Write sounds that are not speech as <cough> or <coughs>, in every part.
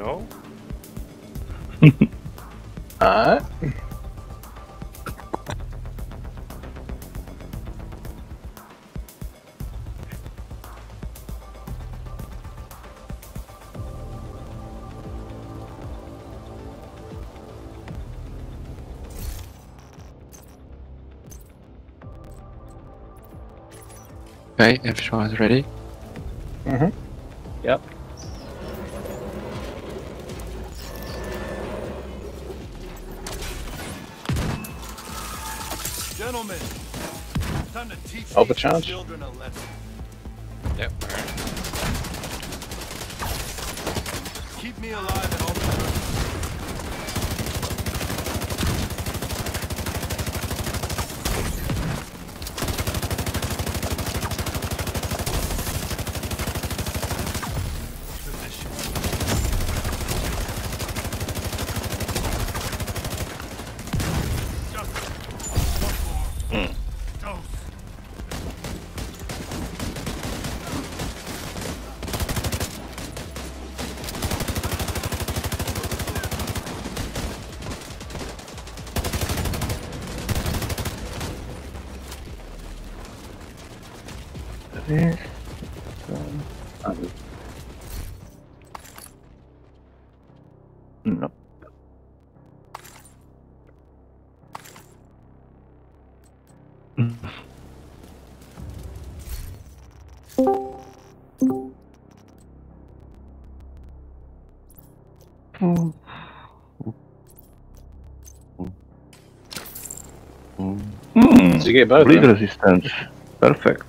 No? Alright. <laughs> Okay, everyone's ready. Mm-hmm. Yep. Time to teach Overcharge? these children a lesson. Yep. Keep me alive you get both? Bleed huh? resistance. Perfect.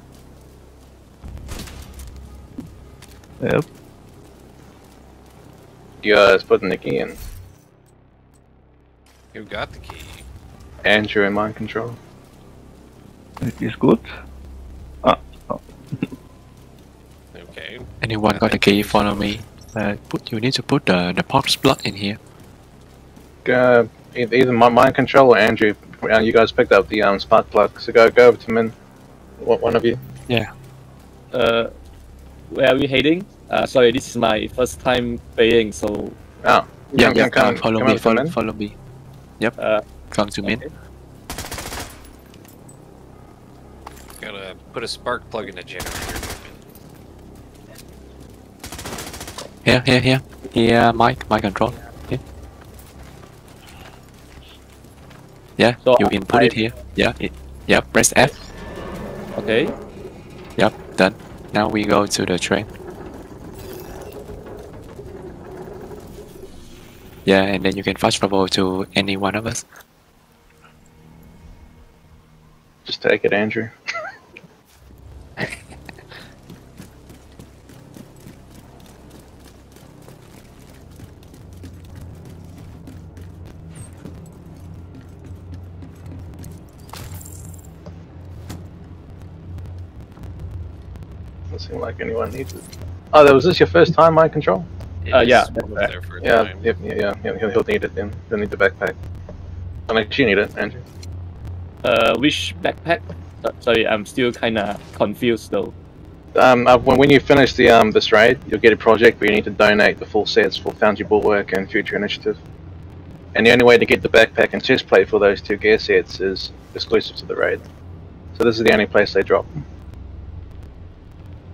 Yep. You guys putting the key in. You got the key. Andrew in mind control. It is good. Ah, Okay. Anyone got the key? Follow me. Uh, put you need to put the the pop's blood in here. Uh, either, either my mind control or Andrew. Uh, you guys picked up the um, spark plug, so go go over to Min. What one of you. Yeah. Uh, where are we heading? Uh, sorry, this is my first time playing, so Oh, Yeah, come, yeah. come, come, follow come me. Follow, Min. follow me. Yep. uh, Come to me. okay. Gotta put a spark plug in the generator. Here, here, here. Yeah, mic, mic control. Yeah, So you input it here. Yeah, it, yeah. Press F. okay. Yep, done. Now we go to the train. Yeah, and then you can fast travel to any one of us. Just take it, Andrew. Anyone needs it. Oh, that was this your first time mind control? Uh, yeah, is that's was right. there for a Yeah, yeah, yeah, yeah, yeah. He'll, he'll need it then. He'll need the backpack. Unless you need it, Andrew. Uh, which backpack? Sorry, I'm still kind of confused though. Um, uh, when, when you finish the um this raid, you'll get a project where you need to donate the full sets for Foundry Bulwark and Future Initiative. And the only way to get the backpack and chest plate for those two gear sets is exclusive to the raid. So this is the only place they drop.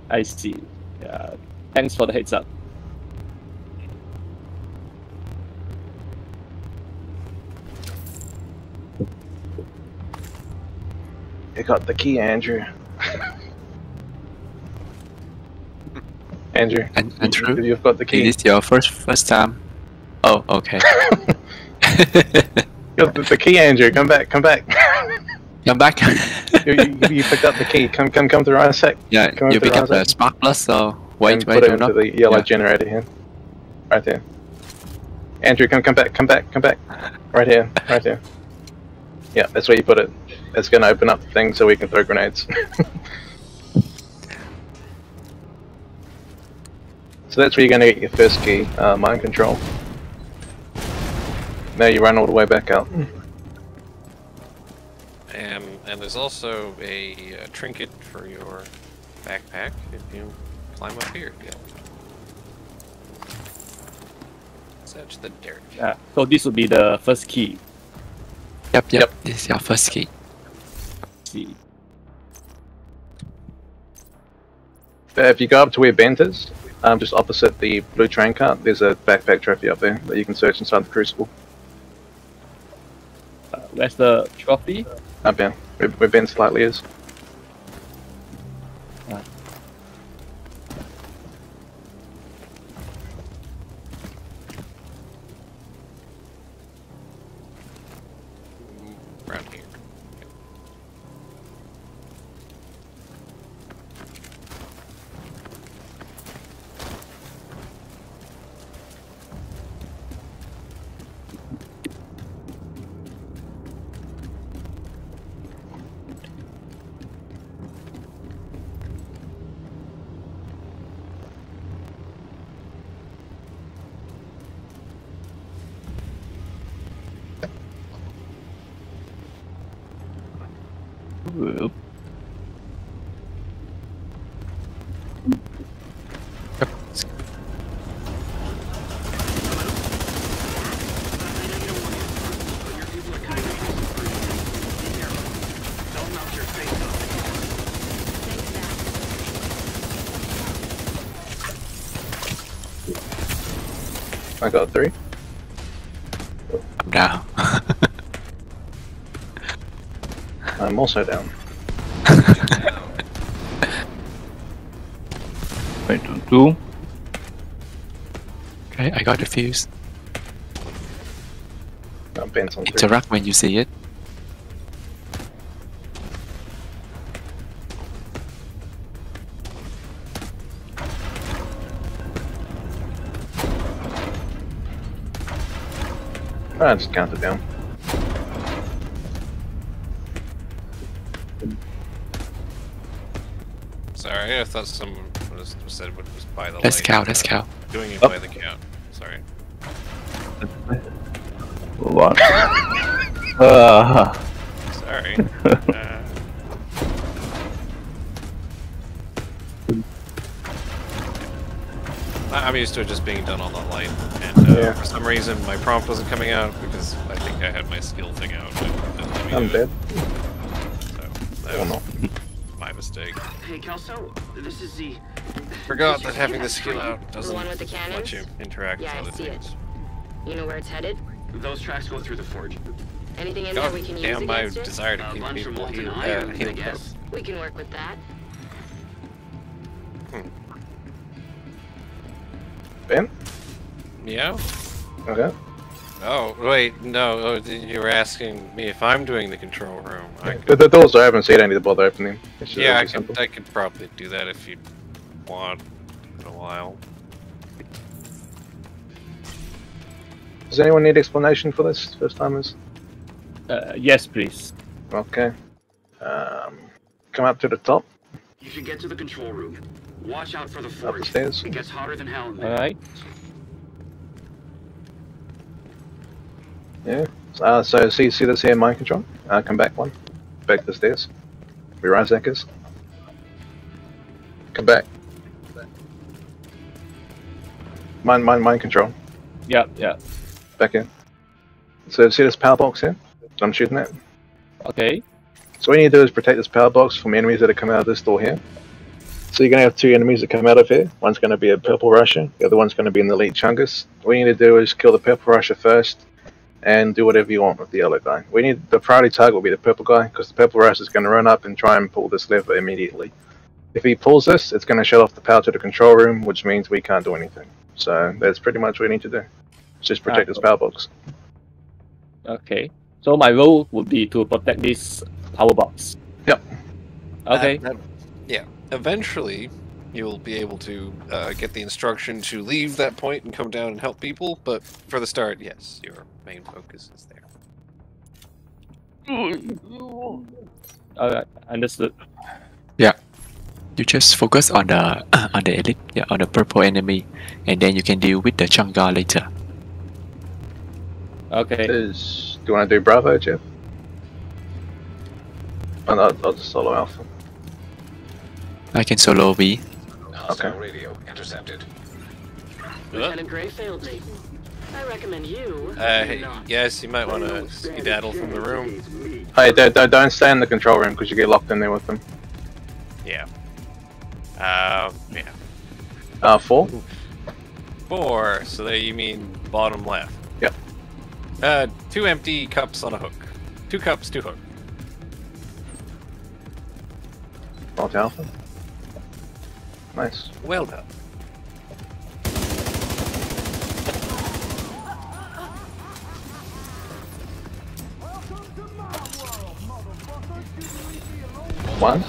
I see. Yeah. Thanks for the heads up. You got the key, Andrew. Andrew, And, and you- true. you've got the key. Is key. this your first first time? Oh, okay. You <laughs> got the, the key, Andrew. Come back, come back. <laughs> Come back. <laughs> you, you, you picked up the key. Come, come, come through Isaac. yeah, Come you pick up the spark plus. So wait, and wait, put it into the yellow yeah. generator here. Right there. Andrew, come come back, come back, come back. Right here, right here. Yeah, that's where you put it. It's gonna open up the thing so we can throw grenades. <laughs> so that's where you're gonna get your first key, uh, mind control. Now you run all the way back out. Um, and there's also a, uh trinket for your backpack if you climb up here. Yeah. Such the dirt. Yeah. So this would be the first key. Yep, yep. This is your first key. See. Uh, if you go up to where Bent is, um, just opposite the blue train cart, there's a backpack trophy up there that you can search inside the crucible. Uh, where's the trophy? Up there, where, where Bent slightly is. Yep. I got three. I'm also down. <laughs> Wait on two. okay, I got the fuse. Uh, Bent's on three. Interact when you see it. Ah, just count it down. Sorry, I thought someone was, said it was by the Let's light. count, let's count. Doing it Oh. by the count. Sorry. One. <laughs> Sorry. <laughs> uh, I- I'm used to it just being done on the light, and uh, Yeah. for some reason my prompt wasn't coming out because I think I had my skill thing out. but it didn't let me I'm do it, dead. So that Oh was no. my mistake. Hey, Kelso, this is Z. Forgot that having see the skill out doesn't one with the let cannons? you interact Yeah, I with other see it. You know where it's headed? Those tracks go through the forge. Anything in there we can use damn my against it? desire to A keep bunch from people molten heal, uh, I healing guess. We can work with that. Ben? Yeah? Okay. Wait, no, oh, you were asking me if I'm doing the control room. I The, the doors are open, so you don't need to bother opening. It's Yeah, I really could, simple. I could probably do that if you want in a while. Does anyone need explanation for this, first timers? Uh, yes, please. Okay. Um, come up to the top, You should get to the control room. Watch out for the up the forge. It gets hotter than hell in there. Alright. Yeah. Uh, so see, see this here, mind control. Uh, come back one. Back the stairs. Where Isaac is. Come back. Mind, mind, mind control. Yeah, yeah. Back in. So see this power box here? I'm shooting at. Okay. So what you need to do is protect this power box from enemies that are coming out of this door here. So you're going to have two enemies that come out of here. One's going to be a purple rusher. The other one's going to be an elite chungus. What you need to do is kill the purple rusher first, and do whatever you want with the yellow guy. We need the priority target will be the purple guy because the purple rusher is going to run up and try and pull this lever immediately. If he pulls this, it's going to shut off the power to the control room, which means we can't do anything. So that's pretty much what we need to do. Just protect Ah, this power box. Okay. So my role would be to protect this power box. Yep. Okay. Uh, yeah. Eventually, you'll be able to uh, get the instruction to leave that point and come down and help people. But for the start, yes, your main focus is there. <laughs> Alright. Understood. Yeah. You just focus on the <clears throat> on the elite, yeah, on the purple enemy, and then you can deal with the Chunga later. Okay. Is do you want to do Bravo, Jeff? Oh, no, I'll just solo Alpha. I can solo B. Okay. Lieutenant Gray failed me. I recommend you. Uh, do yes, you might want to skedaddle from the room. Hey, don't, don't- don't stay in the control room because you get locked in there with them. Yeah. Uh, yeah. Uh, four? Four. So there you mean bottom left. Yep. Uh, two empty cups on a hook. Two cups, two hook. Not alpha. Nice. Well done. One.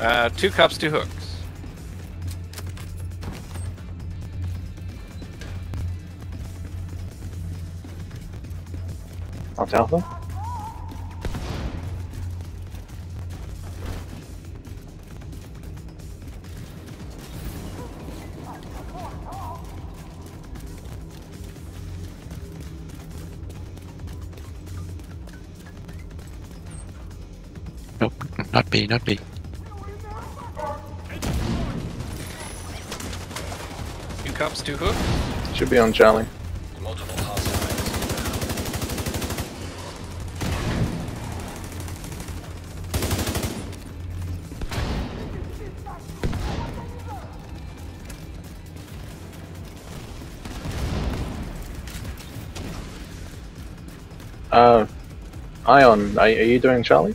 Uh, two cups, two hooks. Not alpha. Nope, not B, not B. Two cups, two hooks. Should be on Charlie. Uh, Ion, are, are you doing Charlie?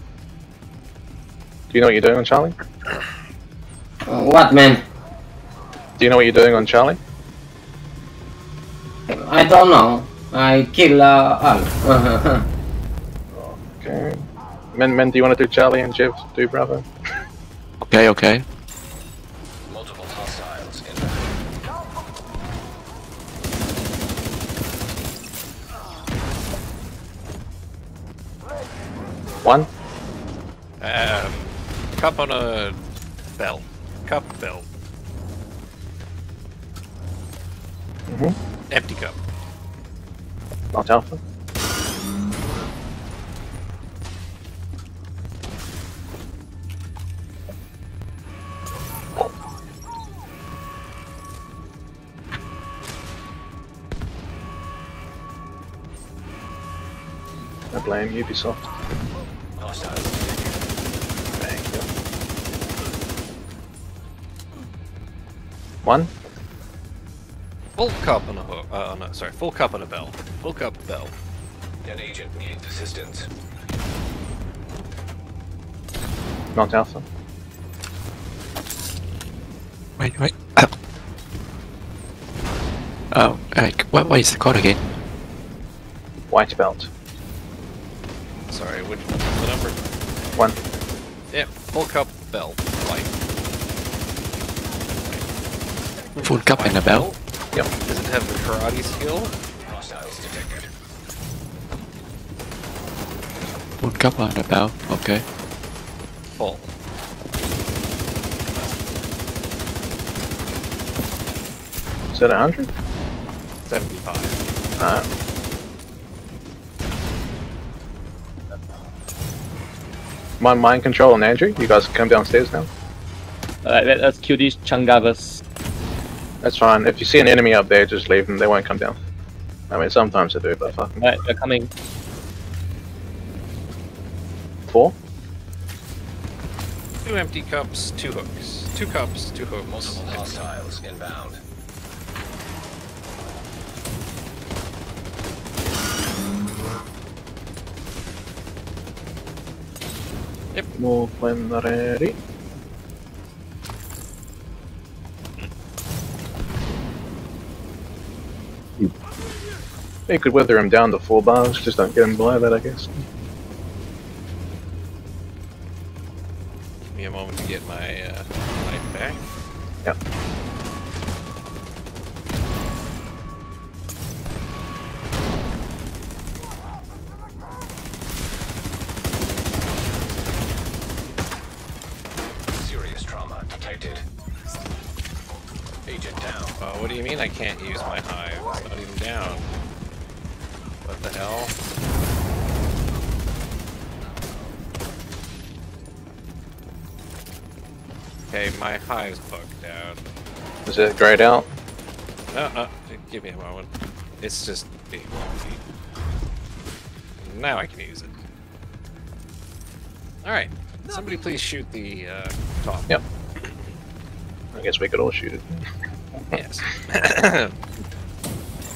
Do you know what you're doing on Charlie? Uh, what, man? Do you know what you're doing on Charlie? I don't know. I kill uh, all. <laughs> Okay. Men, men, do you want to do Charlie and Jeff do Bravo? <laughs> Okay, okay. One. Um, cup on a bell. Cup, bell. Mhm. Empty cup. Not alpha. I blame Ubisoft. Thank One. Full cup on a hook. Uh, no, sorry, full cup on a bell. Full cup, bell. An agent needs assistance. Not alpha. Wait, wait. <coughs> Oh, like, what, what is the code again? White belt. Sorry, which the number? One. Yeah, full cup, bell. White. Cup and a bell? Yep. Does it have the karate skill? Hostiles detected. Full cup and a bell, okay. Full. Is that a hundred? 75. Uh, my mind control and Andrew, you guys can come downstairs now. Alright, let, us kill these Changavas. That's fine. If you see an enemy up there, just leave them. They won't come down. I mean, sometimes they do, but fuck 'em. Alright, they're coming. Four. Two empty cups, two hooks. Two cups, two hooks. Multiple hostiles inbound. Move when ready. You could weather him down to four bars, just don't get him below that, I guess. Okay, my hive's bugged out. Is it grayed out? No, no, give me a moment. It's just being wonky. Now I can use it. Alright. Somebody please shoot the uh, top. Yep. I guess we could all shoot it. Yes.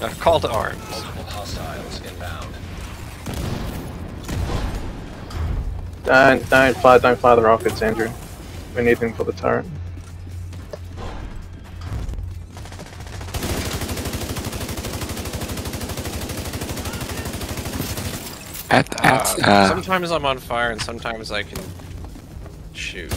A <coughs> call to arms. Multiple hostiles inbound. Don't, don't fire, don't fire the rockets, Andrew. We need them for the turret. At at Uh, uh, sometimes I'm on fire and sometimes I can shoot.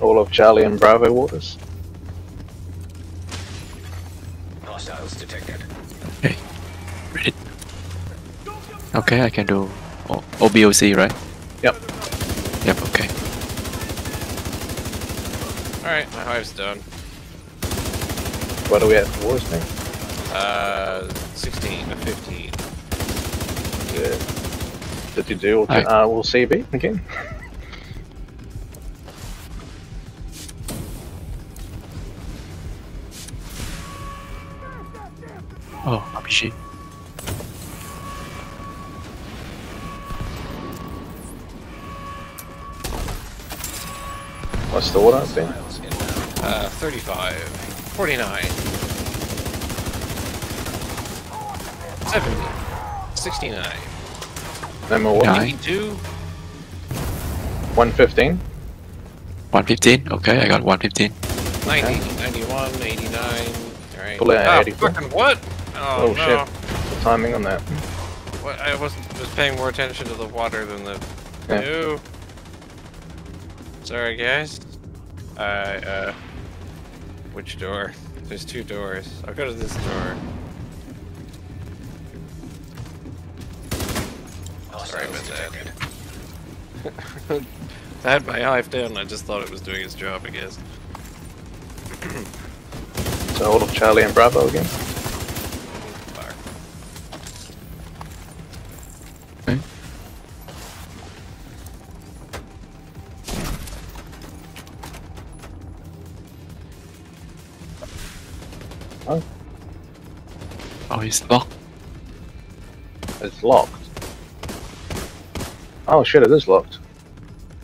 All of Charlie and Bravo waters. Hostiles detected. ready. Okay, I can do o- OBOC, right? Yep. Yep. Okay. Alright, my hive's done. What are we at for wars now? Uh, 16 to 15. Good. Did you do Aye. uh, all CB again? Oh, RPG. What's the order then? Hostiles inbound. Uh, 35. 49. 70. 69. No more what? 82. 115? 115. Okay, I got 115. 90. 91. 89. Alright. Pull out Ah, 84. fucking what? Oh, Oh, no. shit. The timing on that. What, I wasn't was paying more attention to the water than the. Yeah. No. Sorry, guys. I uh. Which door? There's two doors. I'll go to this door. Oh, sorry about that. <laughs> I had my hive down. I just thought it was doing its job. I guess. So all of Charlie and Bravo again? It's locked. It's locked. Oh shit, it is locked.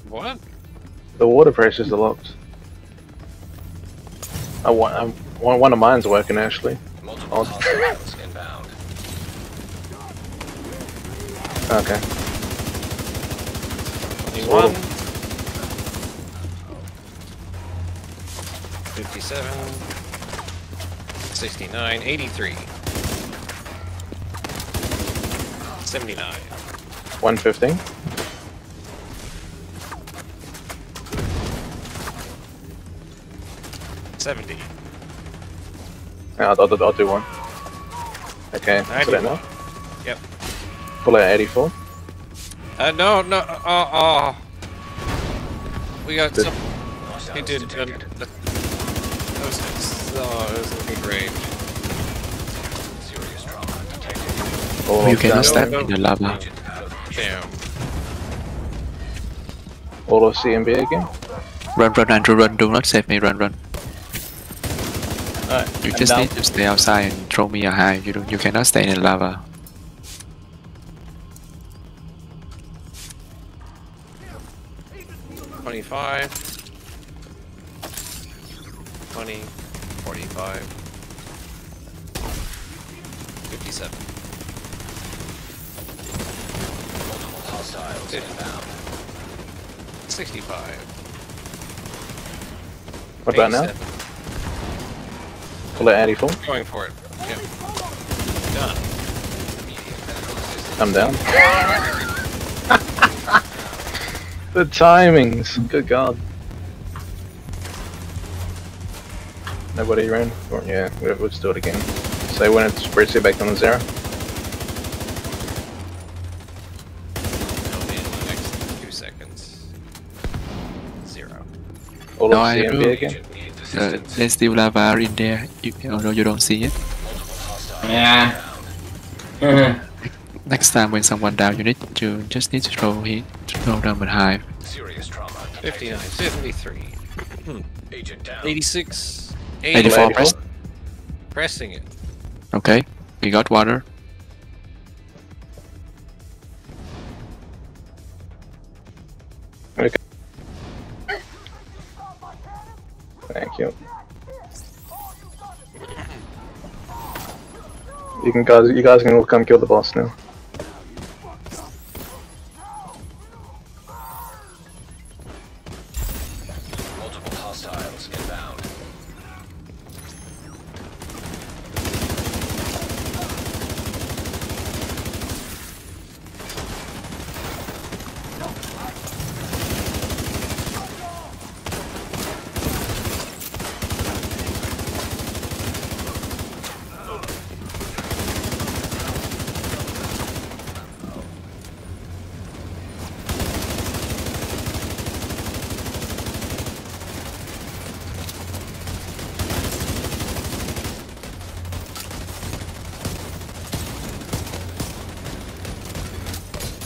What? The water presses are locked. Oh, one, um, one, one of mine's working actually. Multiple Oh. hostiles inbound. Okay. 21. 57. 69. 83. 79. 115? Seventy. Yeah, I'll, I'll, I'll do one. Okay, so that 91. now. Yep. Pull out 84. Uh, no, no, uh, uh. We got Good. some. He did. Uh, that was, oh, it was looking great. Detected. All you cannot stand in the lava. Agent out of Damn. All of CMB again? Run, run, Andrew, run. Do not save me. Run, run. Alright, You I'm just down. need to stay outside and throw me a high. You don't. You cannot stay in the lava. Twenty-five. Twenty. Forty-five. 65. about that now? Pull that anti-foam? Going for it. Yep. Done. I'm down. <laughs> the timings. Good god. Nobody ran? Or, yeah, we'll, do it again. So when it spreads it back on the zero. All No, I CMB do. again. Agent needs Uh, assistance. there's still lava in there. You, although you don't see it. Yeah. <laughs> Next time when someone down, you need to just need to throw hit, throw down with hive. Serious trauma. 59, 73, Agent down. 86, 80. 84. Pressing it. Okay, we got water. Thank you. You can guys, you guys can all come kill the boss now. Multiple hostiles inbound.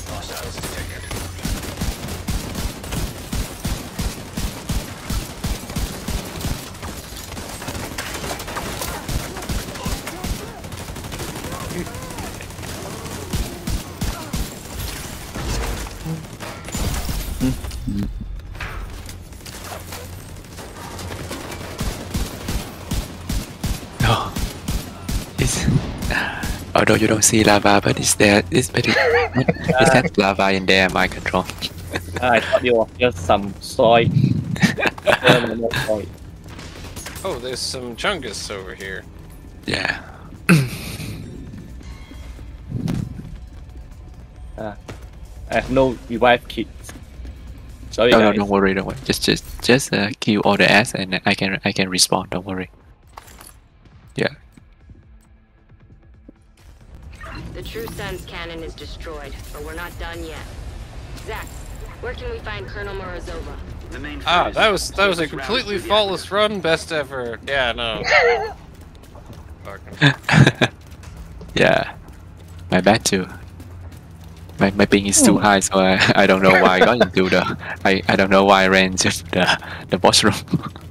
Hostiles detected. No. It's although you don't see lava, but it's there. It's but <laughs> it, it has lava in there. My control. I thought it was just some soy. Yeah, no, not soy. Oh, there's some chungus over here. Yeah. <coughs> I have no revive kit. Sorry No, no, don't worry, don't worry. Just, just, just uh, kill all the ass, and I can, I can respawn. Don't worry. Sun's cannon is destroyed, but we're not done yet. Zax, where can we find Colonel Morozova? The main Ah, that was that was a completely through the flawless run, best ever. Yeah, no. <laughs> Yeah. My bad too. My, my ping is too high, so I, I don't know why I got into the I, I don't know why I ran to the the boss room. <laughs>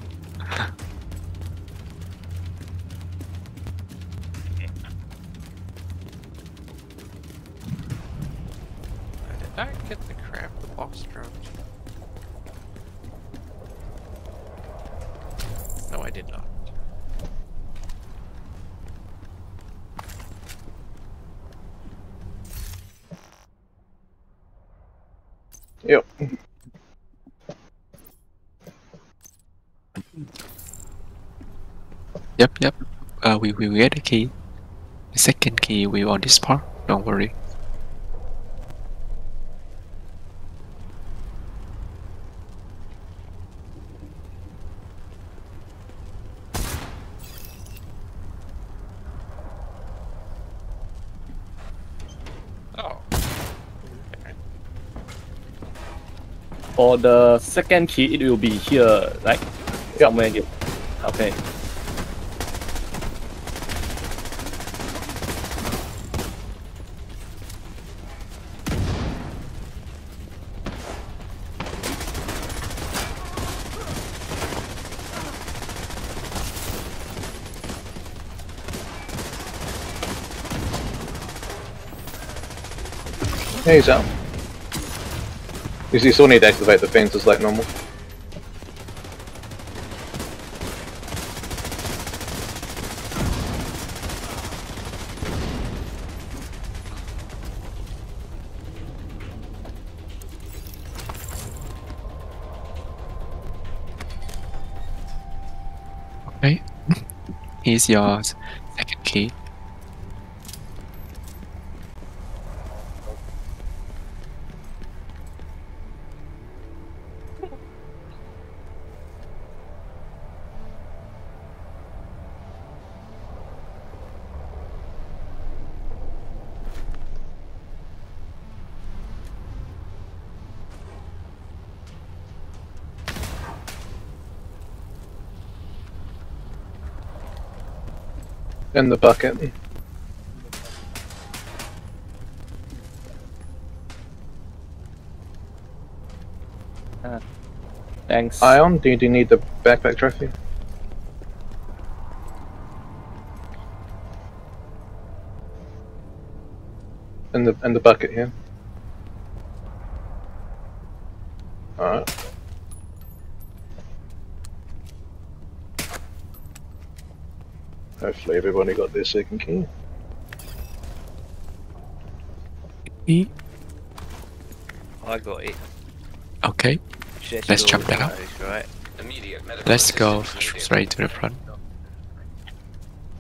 yep, yep. Uh, we will get the key. The second key will on this part. Don't worry. For the second key, it will be here, right? Somewhere here. Okay. Yeah, he's out. You you still need to activate the fences like normal. Okay. Here's your in the bucket. Uh, thanks. Ion, do you, do you need the backpack trophy? In the in the bucket here. Yeah? Hopefully everybody got their second key. E- I got it. Okay, Shit, Let's jump down. guys, Right. Let's go straight to the front.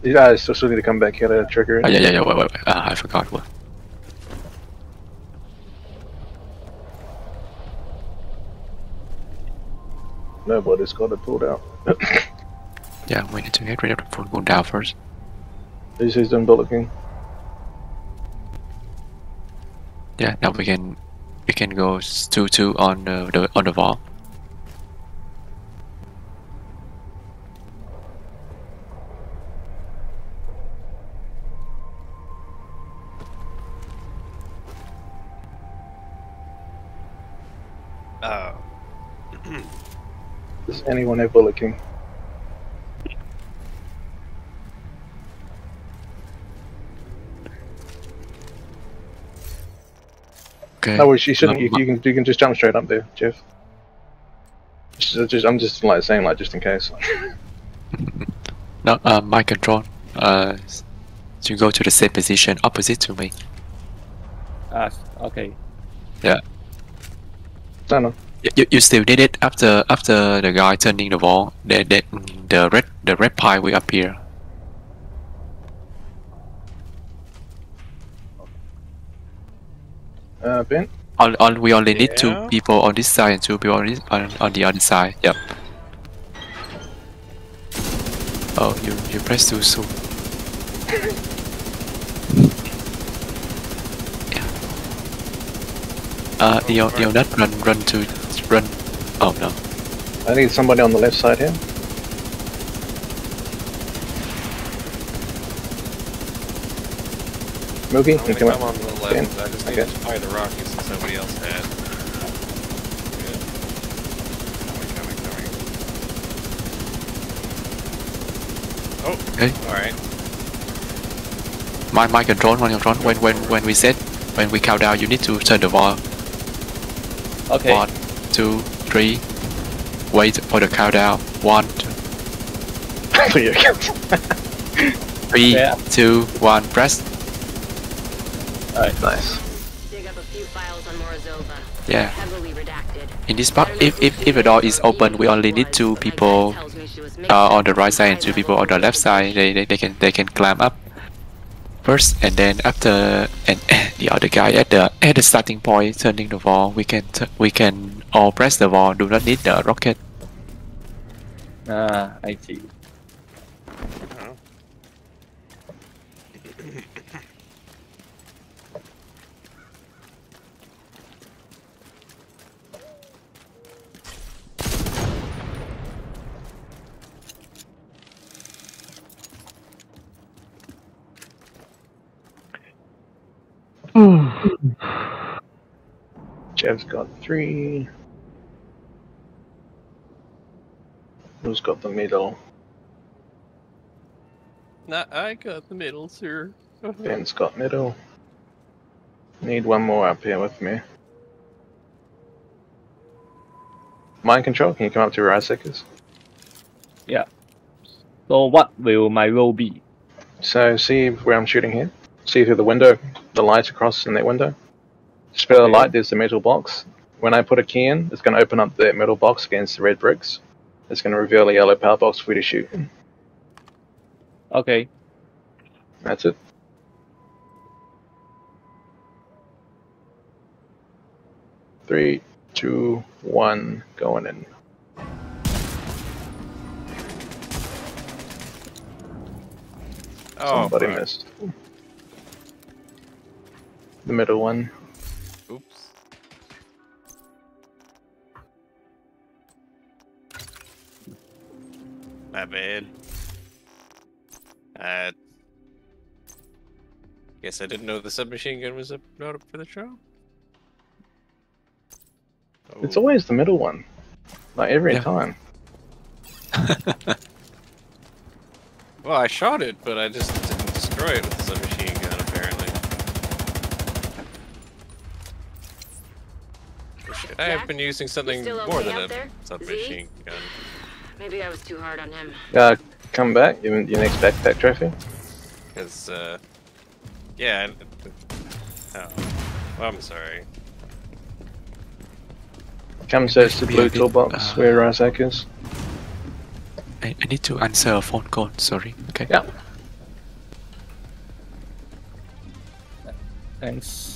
You guys still still need to come back here to trigger it. Oh, yeah, yeah, yeah. Wait, wait, wait. Uh, I forgot one. Nobody's got it pulled out. <coughs> Yeah, we need to get rid of the full moon down first. Who's who's done Bullet King? Yeah, now we can we can go s- two two on the, the on the wall. Oh. <clears throat> Does anyone have Bullet King? Okay. No, worries, you shouldn't. Um, You, you can you can just jump straight up there, Jeff. Just, just I'm just like saying like just in case. <laughs> No, uh, my control. Uh, s- to go to the same position opposite to me. Ah, okay. no, no. Y- You, you still did it after after the guy turning the wall. The the, the red the red pie will appear. Uh, Ben. On, on we only need two people on this side and two people on this on, on the other side. Yep. Oh, you you press too soon. yeah. Uh, Neo Neo Nut run run to run. Oh no. I need somebody on the left side here. Moogie, you gonna come come up. on the left. Ben, I just need okay. to fire the rockets that somebody else had. Good. Coming, coming, coming. Oh. Okay. Alright. My my control, my control. When when when we set when we count down, you need to turn the wall. Okay. One, two, three. Wait for the countdown. One, two, For your account. three, Yeah. two, one. Press. Nice. Dig up a few files on Morozova. Yeah. Heavily redacted. In this part, if, if, if the door is open, we only need two people uh, on the right side and two people on the left side. They, they, they can they can climb up first, and then after and <laughs> the other guy at the at the starting point turning the wall, we can we can all press the wall. Do not need the rocket. Ah, I see. Hmm. Jev's got three. Who's got the middle? Nah, I got the middle, sir. Ben's got middle. Need one more up here with me. Mind control, can you come up to Rise Seekers? So what will my role be? So see where I'm shooting here? See through the window, the light across in that window? Just below the light, there's the metal box. When I put a key in, it's going to open up that metal box against the red bricks. It's going to reveal a yellow power box for you to shoot. Okay. That's it. Three, two, one, going in. Oh, Somebody fuck. missed. The middle one. Oops. My bad. Uh, guess I didn't know the submachine gun was up, not up for the job. It's always the middle one. Like every Yeah. time. <laughs> Well, I shot it, but I just didn't destroy it with the submachine I have been using something still more than a submachine gun? Maybe I was too hard on him. Uh, come back. Your, your next backpack trophy. Because, uh, yeah. and- Oh, well, I'm sorry. Come search the Be a blue toolbox uh, where Isaac is. I, I need to answer a phone call. Sorry. Okay. Yeah. Thanks.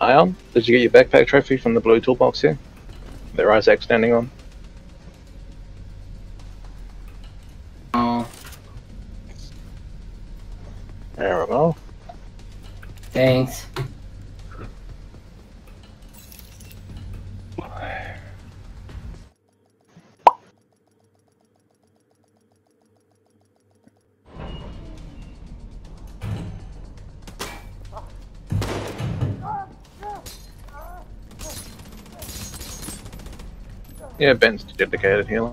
Ion, did you get your backpack trophy from the blue toolbox here? That Isaac's standing on. Yeah, Ben's dedicated healer.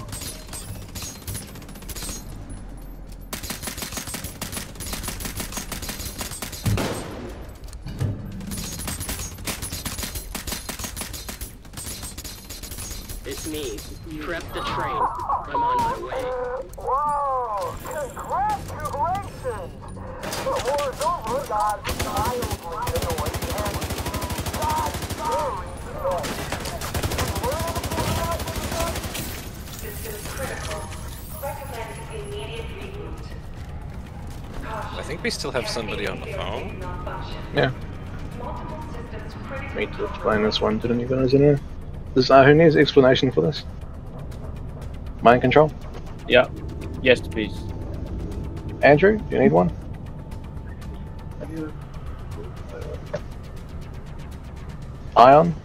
To explain this one to the new guys in here. Does uh, who needs explanation for this? Mind control? Yeah. Yes, please. Andrew, do you need one? Ion?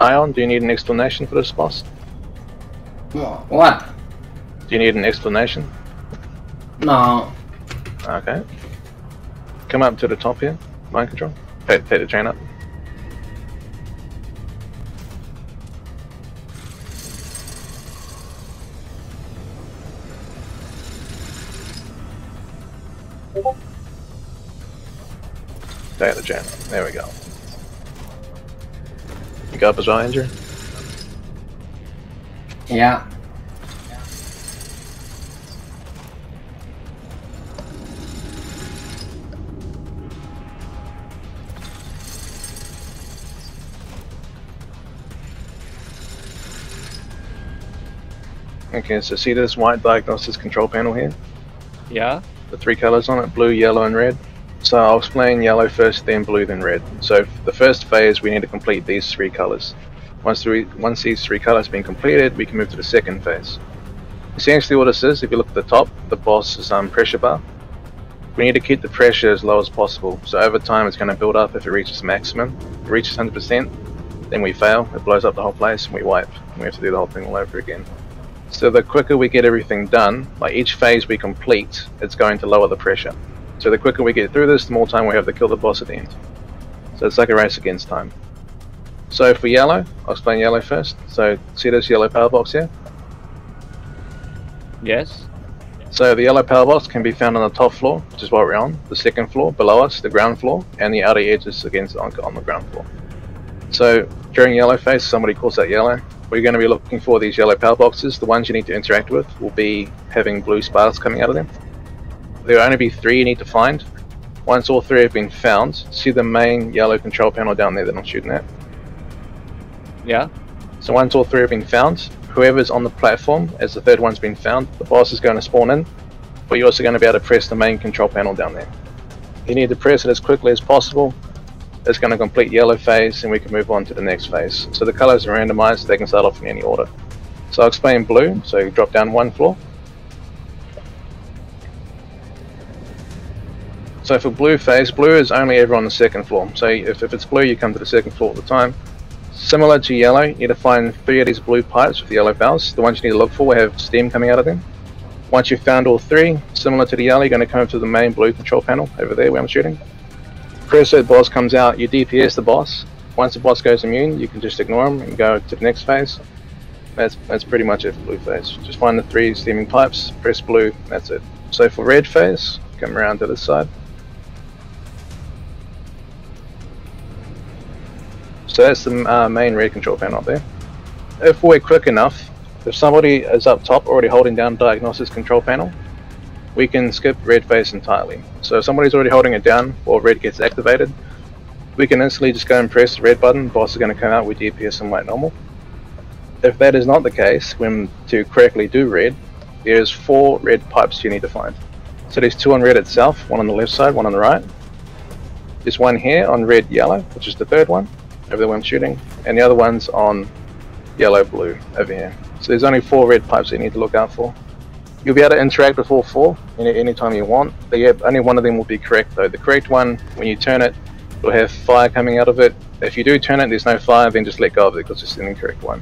Ion, do you need an explanation for this boss? What? Do you need an explanation? No. Okay. Come up to the top here. Mind control. Take, take the chain up. Take the chain up. There we go. You got up as well, Andrew? Yeah. Okay, so see this white diagnosis control panel here? Yeah. the three colors on it blue, yellow, and red. So I'll explain yellow first, then blue, then red. So the first phase, we need to complete these three colors. Once, we, once these three colors have been completed, we can move to the second phase. Essentially, what this is, if you look at the top, the boss is um, pressure bar. We need to keep the pressure as low as possible. So over time, it's going to build up if it reaches maximum. If it reaches 100%, then we fail. It blows up the whole place, and we wipe. And we have to do the whole thing all over again. So the quicker we get everything done, like each phase we complete, it's going to lower the pressure. So the quicker we get through this, the more time we have to kill the boss at the end. So it's like a race against time. So for yellow, I'll explain yellow first. So see this yellow power box here? Yes. So the yellow power box can be found on the top floor, which is what we're on, the second floor below us, the ground floor, and the outer edges against on, on the ground floor. So during yellow phase, somebody calls out yellow. We're going to be looking for these yellow power boxes. The ones you need to interact with will be having blue sparks coming out of them. There will only be three you need to find. Once all three have been found, see the main yellow control panel down there that I'm shooting at. Yeah. So once all three have been found, whoever's on the platform as the third one's been found, the boss is going to spawn in, but you're also going to be able to press the main control panel down there. You need to press it as quickly as possible. It's going to complete yellow phase and we can move on to the next phase. So the colors are randomized, they can start off in any order. So I'll explain blue, so you drop down one floor. So for blue phase, blue is only ever on the second floor. So if, if it's blue, you come to the second floor at the time. Similar to yellow, you need to find three of these blue pipes with the yellow valves. The ones you need to look for have steam coming out of them. Once you've found all three, similar to the yellow, you're going to come to the main blue control panel over there where I'm shooting. That boss comes out, you DPS the boss. Once the boss goes immune, you can just ignore him and go to the next phase. That's that's pretty much it for blue phase. Just find the three steaming pipes, press blue, that's it. So for red phase, come around to this side. So that's the uh, main red control panel up there. If we're quick enough, if somebody is up top already holding down diagnosis control panel, we can skip red phase entirely. So if somebody's already holding it down or red gets activated, we can instantly just go and press the red button, boss is going to come out with DPS and white normal. If that is not the case, when to correctly do red, there's four red pipes you need to find. So there's two on red itself, one on the left side, one on the right. There's one here on red yellow, which is the third one, over the one I'm shooting, and the other one's on yellow blue over here. So there's only four red pipes that you need to look out for. You'll be able to interact with all four any anytime you want, but yeah, only one of them will be correct though. The correct one, when you turn it, will have fire coming out of it. If you do turn it, there's no fire, then just let go of it because it's an incorrect one.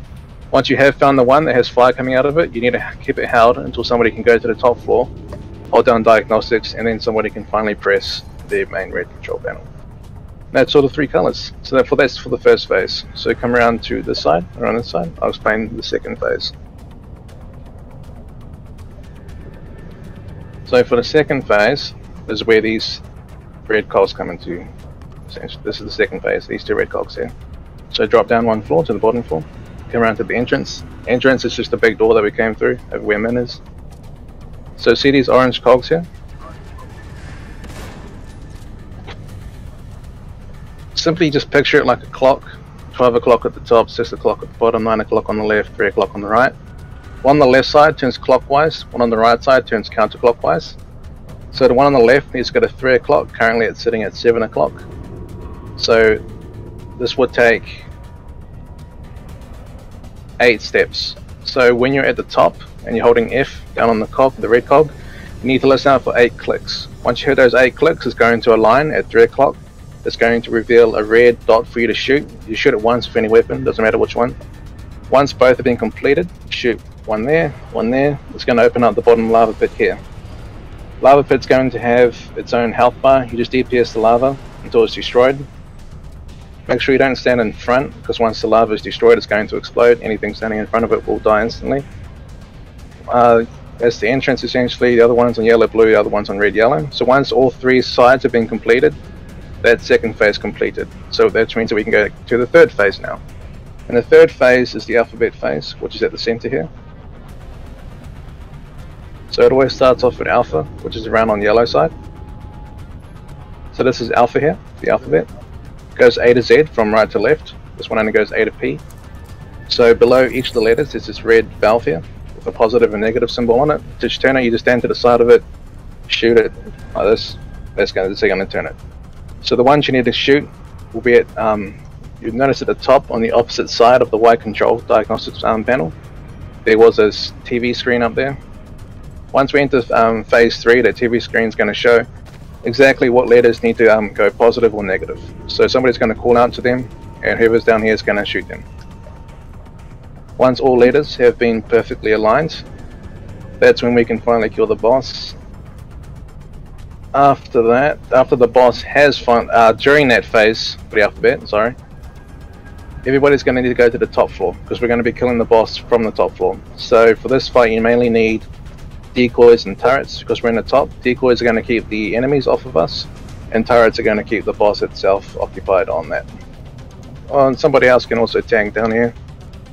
Once you have found the one that has fire coming out of it, you need to keep it held until somebody can go to the top floor, hold down diagnostics, and then somebody can finally press the main red control panel. That's all the three colors. So therefore that's for the first phase. So come around to this side, around this side, I'll explain the second phase. So for the second phase, this is where these red cogs come into. This is the second phase, these two red cogs here. So drop down one floor to the bottom floor, come around to the entrance. Entrance is just a big door that we came through over where Min is. So see these orange cogs here? Simply just picture it like a clock. 12 o'clock at the top, 6 o'clock at the bottom, 9 o'clock on the left, 3 o'clock on the right. One on the left side turns clockwise, one on the right side turns counterclockwise. So the one on the left needs to go to 3 o'clock, currently it's sitting at 7 o'clock. So this would take 8 steps. So when you're at the top and you're holding F down on the cog, the red cog, you need to listen out for 8 clicks. Once you hear those 8 clicks, it's going to align at 3 o'clock. It's going to reveal a red dot for you to shoot. You shoot it once with any weapon, doesn't matter which one. Once both have been completed, shoot one there, one there. It's going to open up the bottom lava pit here. Lava pit's going to have its own health bar. You just DPS the lava until it's destroyed. Make sure you don't stand in front, because once the lava is destroyed, it's going to explode. Anything standing in front of it will die instantly. Uh, that's the entrance essentially. The other one's on yellow blue, the other one's on red yellow. So once all three sides have been completed, that second phase completed. So that means that we can go to the third phase now. And the third phase is the alphabet phase, which is at the center here. So it always starts off with alpha, which is around on the yellow side. So this is alpha here, the alphabet. Goes A to Z from right to left. This one only goes A to P. So below each of the letters is this red valve here with a positive and negative symbol on it. To turn it, you just stand to the side of it, shoot it like this. That's going to, going to turn it. So the ones you need to shoot will be at, um, you notice at the top on the opposite side of the white control diagnostics um, panel, there was a TV screen up there. Once we enter um, phase 3, that TV screen is going to show exactly what letters need to um, go positive or negative. So somebody's going to call out to them, and whoever's down here is going to shoot them. Once all letters have been perfectly aligned, that's when we can finally kill the boss after that, after the boss has fun, uh, during that phase for the alphabet, sorry, everybody's going to need to go to the top floor because we're going to be killing the boss from the top floor. So for this fight, you mainly need decoys and turrets because we're in the top. Decoys are going to keep the enemies off of us, and turrets are going to keep the boss itself occupied on that. Oh, and somebody else can also tank down here,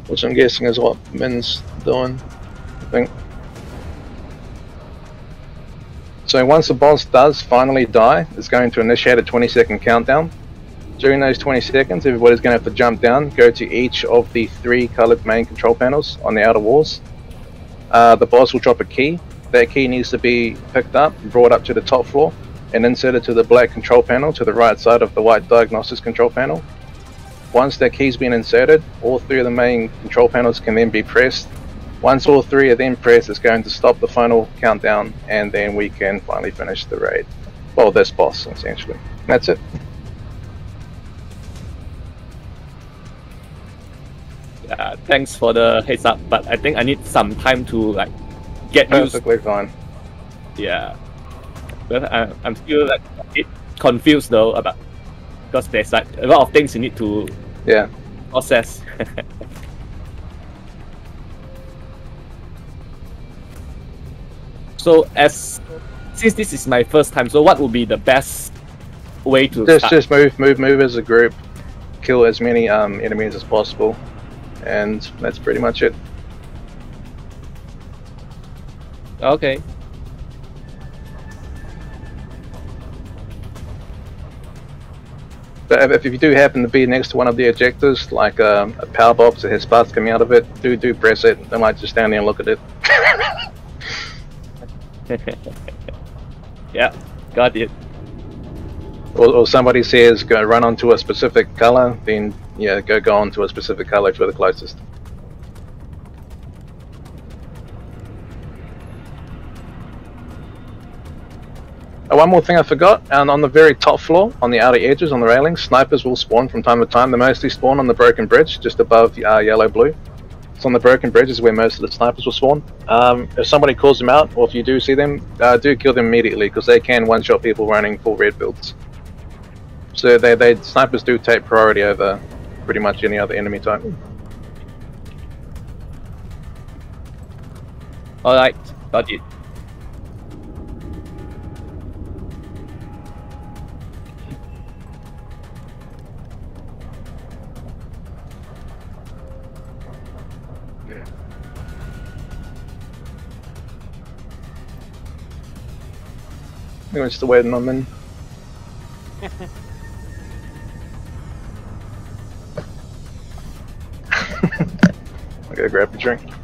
which I'm guessing is what Min's doing, I think. So once the boss does finally die, it's going to initiate a 20 second countdown. During those 20 seconds, everybody's going to have to jump down, go to each of the three colored main control panels on the outer walls. Uh, the boss will drop a key. That key needs to be picked up, brought up to the top floor, and inserted to the black control panel to the right side of the white diagnostics control panel. Once that key's been inserted, all three of the main control panels can then be pressed once all three are then pressed, it's going to stop the final countdown, and then we can finally finish the raid. Well, this boss essentially. That's it. Yeah, thanks for the heads up, but I think I need some time to like get used. Perfectly fine. Yeah, but I, I'm still like a bit confused though about because there's like a lot of things you need to Yeah. process. <laughs> so as since this is my first time, so what would be the best way to Just start? just move, move, move as a group, kill as many um, enemies as possible, and that's pretty much it. Okay. But if, if you do happen to be next to one of the ejectors, like um, a power box that has sparks coming out of it, do do press it. They might just stand there and look at it. <laughs> yeah, got it. Or, or somebody says go run onto a specific color, then yeah, go go on to a specific color for the closest. Oh, one more thing I forgot, and on the very top floor, on the outer edges, on the railings, snipers will spawn from time to time. They mostly spawn on the broken bridge, just above uh, yellow blue. It's on the broken bridge is where most of the snipers will spawn. Um, if somebody calls them out, or if you do see them, uh, do kill them immediately, because they can one-shot people running full red builds. So they, they snipers do take priority over pretty much any other enemy type. Alright, got it. We're just waiting on them. Drink.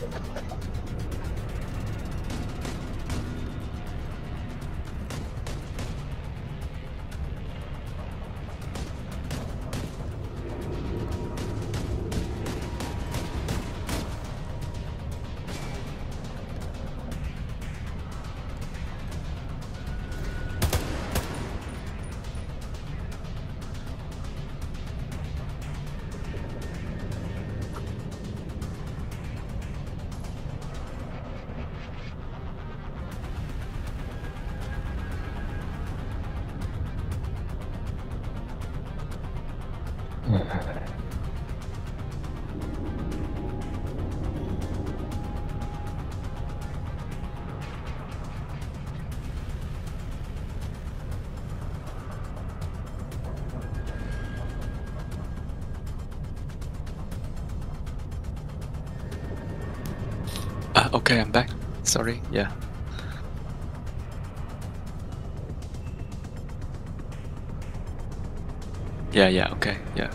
Yeah, yeah, okay, yeah.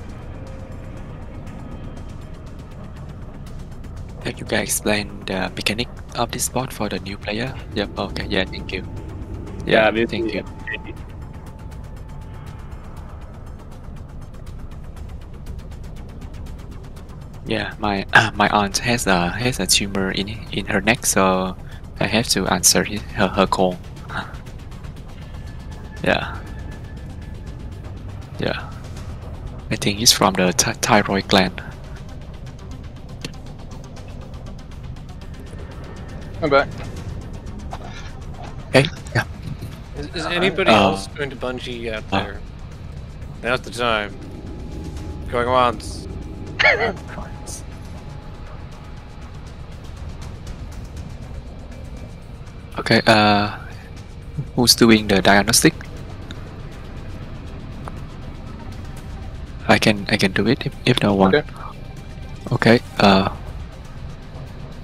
Have you guys explained the mechanic of this bot for the new player? Yep, okay, yeah, thank you. Yeah, Yeah, thank you. Yeah, my <coughs> my aunt has a has a tumor in in her neck, so I have to answer hi- her her call. <laughs> Yeah. Think it's from the thi- thyroid gland. I'm back. Okay. Yeah. Is, is anybody Uh, else going to bungee out there? Now's the time. Going once. Okay. Uh, who's doing the diagnostic? I can do it if, if no one. Okay. Okay. Uh,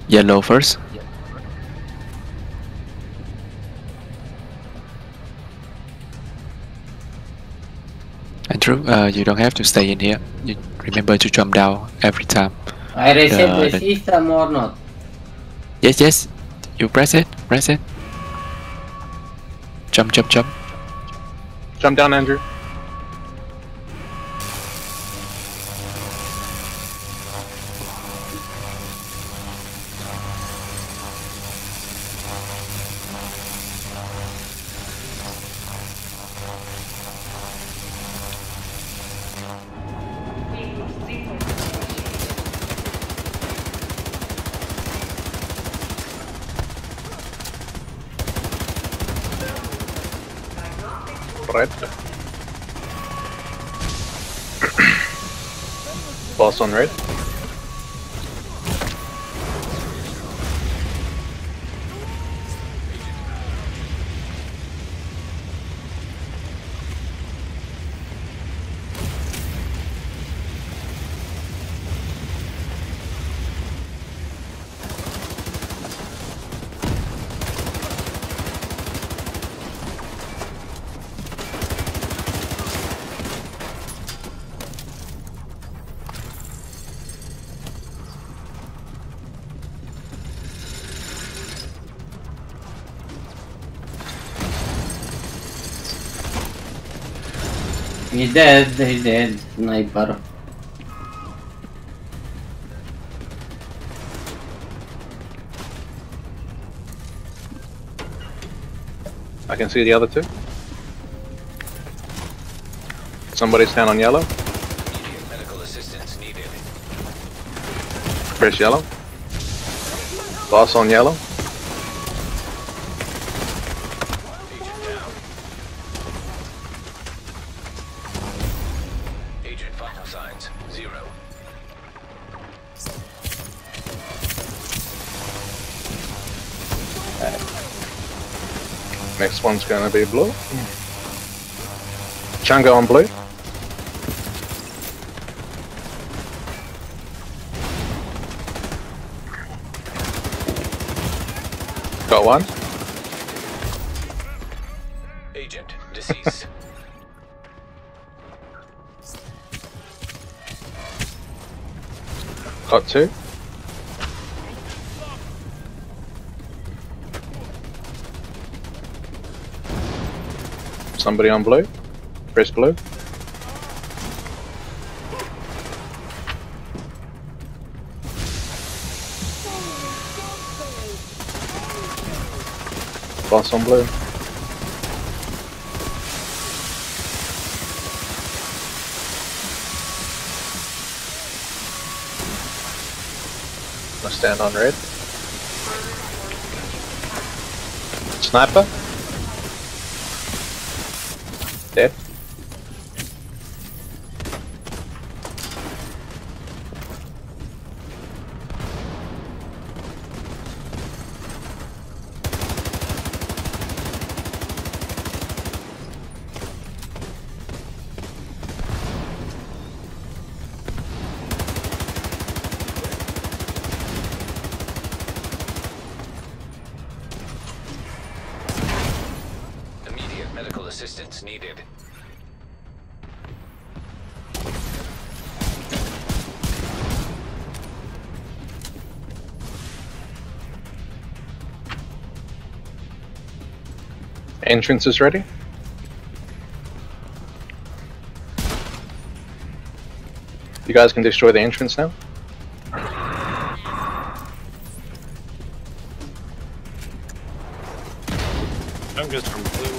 yellow first. Andrew, uh, you don't have to stay in here. You remember to jump down every time. I reset the- the the- system or not? Yes, yes. You press it. Press it. Jump, jump, jump. Jump down, Andrew. He's dead, he's dead. Sniper. I can see the other two. Somebody's down on yellow. Medical assistance needed. Press yellow. Boss on yellow. One's gonna be blue. Chunga on blue. Got one. Agent deceased. <laughs> Got two. Somebody on blue. Press blue. Boss on blue. Stand on red. Sniper. Entrance is ready. You guys can destroy the entrance now. I'm just from blue.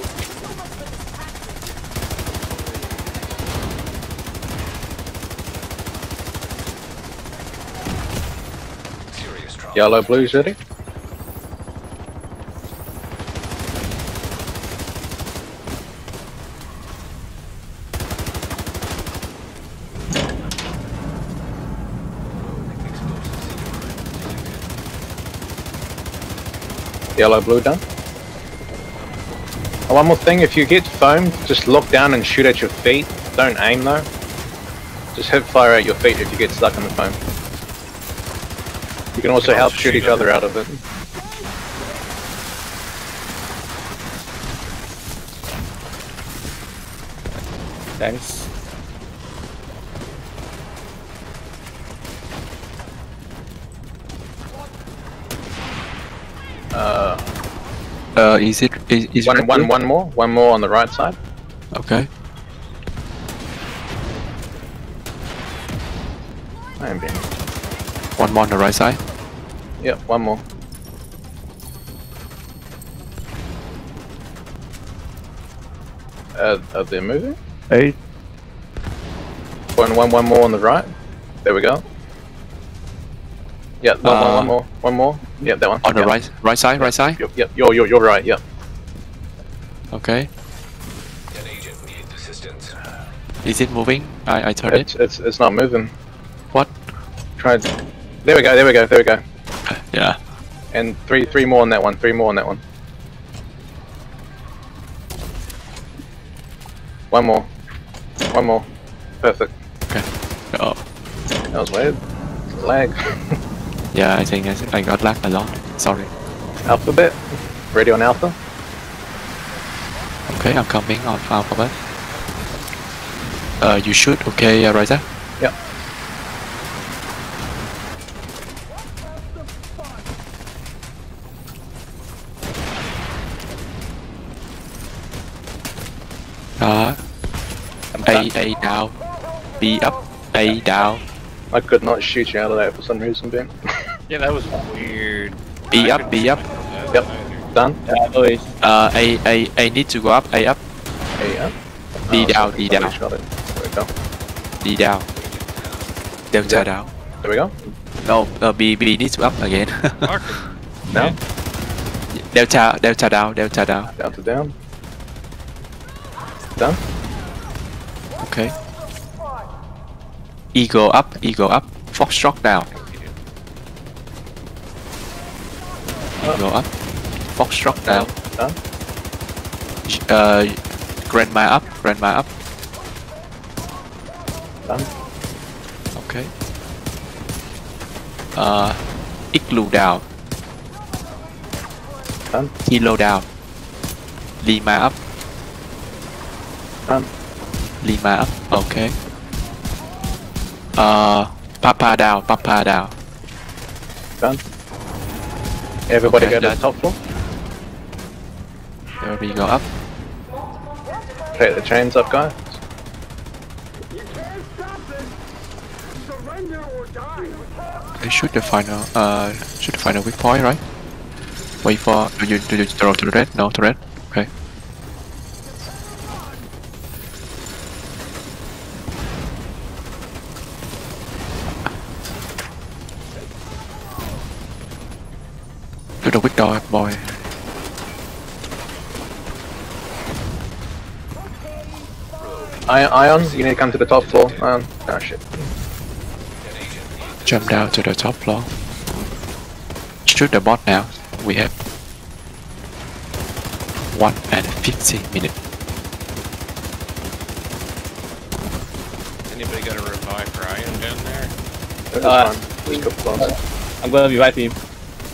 Yellow, blue's ready. Yellow, blue done. Oh, one more thing, if you get foamed, just look down and shoot at your feet. Don't aim though. Just hit fire at your feet if you get stuck in the foam. You can also help shoot each other out of it. Thanks. Uh, Uh, is it is, is one, red one, blue? one more, one more on the right side. Okay. I am being. One more on the right side. Yep, one more. Uh, are they moving? Eight. One, one, one more on the right. There we go. Yeah, one more, Uh, one more, one more. Yep, that one. On the Yep. right right side, right side. Yep, yep. You're, you're, you're right. Yep. Okay. An agent needs assistance. Is it moving? I I turned it. It's it's it's not moving. What? Try. There we go. There we go. There we go. <laughs> Yeah. And three three more on that one. Three more on that one. One more. One more. Perfect. Okay. Oh. That was weird. Lag. <laughs> Yeah, I think I, I got lag a lot. Sorry. Alphabet. Ready on alpha. Okay, I'm coming on alphabet. Uh, you shoot. Okay, uh, Ryza. Yep. Uh, A A down. B up. A down. I could not shoot you out of that for some reason, Ben. Yeah, that was weird. B I up. B up. Yep. Done. Yeah, no worries. Uh, A A A need to go up. A up. Hey, yeah. D Oh, down. sorry, D down. shot it. There we go. D down. Delta Yeah. down. There we go. No, uh, B B needs to up again. Marker. Now Delta Delta down. Delta down. down to down. Done. Okay. Eagle up. Eagle up. Foxtrot down. Eagle up. Foxtrot down. Done. Uh, Grandma up. Grandma up. Done. Okay. Uh, Igloo down. Done. Kilo down. Lima up. Done. Lima up. Okay. Uh, Papa down. Papa down. Done. Everybody Okay, go to the top floor. Everybody go up. Take the chains up, guys. Okay, shoot the final. Uh, shoot the final weak point, right? Wait for. Do you do you throw to the red? No, to red. Okay. To the weak door, boy. Ion, Ion, you need to come to the top floor. Ion. Oh shit. Jump down to the top floor. Shoot the bot now. We have one and fifty minutes. Anybody got a revive for Ion down there? That's Uh, go close. I'm gonna revive him.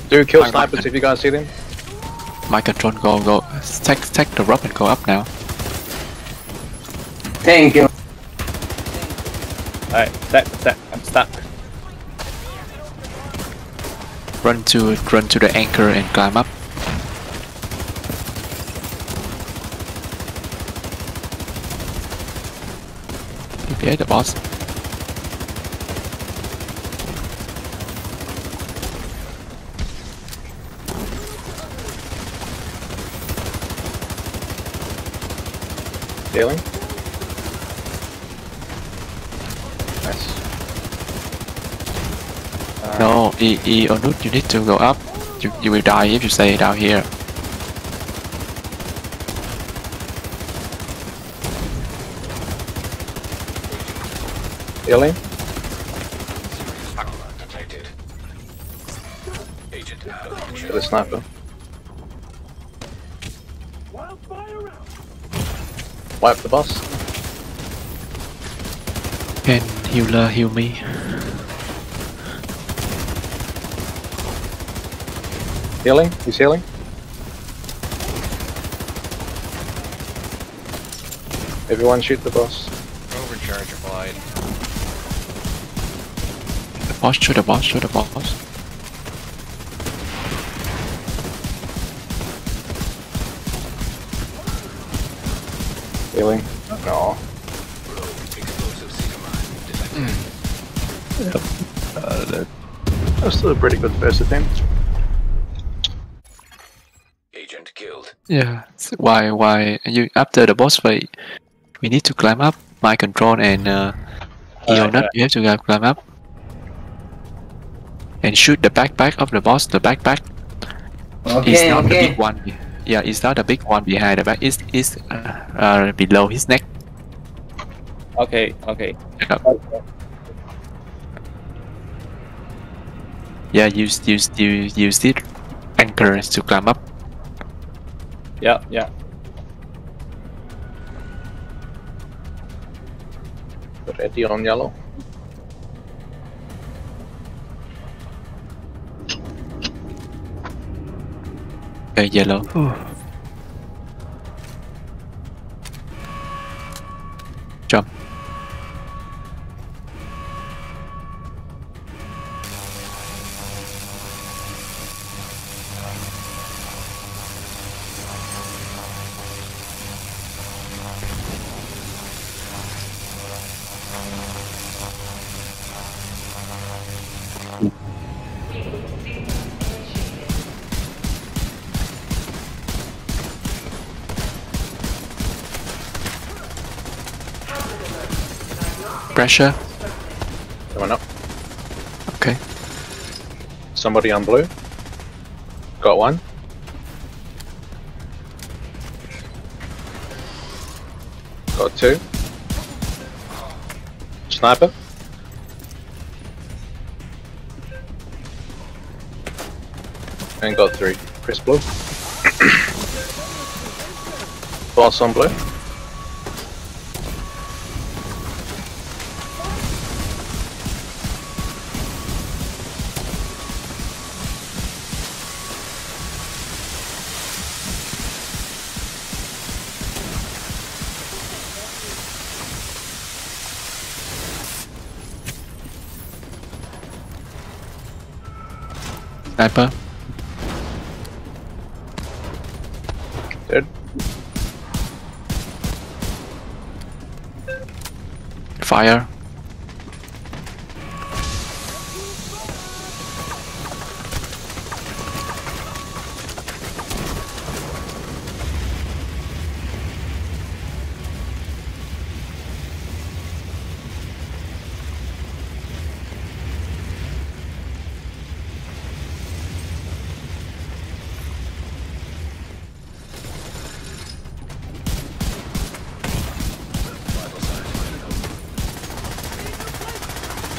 Do kill I'm- snipers if you guys see them. My control go go. Take take the rope and go up now. Thank you. Alright, stack, stack. I'm stuck. Run to run to the anchor and climb up. Okay, the boss. Healing. Nice. Uh, no, E E Onut, you need to go up. You you will die if you stay down here. Healing. Detected. Agent Kill the sniper. Wipe the boss. Can healer heal me? Healing. He's healing. Everyone shoot the boss. Overcharge applied. The boss, shoot the boss, shoot the boss. First attempt. Agent killed. Yeah. so Why why you after the boss fight? We need to climb up. My control and uh, Alright, Eonut, you have to climb up. And shoot the backpack of the boss. The backpack is Okay, the okay. big one. Yeah, it's not the big one behind the back. It's it's uh, uh, below his neck. Okay, okay. Yeah, use use use use it anchors to climb up. Yeah, yeah. Ready on yellow. Okay, yellow. Pressure. Coming up. Okay. Somebody on blue. Got one. Got two. Sniper. And got three. Chris blue. <coughs> Boss on blue. Sniper. Dead. Fire.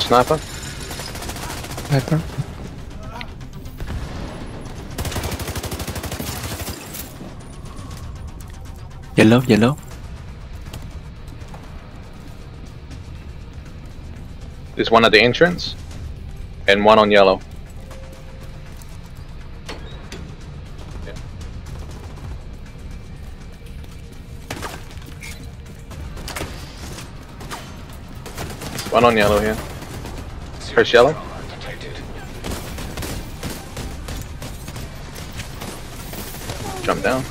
Sniper. Sniper. Yellow, yellow. There's one at the entrance. And one on yellow. One on yellow here. Chris yellow. Jump down.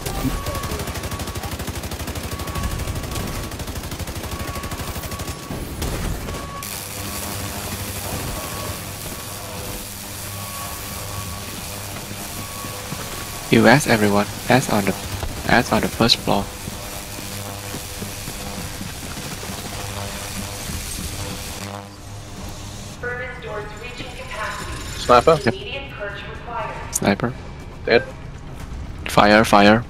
You ask everyone. Ask on the ask on the first floor. Sniper. Immediate purge required. Sniper. Dead. Fire, fire.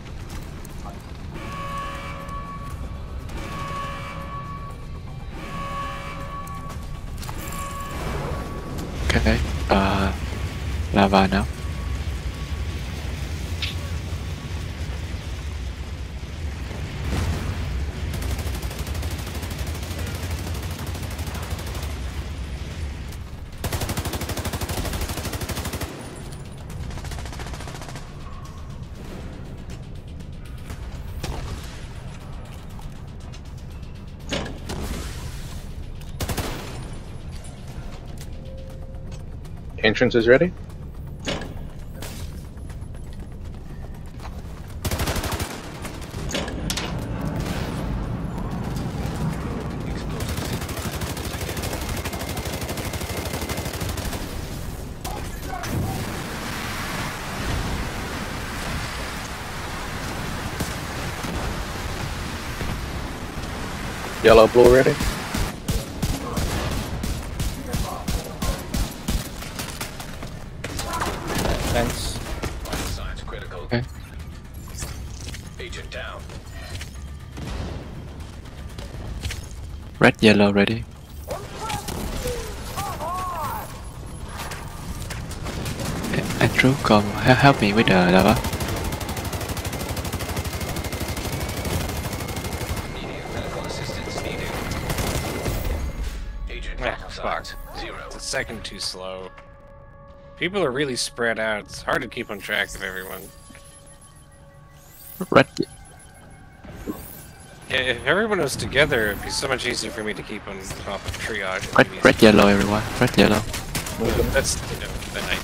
Entrance is ready. Yellow, blue ready. Yellow, ready. Andrew, come help me with the lava. Ah, fuck. It's a second too slow. People are really spread out. It's hard to keep on track of everyone. Red, Yeah, if everyone was together, it'd be so much easier for me to keep on top of triage. red, enemies. red, yellow, everyone. Red, yellow. That's, you know, the night.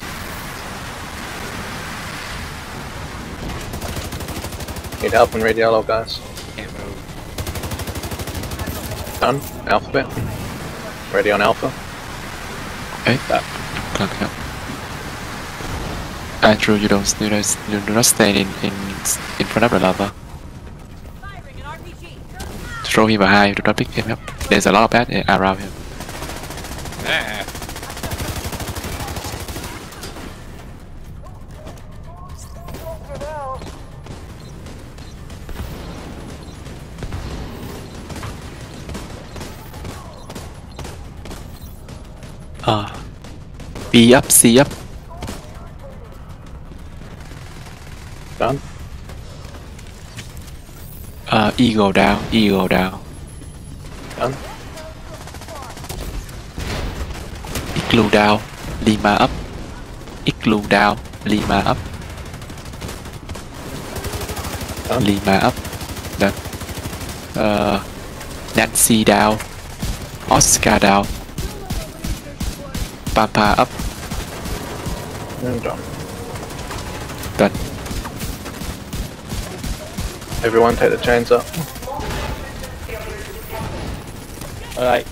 Need help in red yellow, guys. Can't move. Done. Alphabet. Ready on alpha. Okay. Clock up. Andrew, you don't, you don't, you do not stay in, in, in front of the lava. Throw him behind, do not pick him up. There's a lot of bad around him. Ah. Uh, B up, C up. Eagle down, eagle down. Done. Igloo down, Lima up. Igloo down, Lima up. Done. Lima up. Done. Uh, Nancy down. Oscar down. Papa up. Done. Everyone take the chains up. Alright.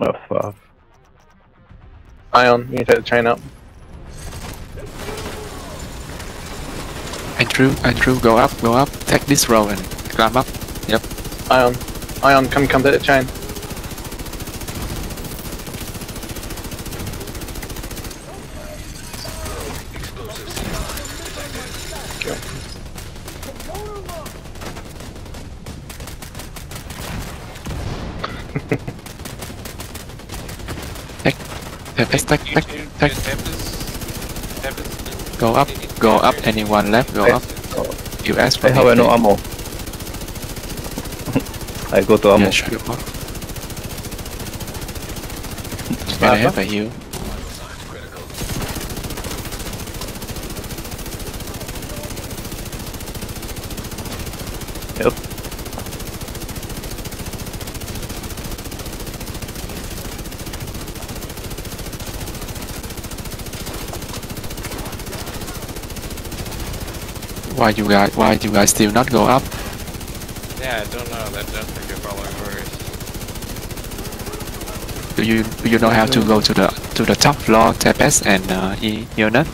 Oh fuck. Ion, you take the chain up. Andrew, Andrew, go up, go up. Take this row and climb up. Yep. Ion. Ion, come come take the chain. Take, Go up, go up. Anyone left, go up. You ask for I have no ammo. <laughs> I go to ammo. Yeah, sure. Can I have a heal? Why you guys? Why you guys still not go up? Yeah, I don't know. That don't think you're following orders. Do you do you know how to go to the to the top floor, Tepes and uh, E- Ionut?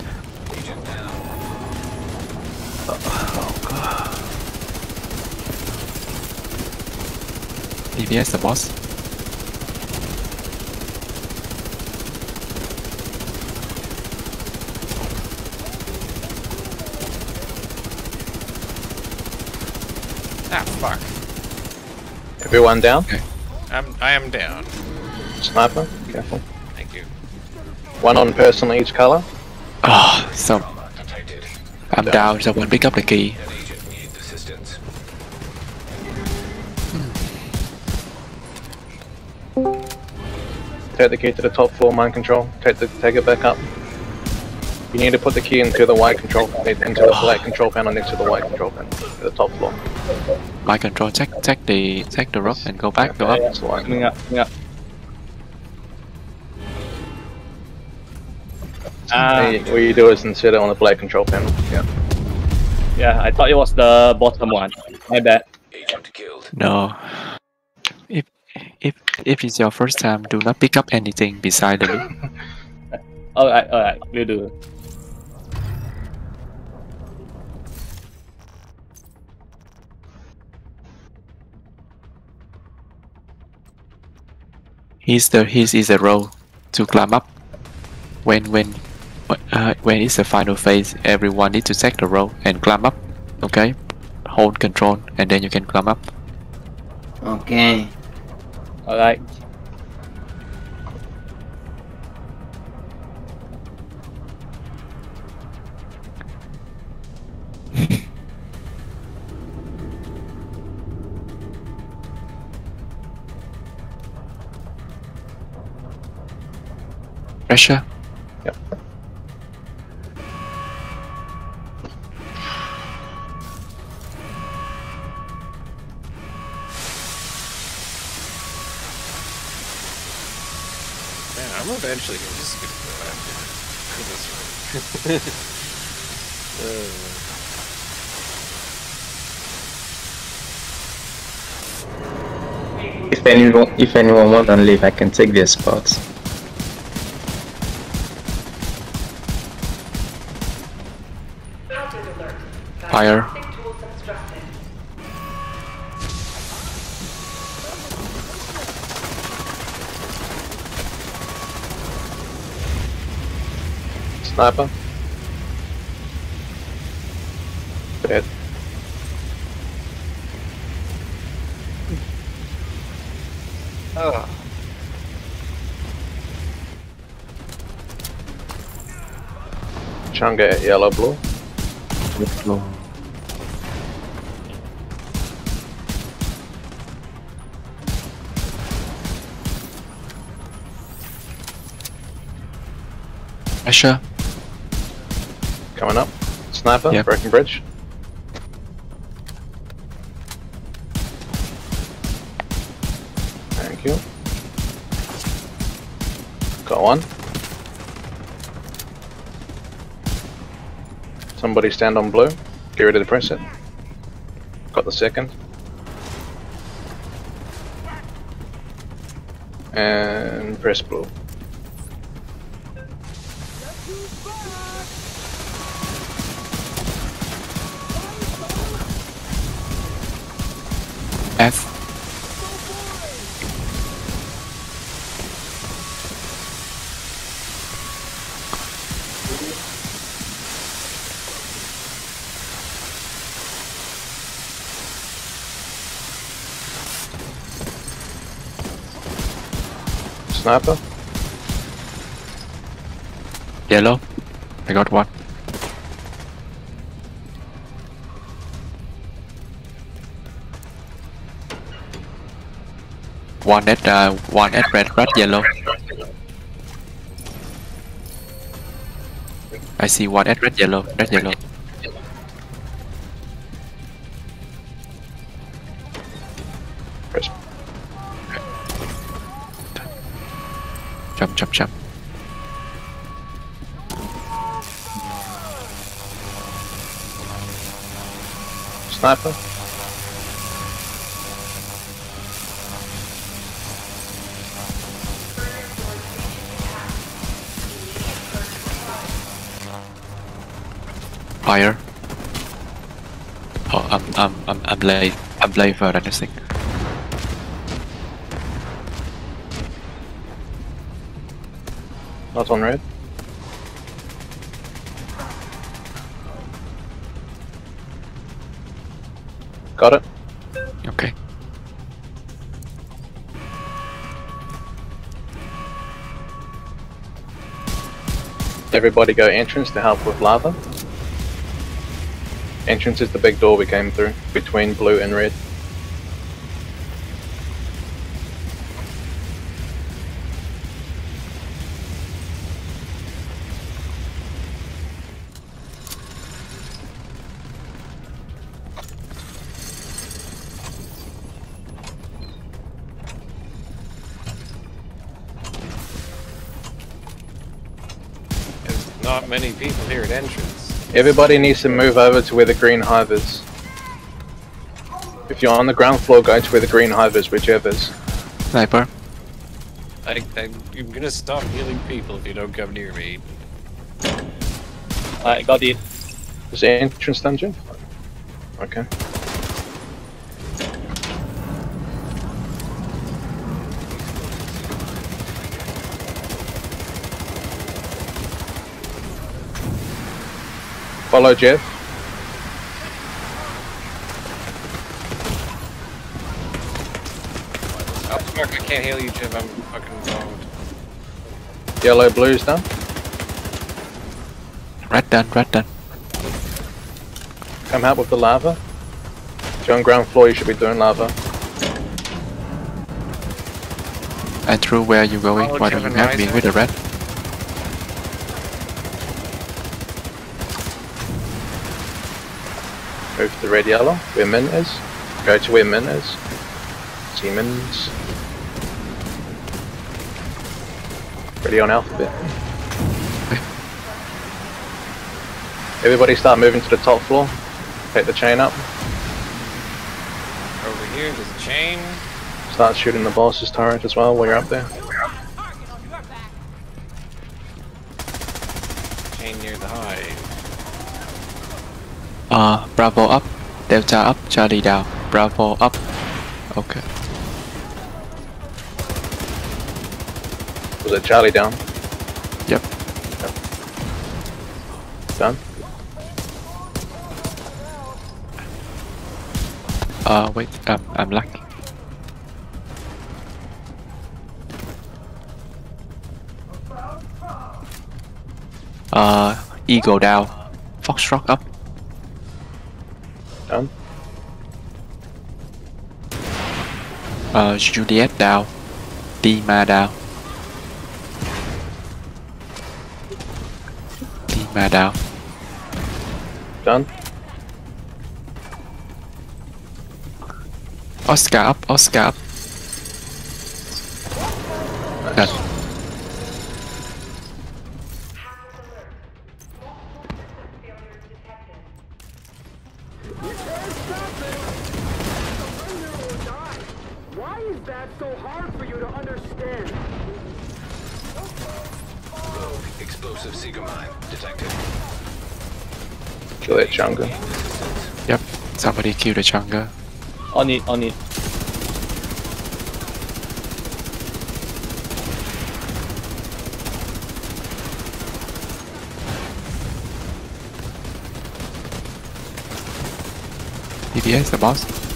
DPS the boss. Ah, fuck. Everyone down. I'm, I am down. Sniper, careful. Thank you. One on person each color. Oh, so I'm down. Someone pick up the key. Take the key to the top floor, mind control. Take the take it back up. You need to put the key into the white control into the black control panel next to the white control panel. To the top floor. My control. Check check the check the rope and go back. Go up. That's the white. Coming up, coming up. Ah, Hey, what you do is insert it on the black control panel. Yeah. yeah, I thought it was the bottom one. My bad. Agent killed. No. If if if it's your first time, do not pick up anything beside the <laughs> loot. Alright, alright, we'll do. He's the his is a row to climb up. When when uh, when it's the final phase, everyone need to take the rope and climb up. Okay, hold control, and then you can climb up. Okay. Alright. Pressure. Yep. Man, I'm eventually gonna just gonna go after this one. uh, If anyone, if anyone want to leave, I can take their spots. Fire. Diagnostic tools obstructed. Sniper. Dead. ah. Chunga at yellow blue. Pressure. Coming up. Sniper. Yep. Broken bridge. Thank you. Got one. Somebody stand on blue. Get ready to press it. Got the second. And press blue. Sniper. Yellow. I got one. One at uh, one at red, red, yellow. I see one at red, yellow, red, yellow. Sniper. Fire. Oh, I'm, I'm, I'm, I'm late. I'm late for anything. Not on red. Everybody go entrance to help with lava. Entrance is the big door we came through, between blue and red. Everybody needs to move over to where the green hive is. If you're on the ground floor, go to where the green hive is, whichever is. Sniper. I, I, I'm gonna stop healing people if you don't come near me. I got it. Is the entrance dungeon? Okay. Follow Jeff. Fuck, I can't heal you, Jim. I'm fucking boned. Yellow, blue's done. Red done, red done. Come out with the lava. If you're on ground floor, you should be doing lava. And through where you going? Follow Why don't you Kevin help me with the red? To the red yellow, where Min is. Go to where Min is. See Min's. Ready on alphabet. Everybody start moving to the top floor. Take the chain up. Over here, there's a chain. Start shooting the boss's turret as well while you're up there. Chain near the hive. Uh, Bravo up, Delta up, Charlie down. Bravo up. Okay. Was it Charlie down? Yep. Done? Uh, wait, um, I'm lucky. Uh, Eagle down. Foxtrot up. Done? Uh, Juliet down. Lima down. Lima down. Done? Oscar up, Oscar up. Done. Kill the Chunga. On it, on it. DPS, the boss.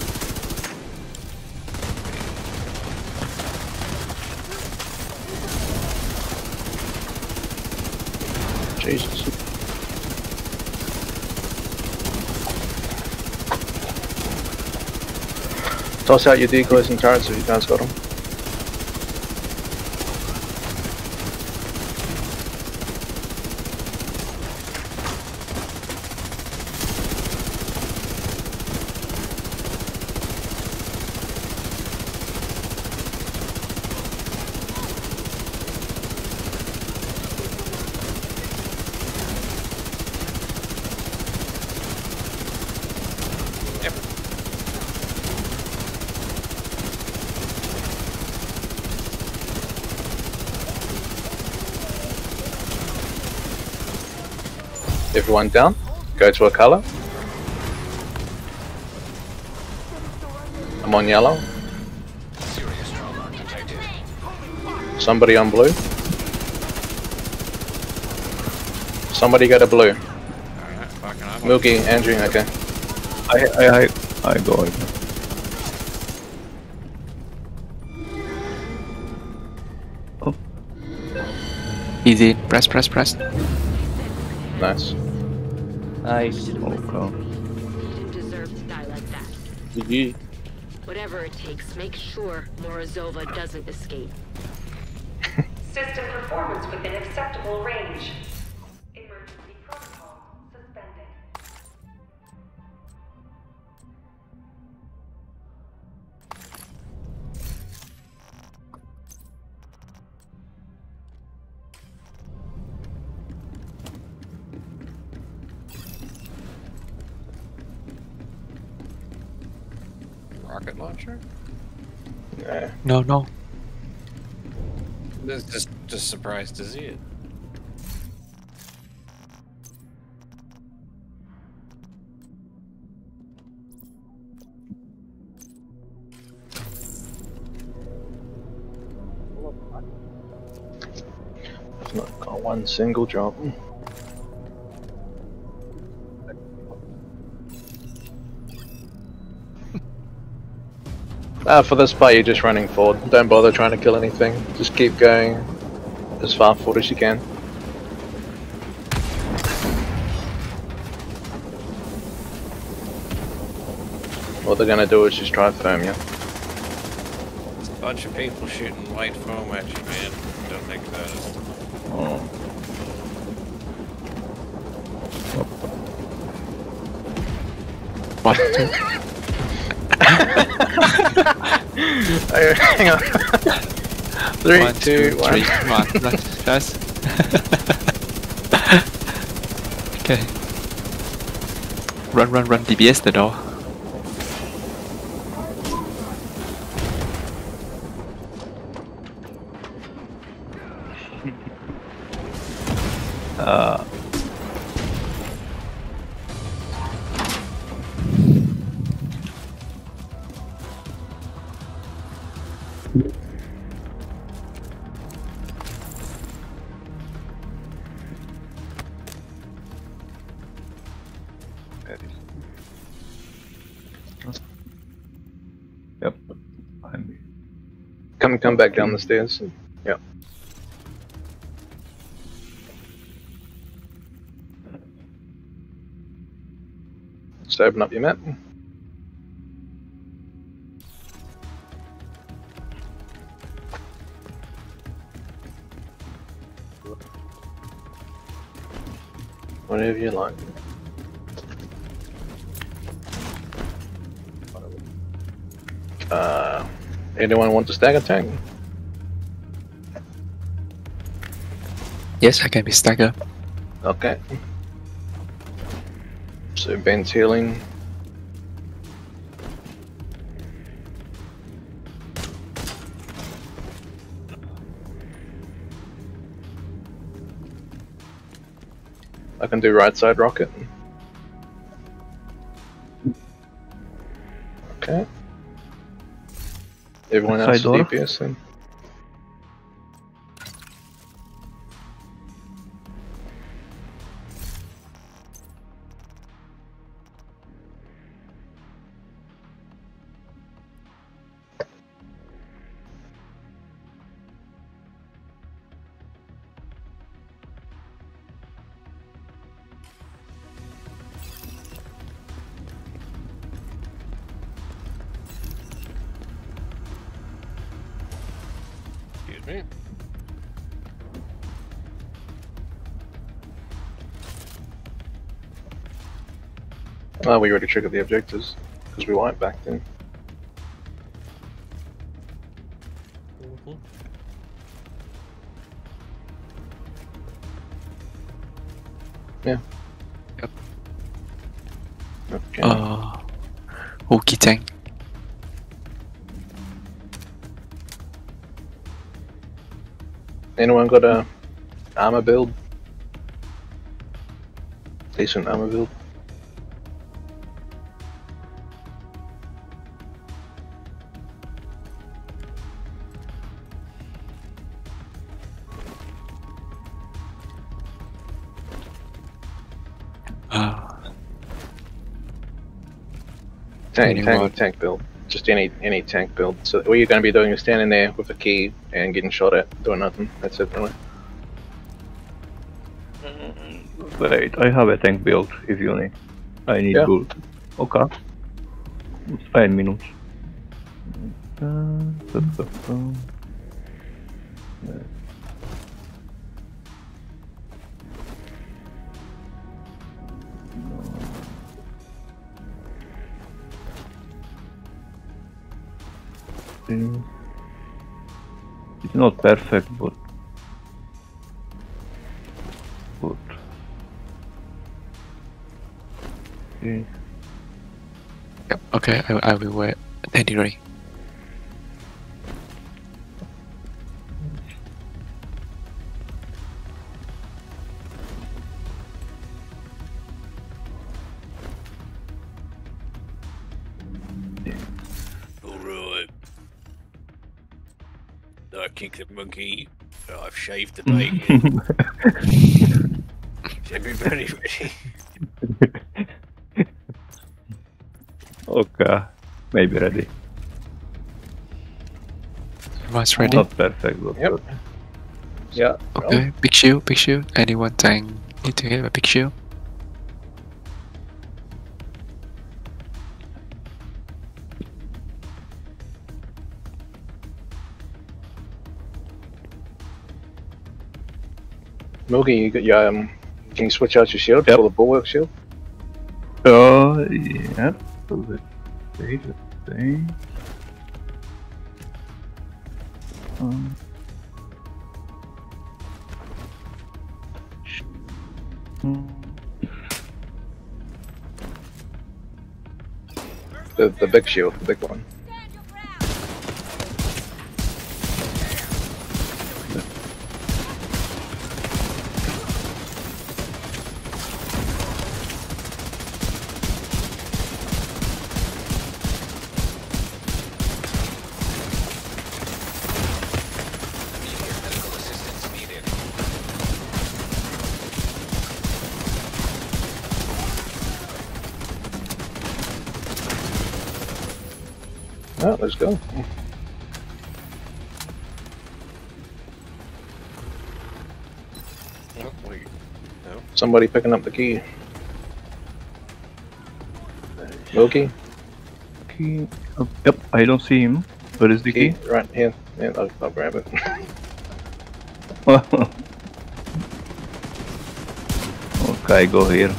Toss out your decoys and turrets if you guys got them. Everyone down. Go to a color. I'm on yellow. Serious trauma detected. Somebody on blue. Somebody go to blue. Alright, Milky, Andrew, okay. I, I, I, I go. I go. Easy. Press, press, press. Nice. Oh, nice. Okay. You deserve to die like that. GG. Whatever it takes, make sure Morozova doesn't escape. <laughs> System performance within acceptable range. surprised to see it. I've not got one single job. Ah, for this part, you're just running forward. Don't bother trying to kill anything. Just keep going as far forward as you can. What they're gonna do is just try to foam you. It's a bunch of people shooting white foam at you, man. Don't make those. Oh. One, two. Oh, hang on. <laughs> Three, One, two, two, one. three, one. Right, guys. okay. Run, run, run. DPS the door. The stairs. Yep. Just open up your map. Whatever you like. Uh, anyone want to stagger tank? Yes, I can be stagger. Okay. So Ben's healing. I can do right side rocket. Okay. Everyone Left else side. DPS then. Oh, we already triggered the objectives because we wiped back then. Yeah. Yep. Okay. Uh, tank. Anyone got a armor build? Decent armor build. Tank, Anyone? tank, tank build. Just any any tank build. So all you're going to be doing is standing there with a key and getting shot at, doing nothing. That's it, really. Wait, I have a tank build if you need. I need Yeah. gold. Okay. Five minutes. Uh, Mm. It's not perfect, but good. Okay. yep. Okay, I, I will wait. Anyway. I've shaved the Mm. bacon. Is everybody ready? <laughs> okay, maybe ready. Everyone's ready. Not perfect. but Yep. look. Yeah. Okay, big shield, big shield. Anyone tank need to hit a big shield? Milky, you got your um. Can you switch out your shield? Pull the bulwark shield. Uh, yeah. Let's see, let's. Um. The the big shield, the big one. Let's go. Oh, wait. No. Somebody picking up the key. Milky, Key. Oh, yep, I don't see him. Where is the key key? right here. Yeah, I'll, I'll grab it. <laughs> okay, go here.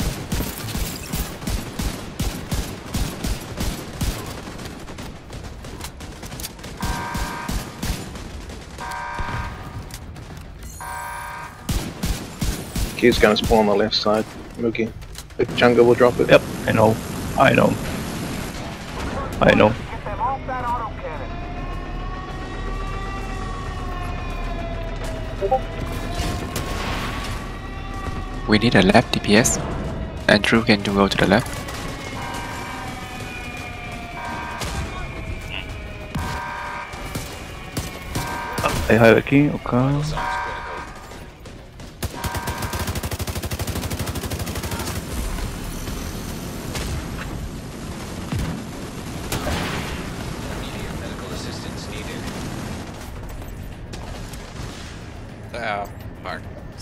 Key's gonna spawn on the left side. Milky, the jungle will drop it. Yep, I know. I know. I know. Get them off that autocannon. We need a left DPS. Andrew can do go to the left. I have a key, okay.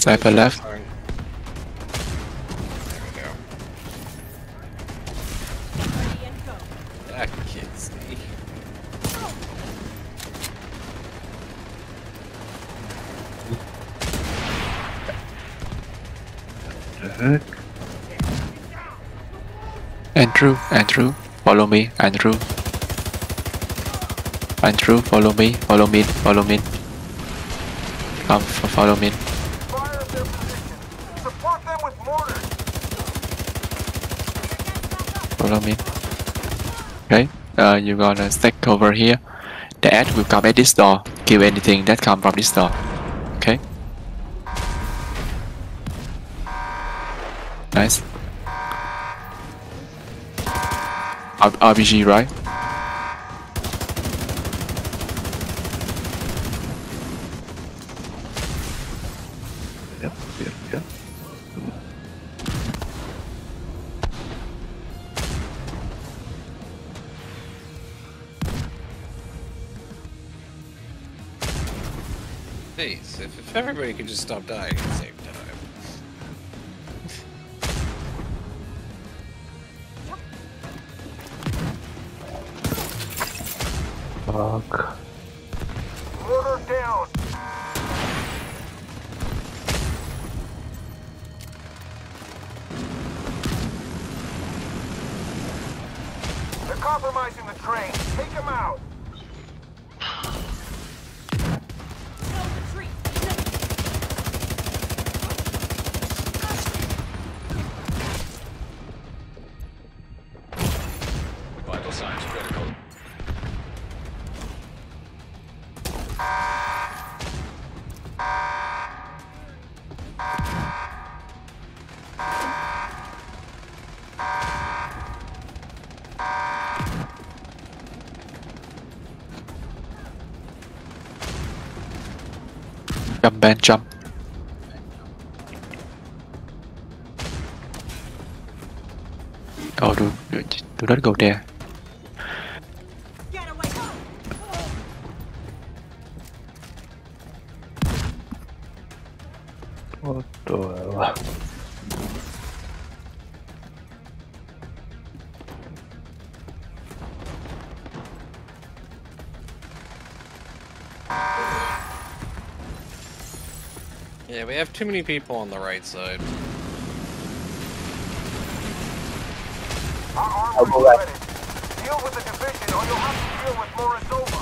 Sniper left. Sorry. There we go. I can't see. Heck. Andrew, Andrew, follow me, Andrew. Andrew, follow me, follow me, follow me. Come, follow me. Fire at their position. Support them with mortars. Me. Okay, uh, you're gonna stack over here. The ad will come at this door. Kill anything that come from this door. Okay. Nice. RPG, right? Could just stop dying Jump, Ben, jump. Oh, do, do, do not go there. Have too many people on the right side. Our armor is ready. Deal with the division or you'll have to deal with Morozova.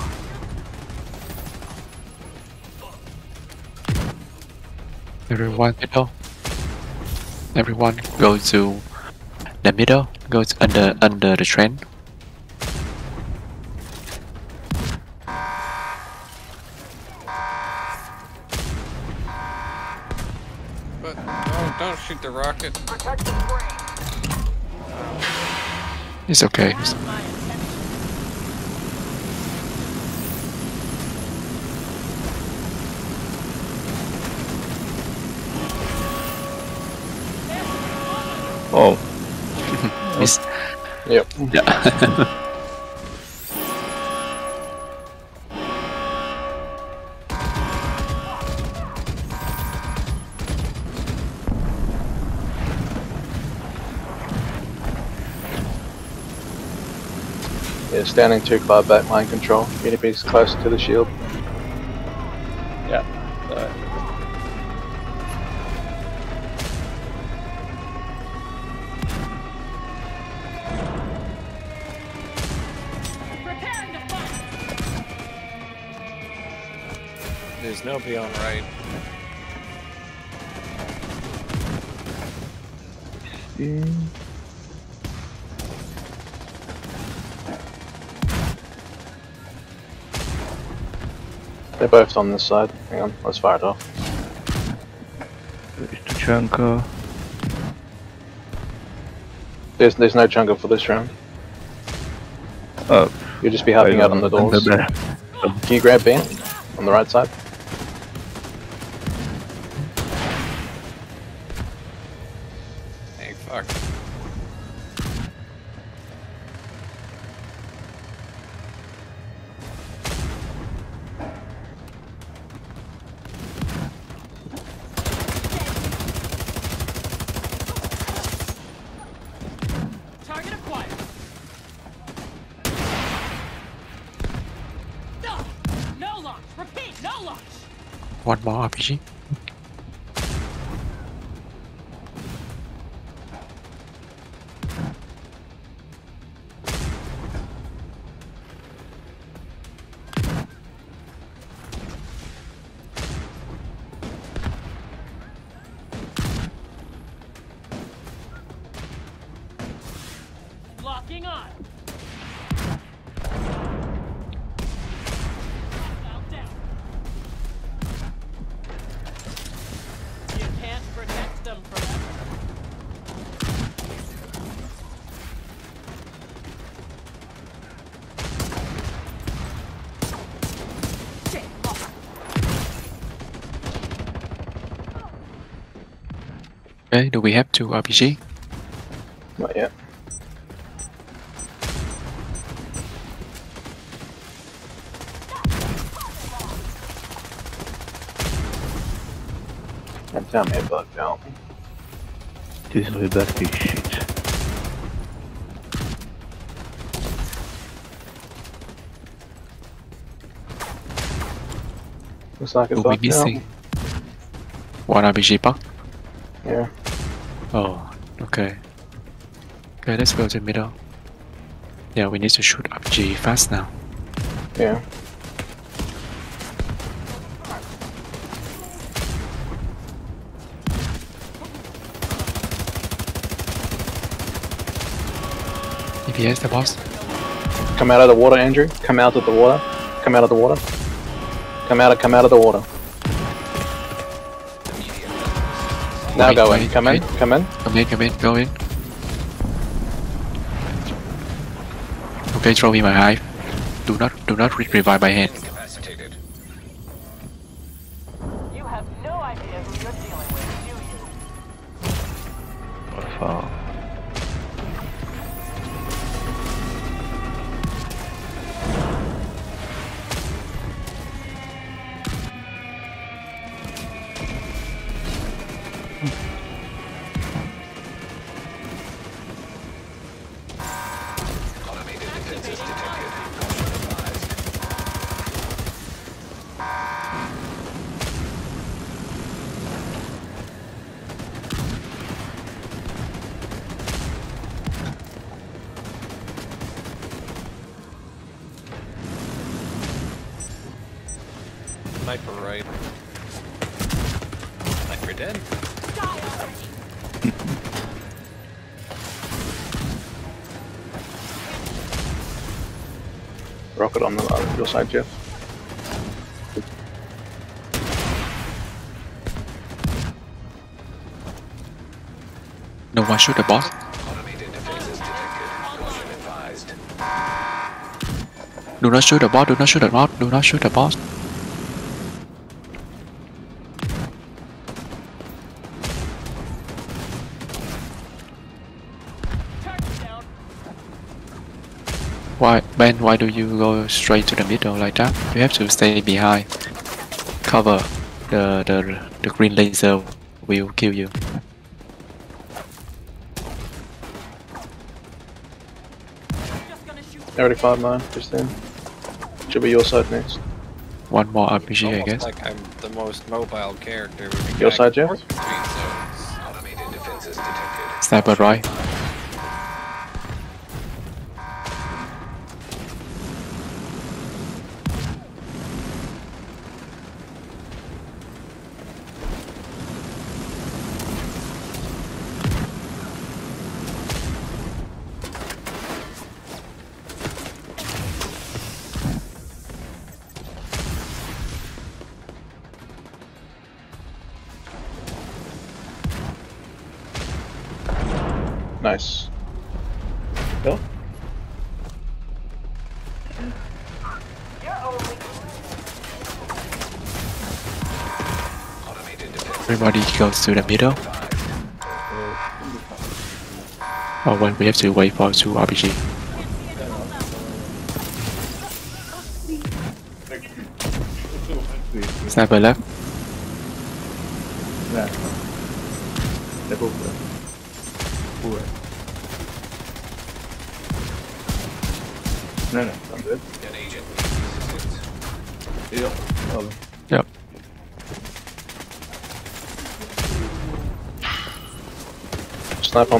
Everyone middle. Everyone go to the middle. Go to under under the train. Shoot the rocket. Protect. It's okay. It's- Oh, <laughs> Miss. Yep. Yeah. <laughs> standing too far back, line control. You need to be close to the shield. Yeah. There's nobody on right. Both on this side. Hang on, let's fire it off. there's the chunker. There's there's no jungle for this round. Oh, You'll just be helping out on the doors. Can you grab Ben on the right side? Do we have two RPG? Not yet. And tell me about out. This is Liberty shit. Looks like it's Will we bugged out. missing? One RPG buck? Yeah. Oh, okay. Okay, let's go to the middle. Yeah, we need to shoot up G fast now. Yeah. DPS the boss. Come out of the water, Andrew. Come out of the water. Come out of the water. Come out of come out of the water. Now Wait, go in. Come in. Come in. Come in, come in, go in. Okay, throw me my hive. Do not, do not re- revive by hand. Not shoot the boss. Do not shoot the boss. Do not shoot the boss. Why, Ben? Why do you go straight to the middle like that? You have to stay behind. Cover. The the the green laser will kill you. I Already five mine, just then. Should be your side next. One more RPG, I guess. like I'm the most mobile character. Your side, and Jeff? forth between zones. Automated defenses detected. Sniper right. Goes to the middle. Oh, well, we have to wait for two RPG. Sniper left.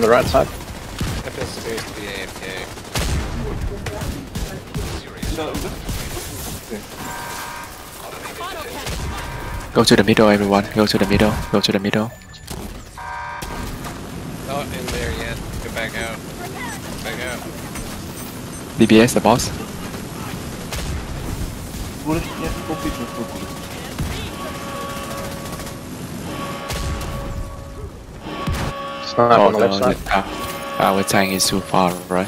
On the right side. FS appears to be AFK. Go to the middle, everyone. Go to the middle. Go to the middle. Not in there yet. Get back out. Back out. DPS, the boss. Snipe Oh, on the left side. our tank is too far, right?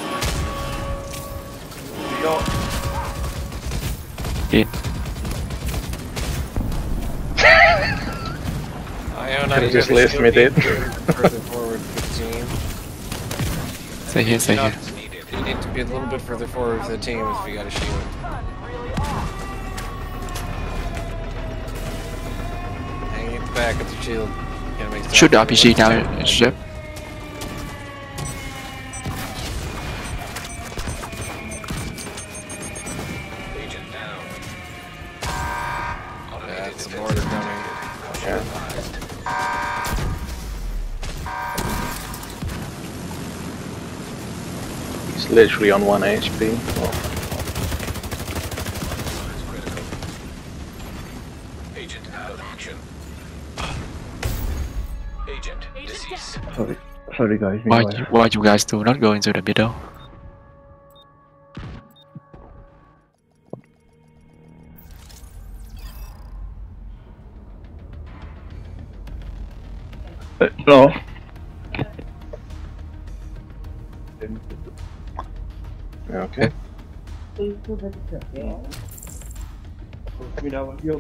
In. Iona, Could've you just gotta left me be dead. Further forward with the team. Stay here, stay Not- here. You need to be a little bit further forward with the team if you got a shield. Hang it back at the shield. Shoot the that- RPG now, Shep. Literally on one HP. Oh. Agent out action. Agent deceased. Sorry. Sorry guys. Why, meanwhile. you- why you guys do not go into the middle? Oh,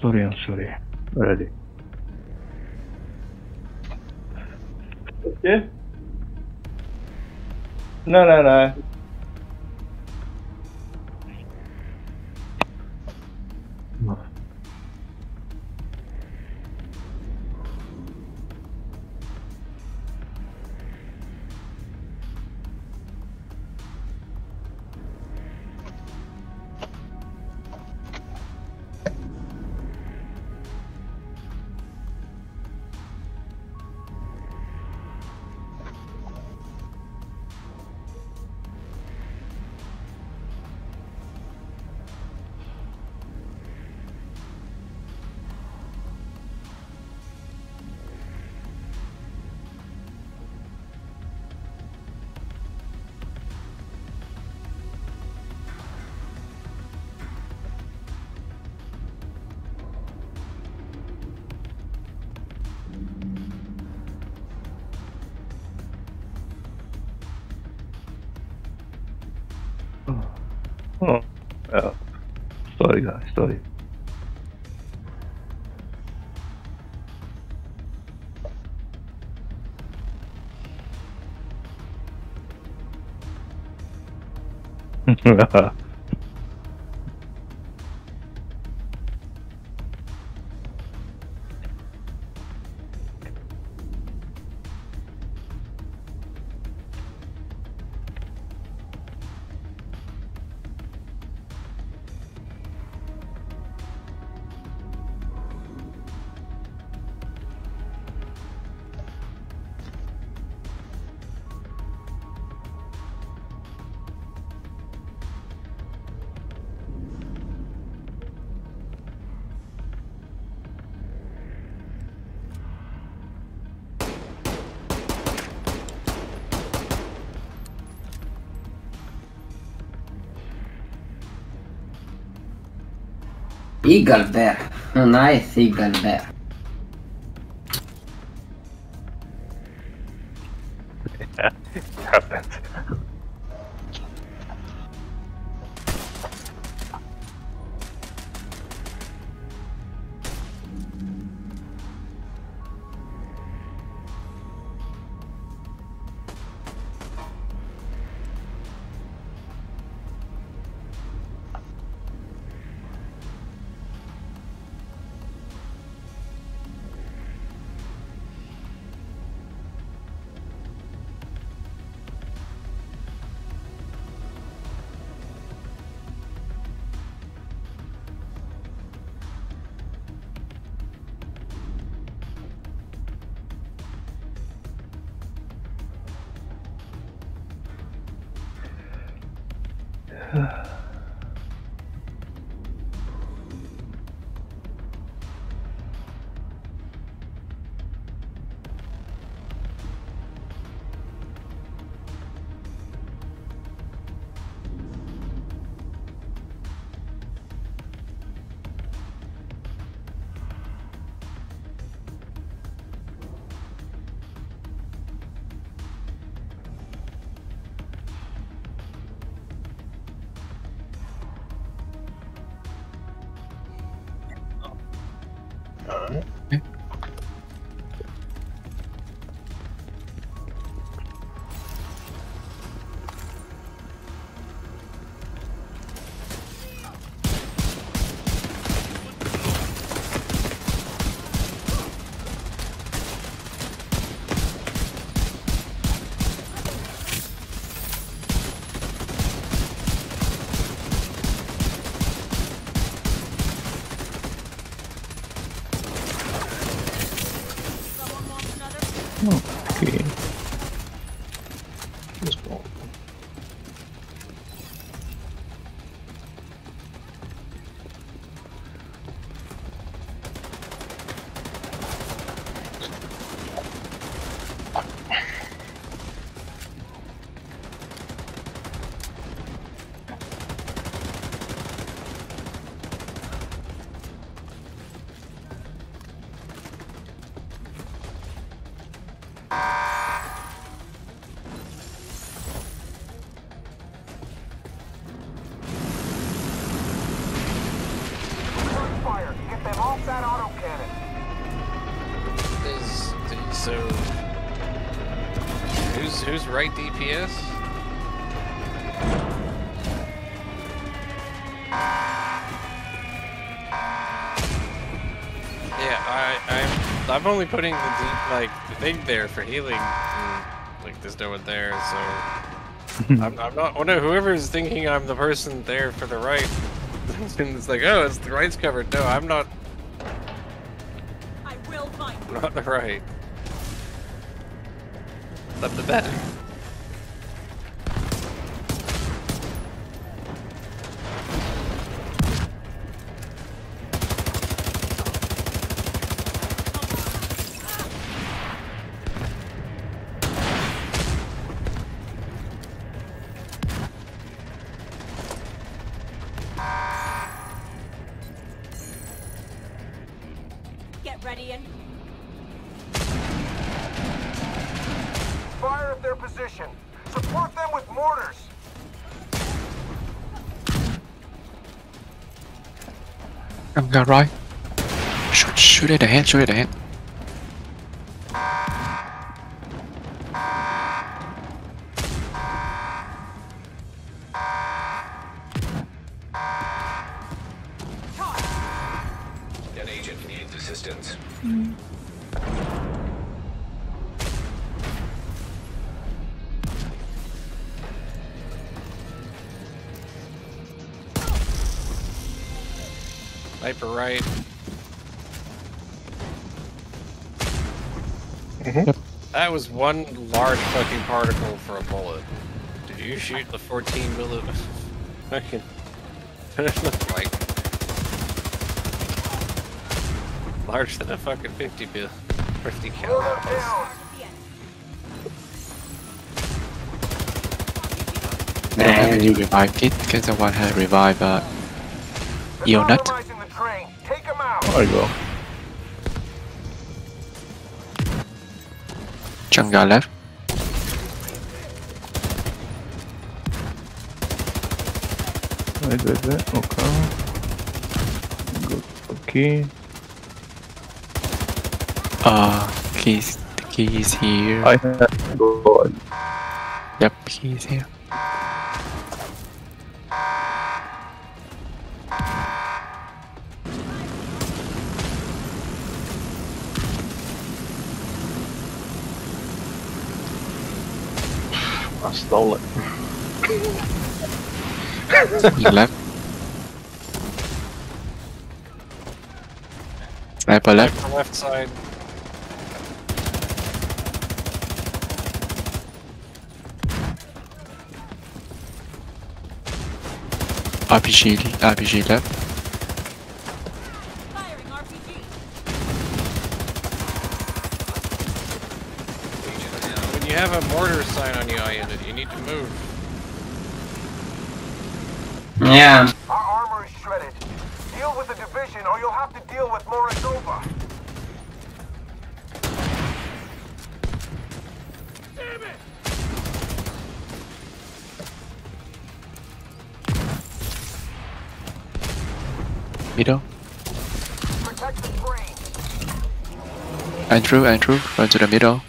Sorry, I'm sorry. Already. No, no, no. ハハハ。Eagle bear. Nice eagle bear. Only putting the deep like the thing there for healing. and, like there's no one there, so <laughs> I'm, I'm not. Oh Wonder whoever's thinking I'm the person there for the right. <laughs> and it's like, oh, it's the right's covered. No, I'm not. I will find not the right. Up the back. Down right. Shoot, shoot at the hand, shoot at the one large fucking particle for a bullet. Did you shoot the 14 milli? Fucking. It looked like larger than a fucking 50 bill, 50 cal. Slow them down. And you revive it, because I want had revive uh, They're Ionut. compromising the train. Take them out. There you go. Chunga left. Wait, wait, wait. Okay. Good. Okay. Uh, keys, the key is here. I have gold. Yep, is here. Stole it. <laughs> You left. Sniper left. Sniper left side. RPG, RPG left. firing RPG. When you have a mortar sign on you, Ian, you need to move. Yeah. Our armor is shredded. Deal with the division or you'll have to deal with Morozova. Middle. Protect the train. Andrew, Andrew, run to the middle.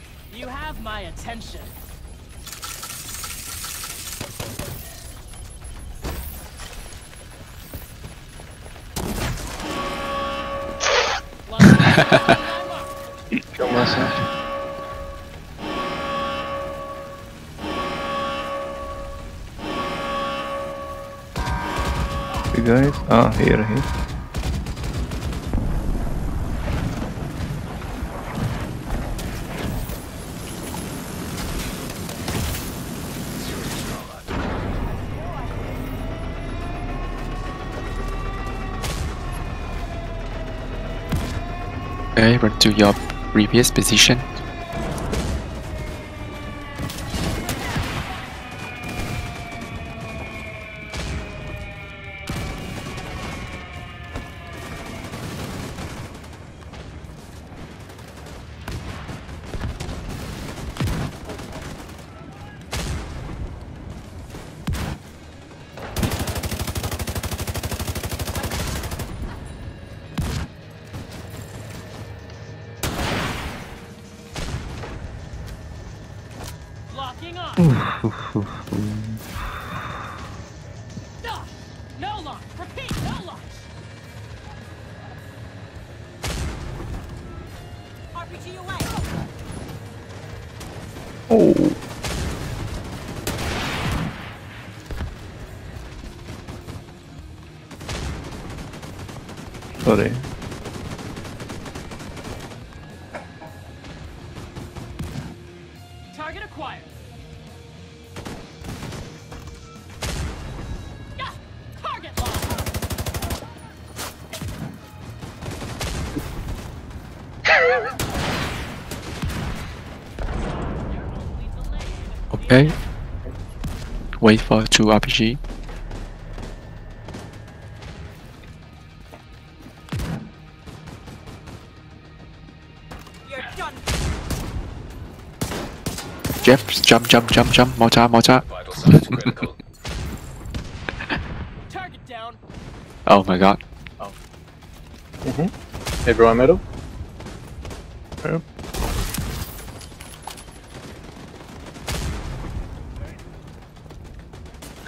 Run to your previous position. Wait for two RPG. Jeff, jump, jump, jump, jump. Mortar, mortar. Vital signs critical. Target down. Oh my god. Mm-hmm. Everyone middle.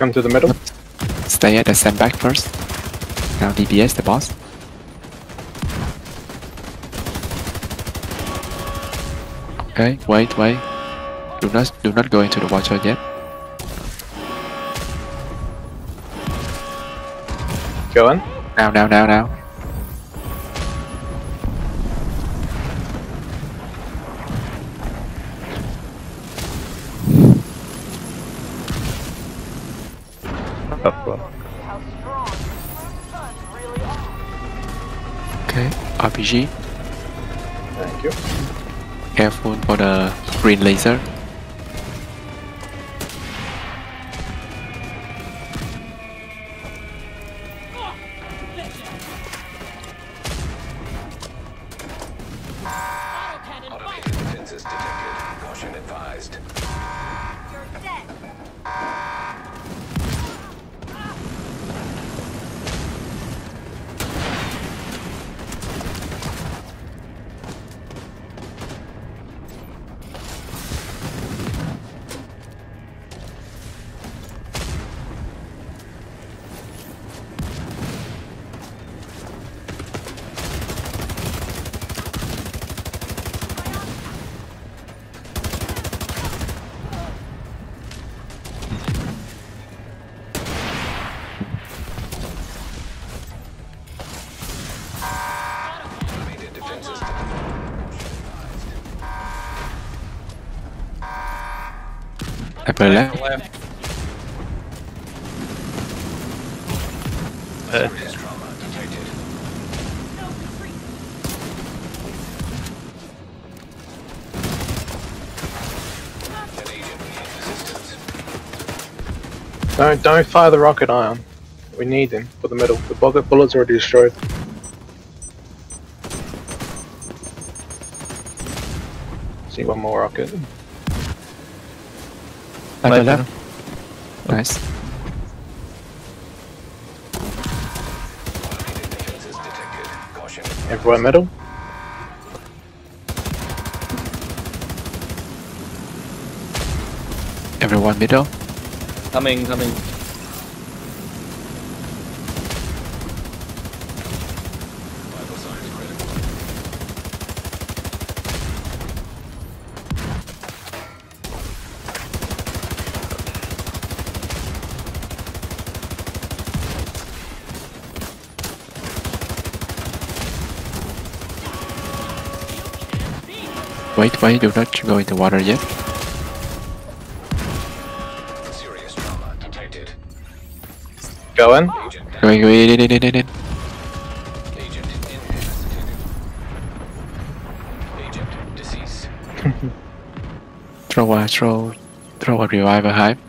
Come to the middle. Stay at the sandbag first. Now DPS the boss. Okay, wait, wait. Do not do not go into the water yet. Go in. Now, now, now, now. RPG. Thank you. Careful for the green laser. Don't don't fire the rocket ion. We need him for the middle. The bullet bullets already destroyed. See one more rocket. Upper Left, left. Nice. Automated defenses detected. Caution advised. Everyone middle. Everyone middle. Coming, coming. Wait, wait, do not go in the water yet. Serious trauma detected. Go in. Agent down. Wait, wait, in, in, in, in, in. Agent incapacitated. Agent deceased. <laughs> Throw a, throw, throw a reviver hive.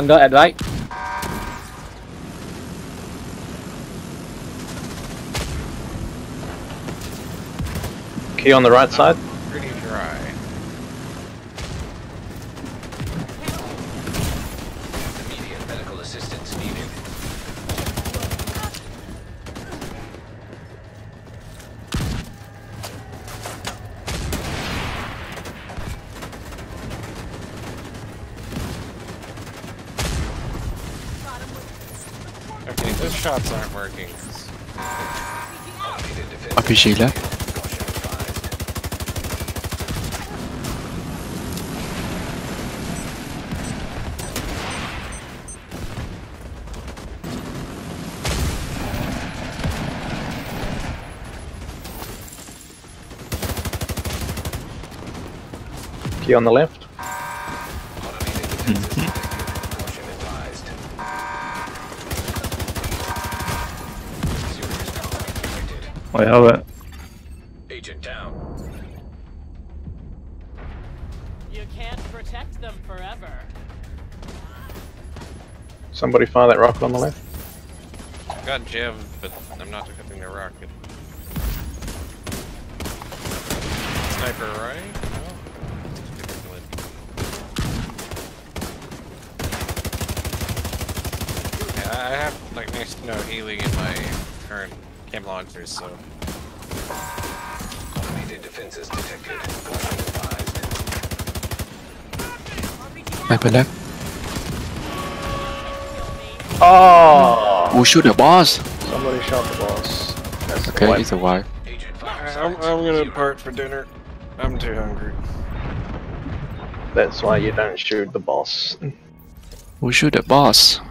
Under at right. Key on the right side. Pretty dry. RPG left. Key on the left. Somebody fire that rocket on the left. I've got Jev, but I'm not equipping the rocket. Sniper, right? Yeah, I have like next to no healing in my current chem launchers, so Automated defenses detected. Caution advised. Sniper left. Who shoot the boss? Somebody shot the boss. That's Okay, wipe. it's a wipe. I'm, I'm gonna depart for dinner. I'm too hungry. That's why you don't shoot the boss. Who shoot the boss?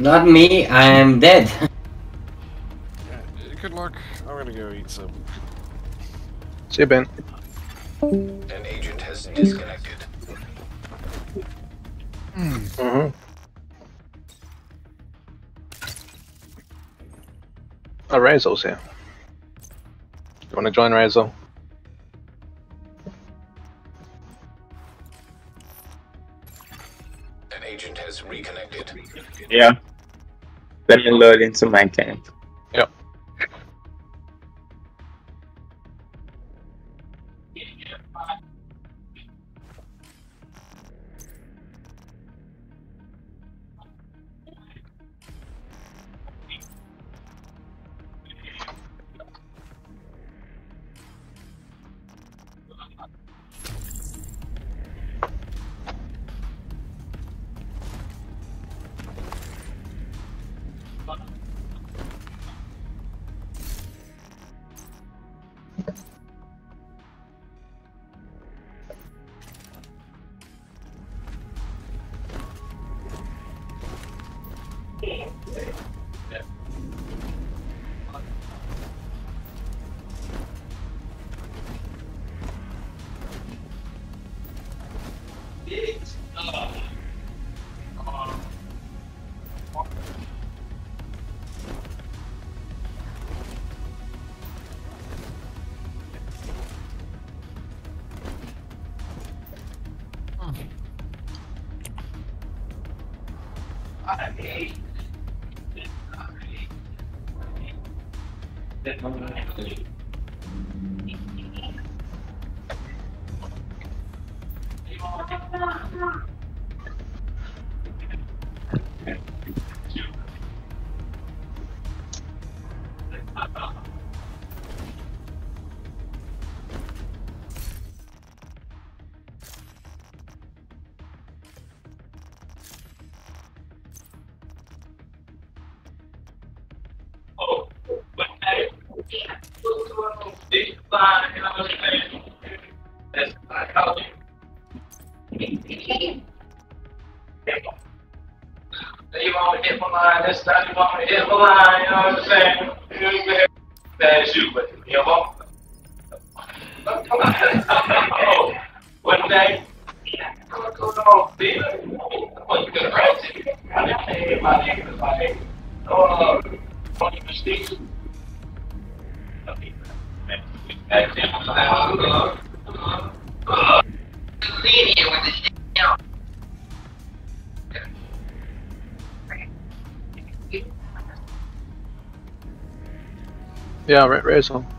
Not me, I am dead. <laughs> Good luck. I'm gonna go eat some. See you, Ben. An agent has disconnected. Mm-hmm. Oh, Razel's here. You want to join Razel? An agent has reconnected. Yeah. Let me load into my camp. Yeah,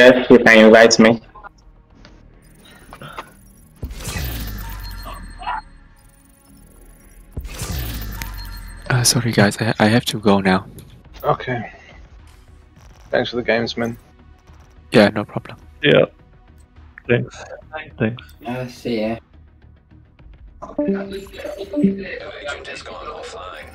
Jeff, you can invite me. Uh, sorry guys, I, I have to go now. Okay. Thanks for the games, man. Yeah, no problem. Yeah. Thanks. Thanks. Uh, see ya. An agent has gone offline.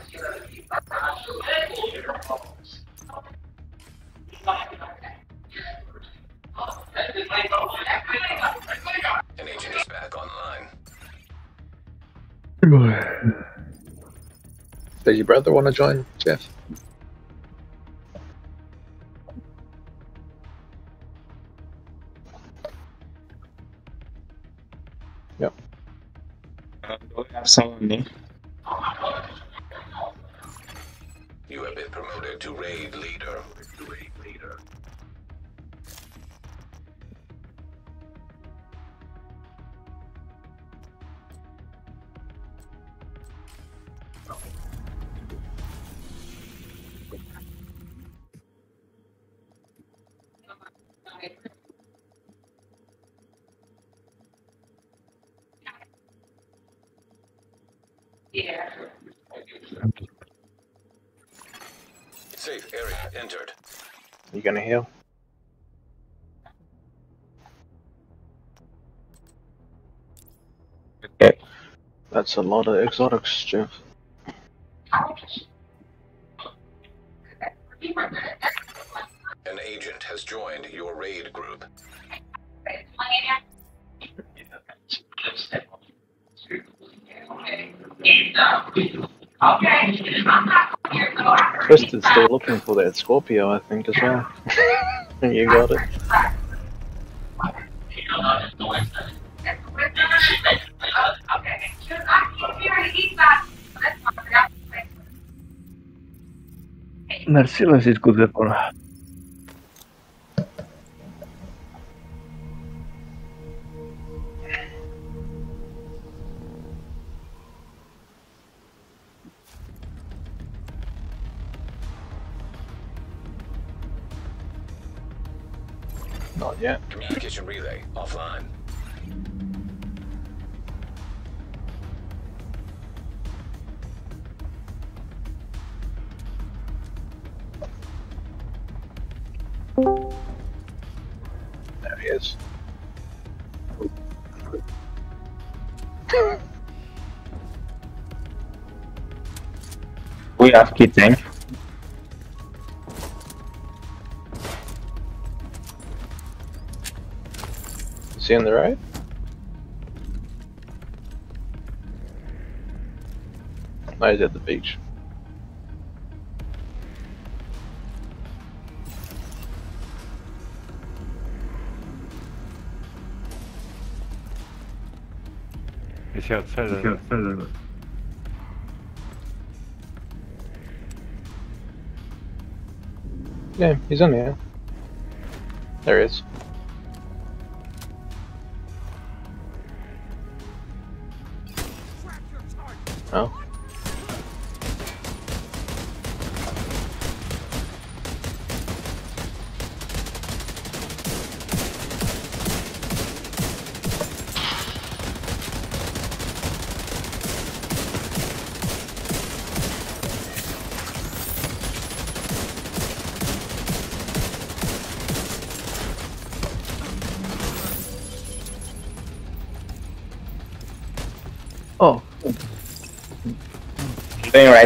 Does your brother want to join, Jeff? Yep. Uh, do I have someone new? You have been promoted to raid leader. Gonna heal? Okay. That's a lot of exotics, Jeff. Twisted's still looking for that Scorpio, I think, as well. <laughs> you got it. Merciless is good weapon. We have key tank. Is he on the right? No, he's at the beach. Is he outside? Is he outside Yeah, he's on here. There he is.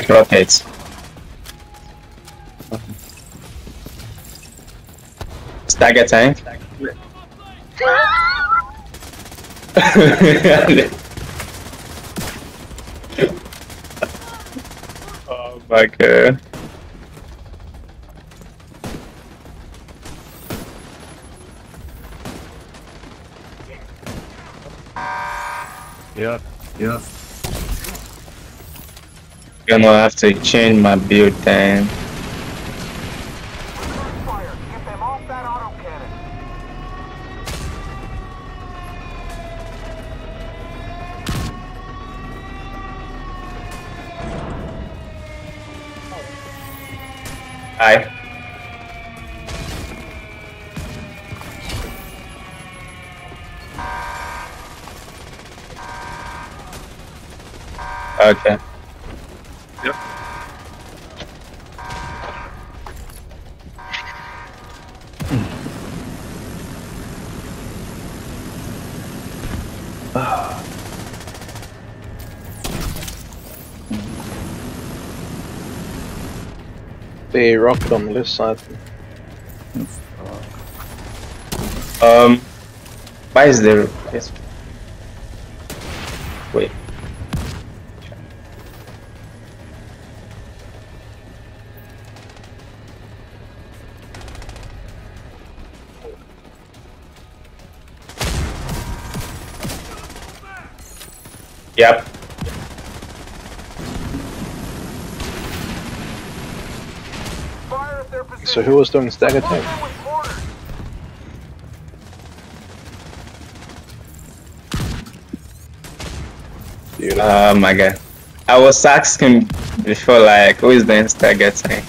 Rotates. Stagger tank. <laughs> oh my god. Gonna have to change my build then. Aye. Okay. Yep. The rocket on the left side. Um, why is there? Yes. So who was doing stagger tank? With Oh my god. I was asking before, like, who is doing stagger tank?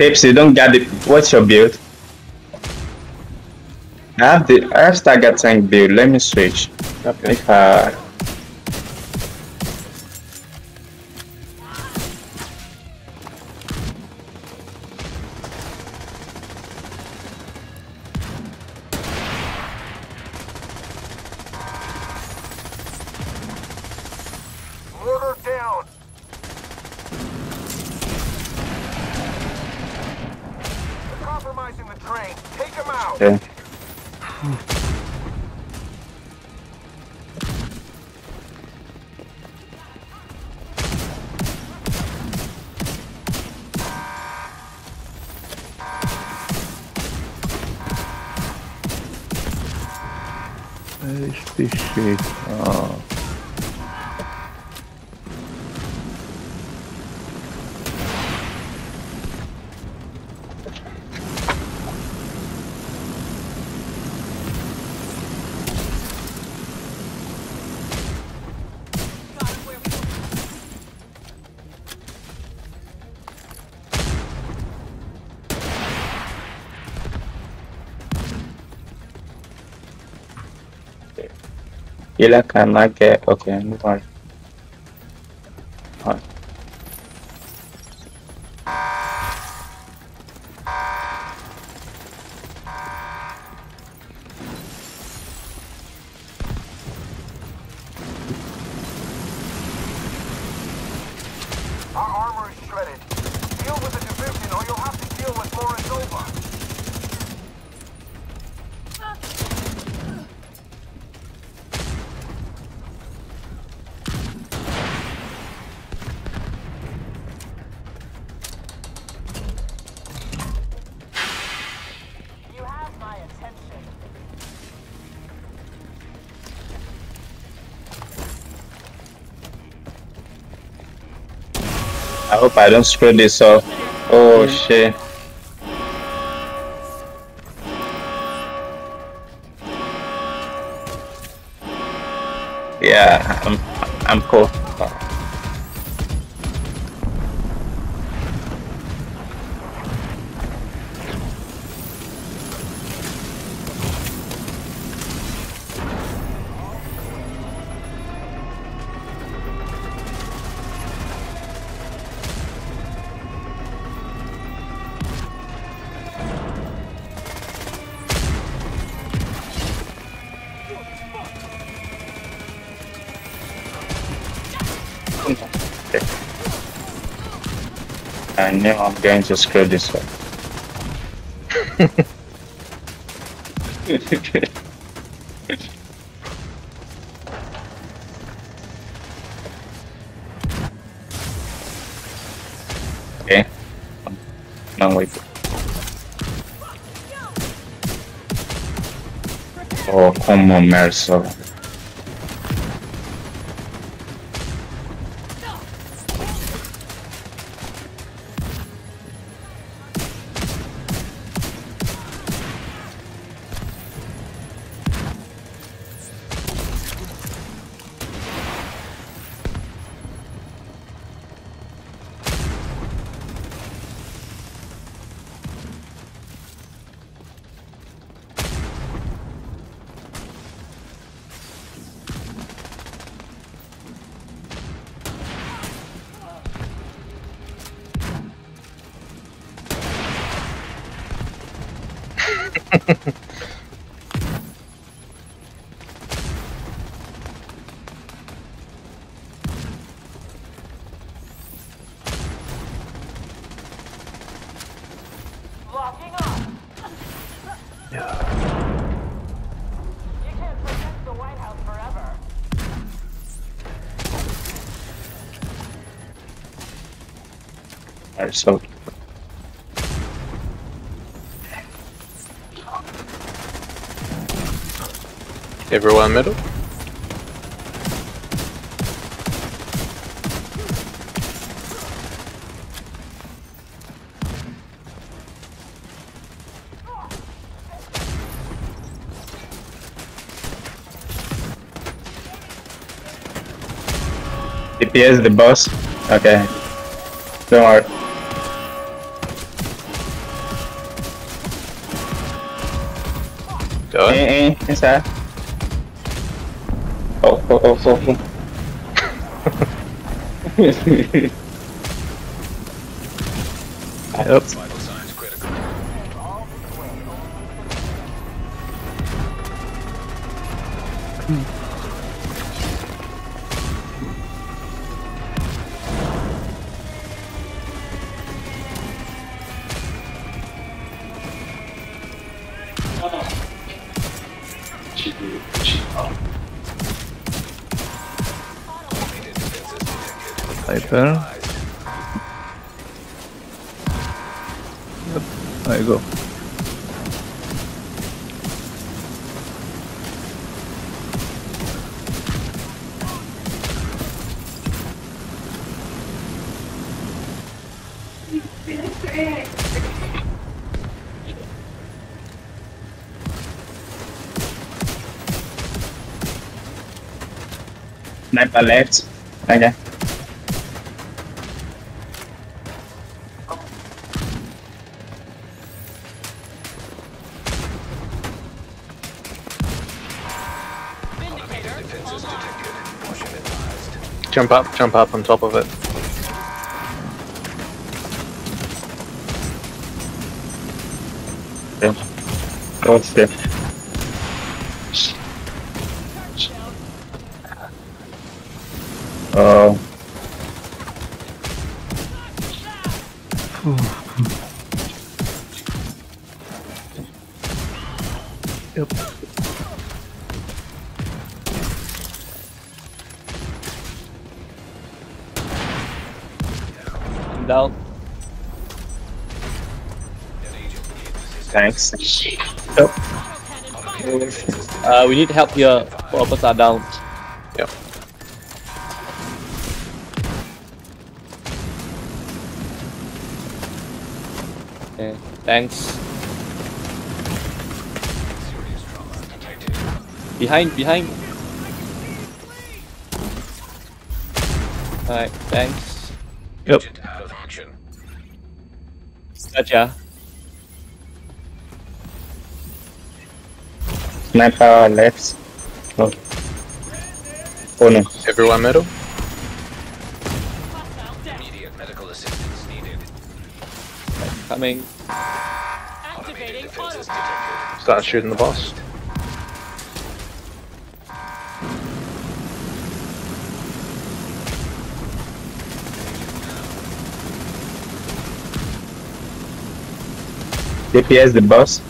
You don't get it. What's your build? I have the I have stagger tank build. Let me switch. Okay. If uh, Take Healer cannot get. Okay, move on. Hope I don't screw this up. Oh shit. I'm going to screw this up. <laughs> okay. No wait. Oh, come on, Marcel. Alright, so Everyone middle? DPS the boss. Okay. Don't worry. Inside. Oh, oh, oh, oh, <laughs> <laughs> Sniper left. Okay. Jump up, jump up on top of it. Yeah. What's there? Thanks. Uh, we need help here. Four of us are down. Yep. Okay, thanks. Behind, behind. Alright, thanks. Sniper left. Oh. Oh no. Everyone middle. Immediate medical assistance needed. Coming. Activating auto. Start shooting the boss. DPS the boss.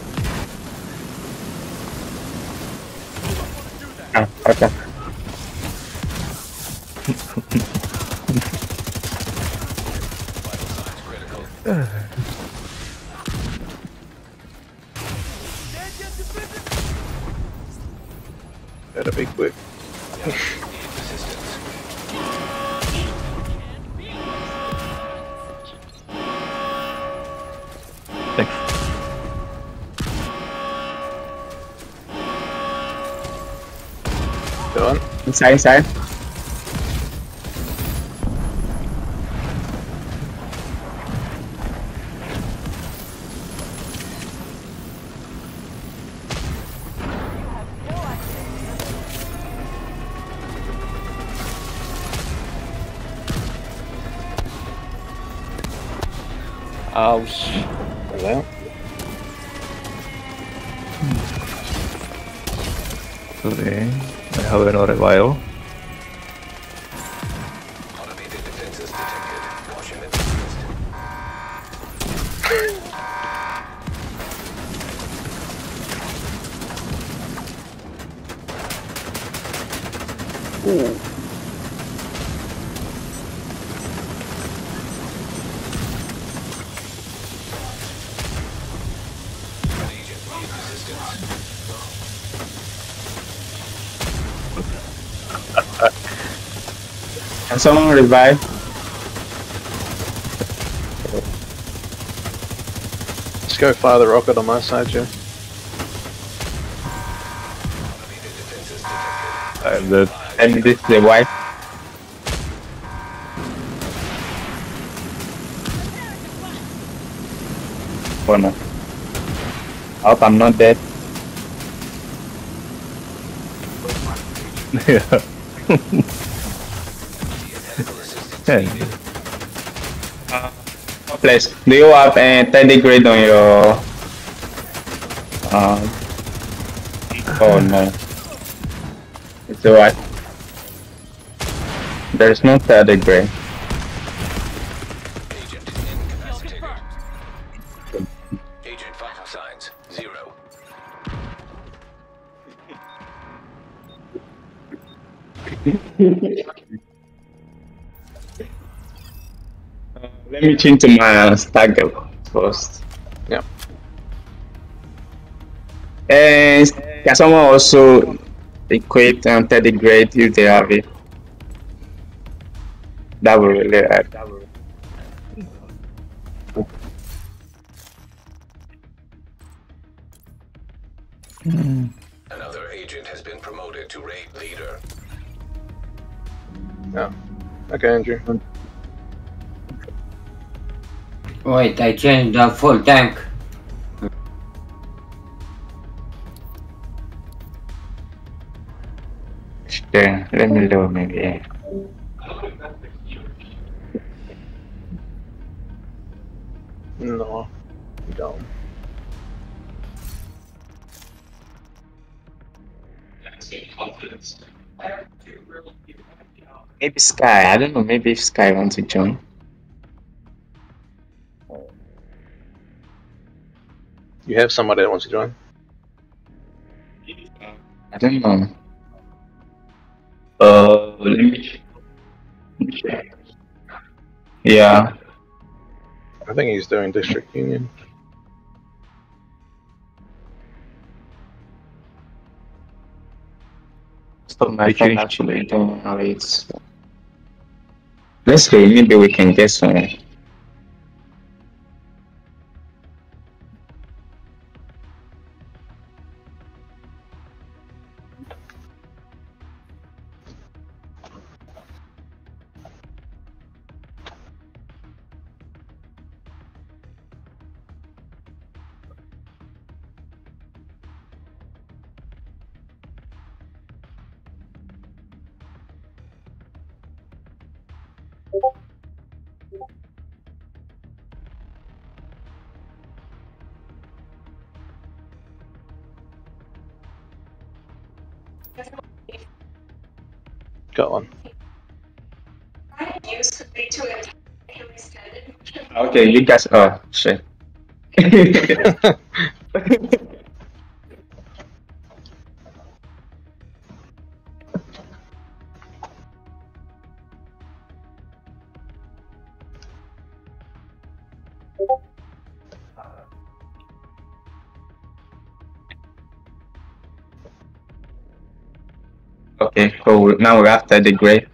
On. Inside, someone revive? let's go fire the rocket on my side, Joe. I'm dead. And this is the wife. Oh no. I hope I'm not dead. yeah. <laughs> <laughs> Hey. Place. Do you have a 30 degree on your um Oh no. It's alright. There's no 30 grade. Agent <laughs> Let me change to my stagger first. Yeah. And can someone also equate um, 30 grade if they have it? That will really help. Another agent has been promoted to raid leader. Yeah. Okay, Andrew. Wait, I changed the full tank. Sure, let me know maybe. No, you don't. Maybe Sky. I don't know. Maybe if Sky wants to join. You have somebody that wants to join. I don't know. Uh, let me check. Yeah. I think he's doing district union. So my I friend changed actually doing it. Let's see. Maybe we can get some. Okay, you guys. Oh shit. okay, cool. Now we're after the grave.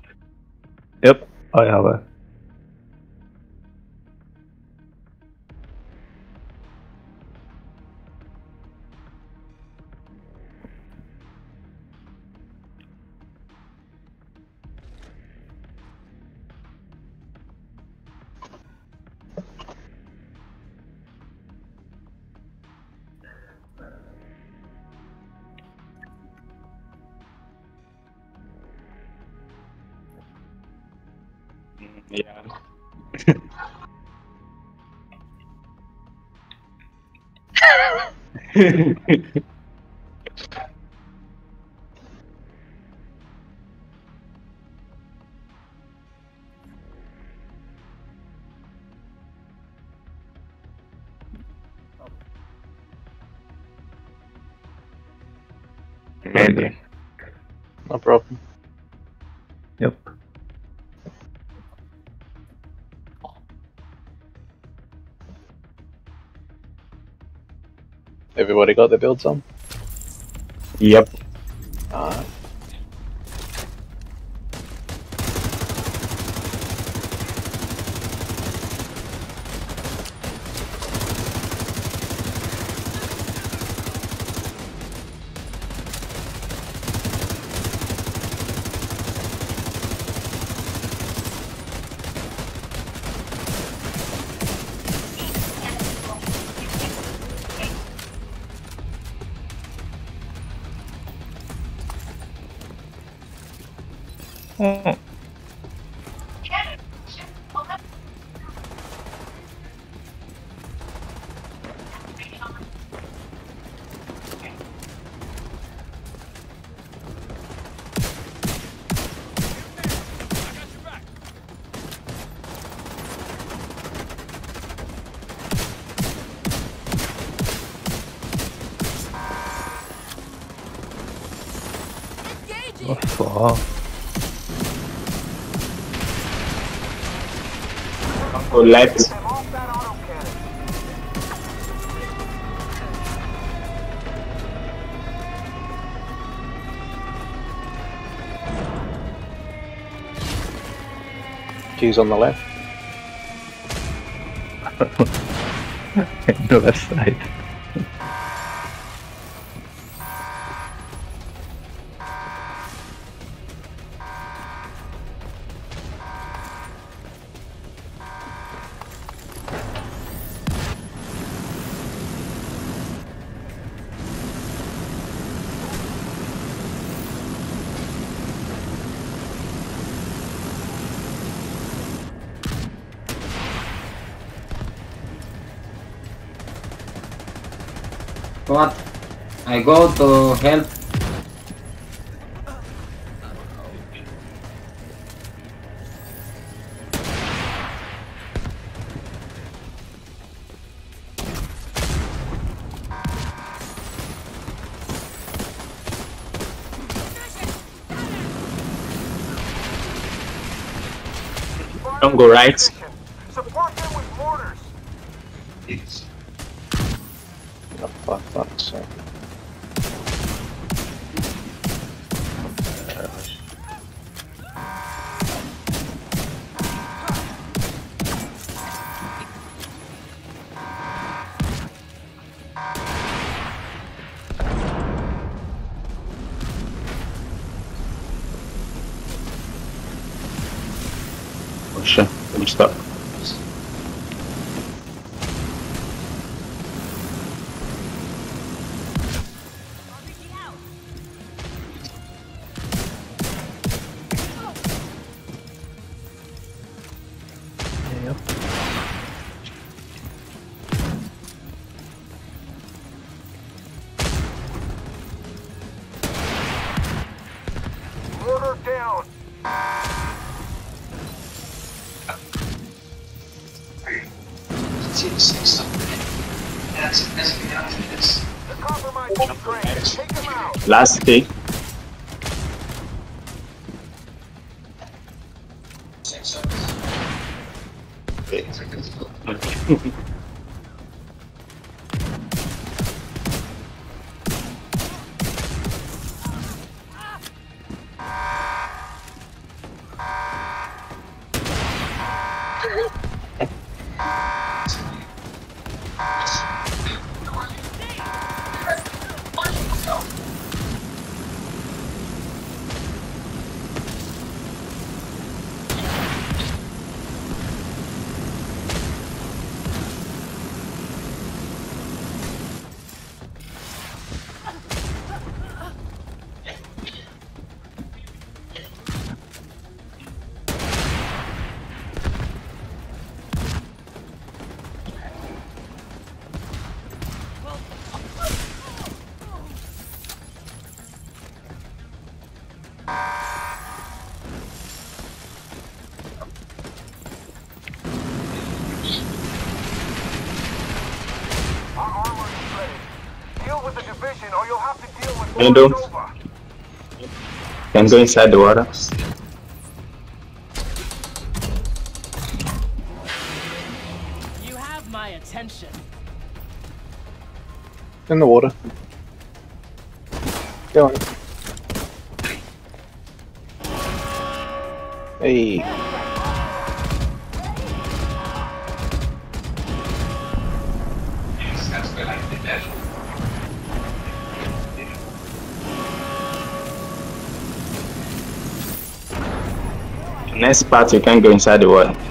Their builds on? Yep. Go left. keys on the left. <laughs> the left side. Go to help. Don't go right. Them out. Last kick. Our deal with Can do. Moldova. Can go inside the water. Part, you can't go inside the water.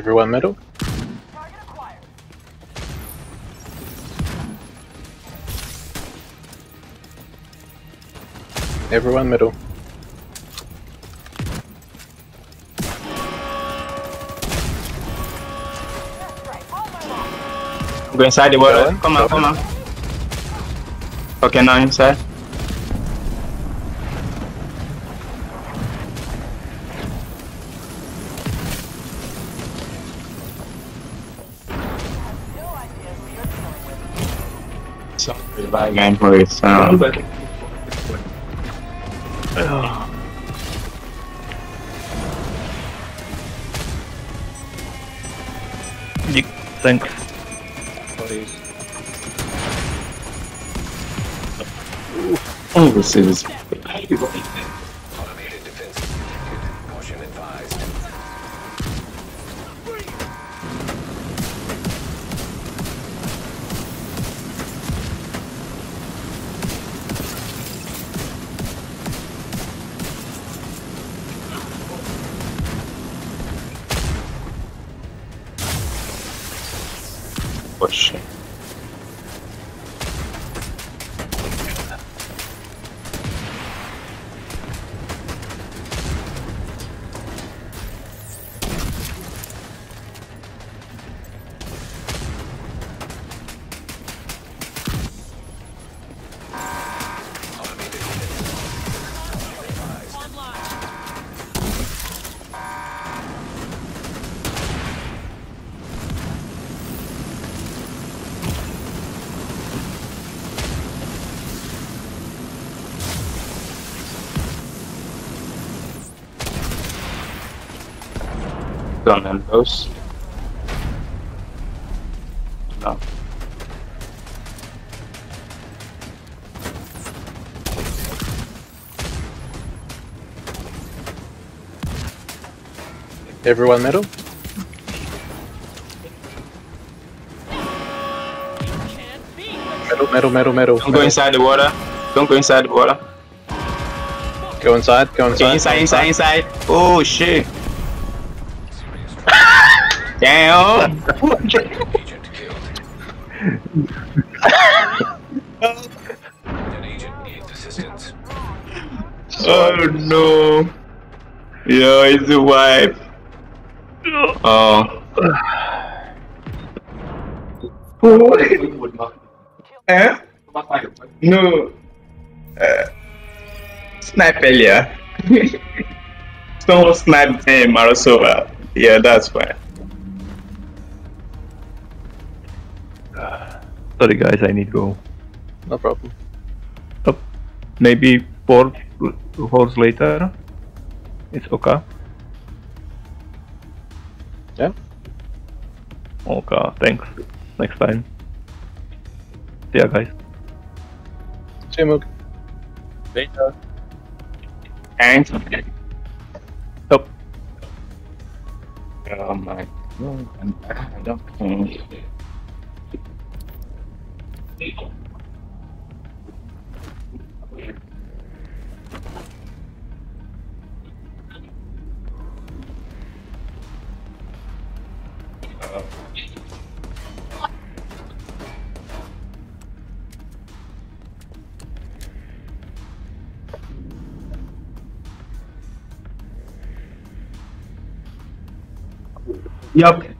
Everyone middle. Everyone middle. Go inside the water. Come on, come on. Okay, now inside. Revive game for it. Um, Nick, thanks. oh, this is. Gun. No. Everyone middle. Middle, middle, middle, middle. Don't go inside the water. Don't go inside the water. Go inside, go inside. Inside, inside, inside. Oh shit. Damn. An agent needs assistance. oh no. Yo, it's the wife. Oh. Eh? No. Uh, snipe earlier. <laughs> Someone sniped him, Marasova. Yeah, that's fine. Sorry guys, I need to go. No problem. Oh, maybe four hours later. It's okay. Yeah. Okay, thanks. Next time. See ya guys. See you, Moog. Later. And Up. oh my god, oh, I don't think. Yup.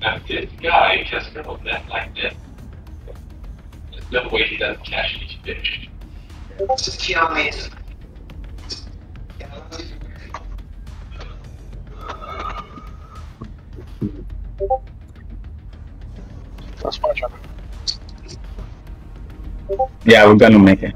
Now this guy just know that like this. There's no way he doesn't catch these fish. Just kill me. That's my job. Yeah, we're gonna make it.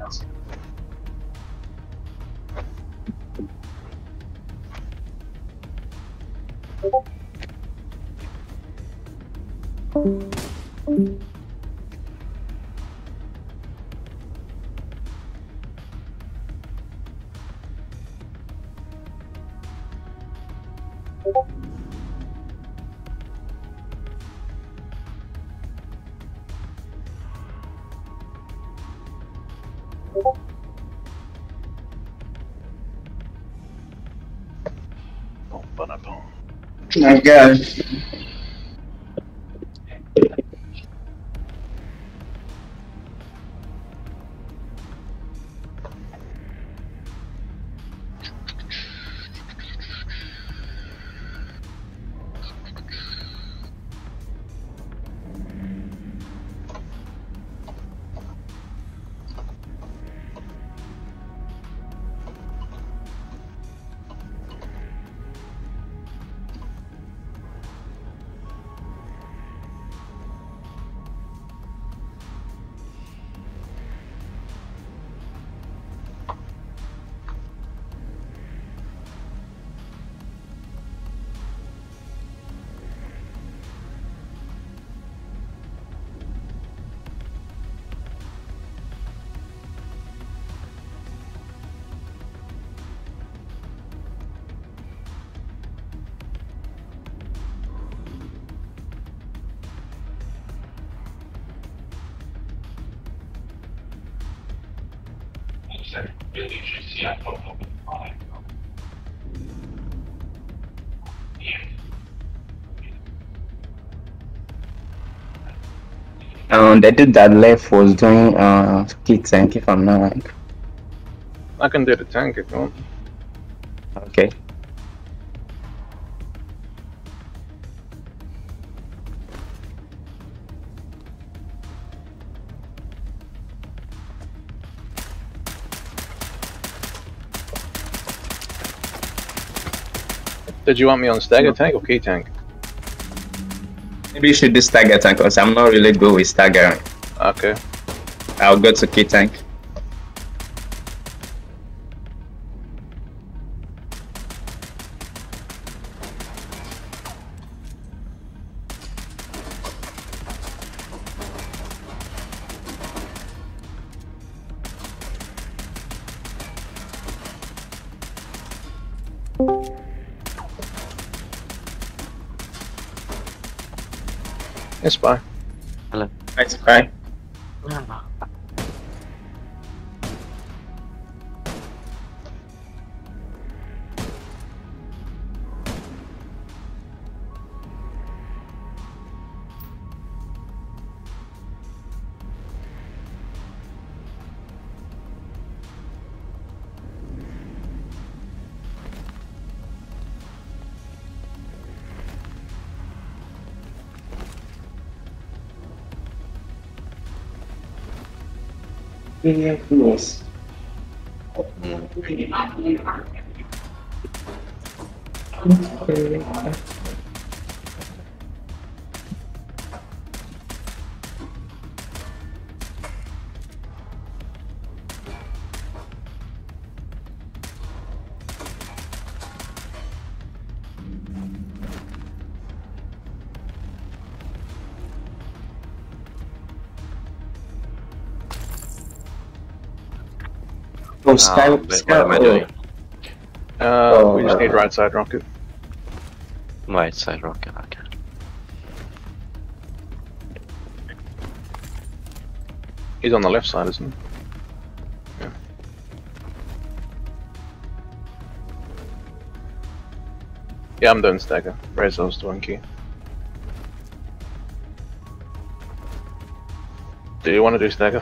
My God. Um, the dude that left was doing uh kit tank if I'm not wrong. I can do the tank if you want. Okay. Did you want me on stagger tank or key tank? Maybe you should do stagger tank because I'm not really good with stagger. Okay. I'll go to key tank. Bye. Nice, bye. Yes. Oh, Sky, Um, but Sky, what am I doing? Uh, Oh, we just need right side rocket. Right side rocket, okay. He's on the left side, isn't he? Yeah. Yeah, I'm doing stagger. Razor's doing key. Do you want to do stagger?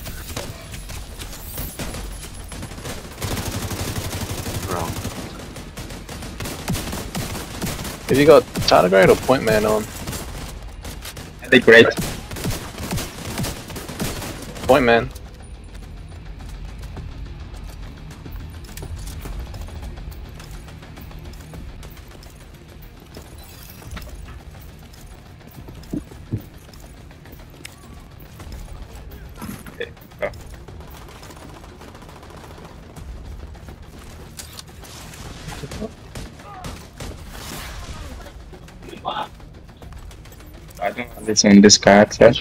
Have you got tardigrade or point man on? Tardigrade. Point man. Don't this autocannon.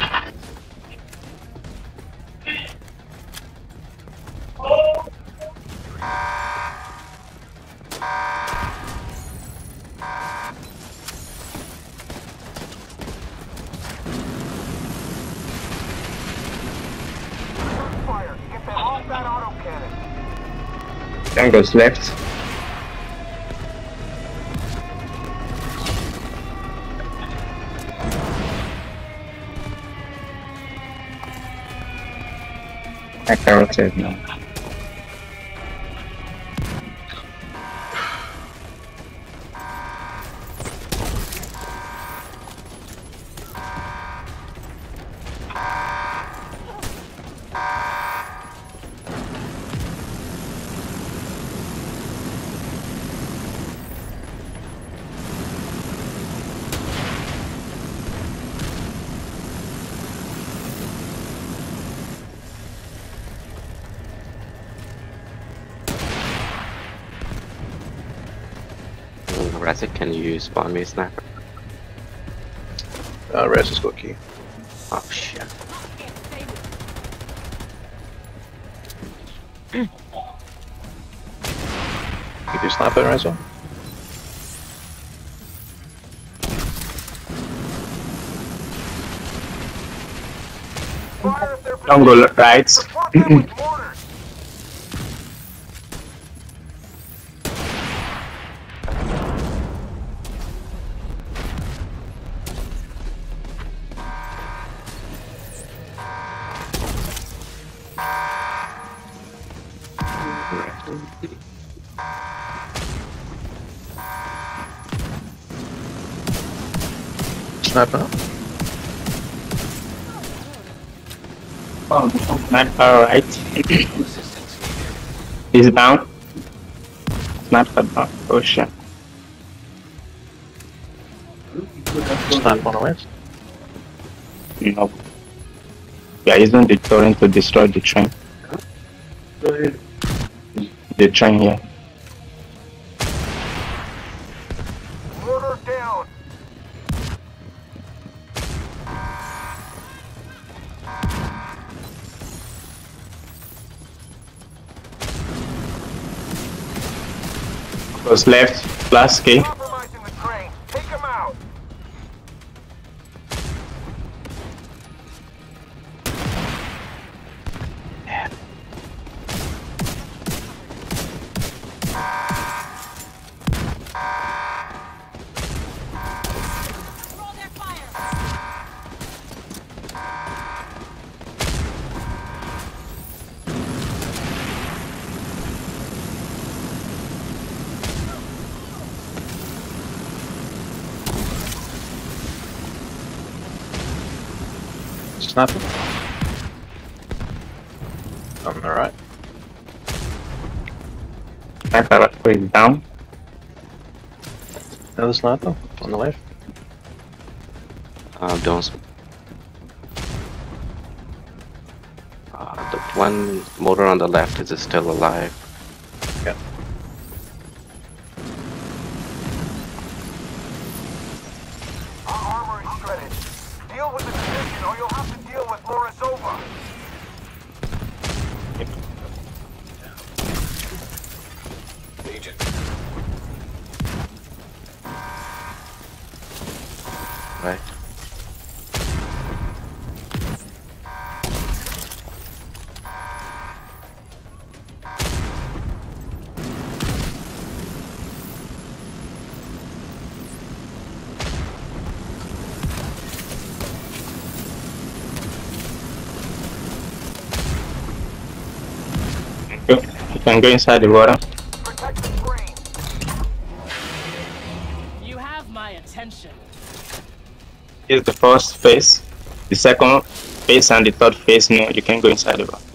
Django's left. Now. Razzik, can you spawn me a sniper? Uh, Raz has got key. Oh shit. You do sniper, Razzo? Jungle right. <laughs> <laughs> He's down. Not for down. Oh shit. Sniper on the west. No. Yeah, using the torrent to destroy the train. Go ahead. The train here. Mortar Left. Last key. Sniper on the left. Uh, don't. Uh, the one mortar on the left is still alive. Yeah. Our armor is shredded. Deal with the division or you'll have to deal with Morozova. can go inside the water. You have my attention. Here's the first phase, the second phase, and the third phase. No, you can go inside the water.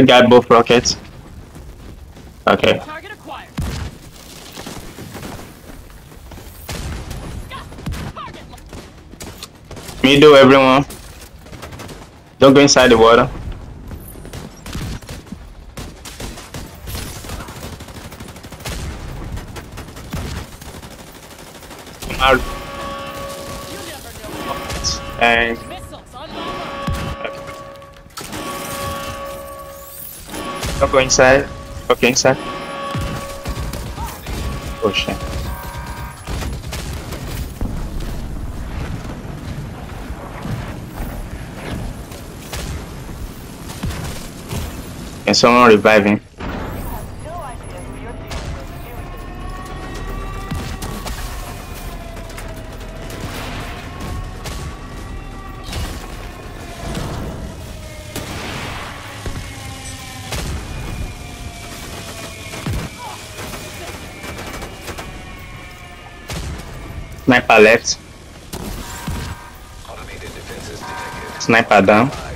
We got both rockets. Okay. Acquired. Middle, everyone. Don't go inside the water. Don't go inside. Okay, inside. Oh shit. Can someone revive him? Sniper left. Sniper down.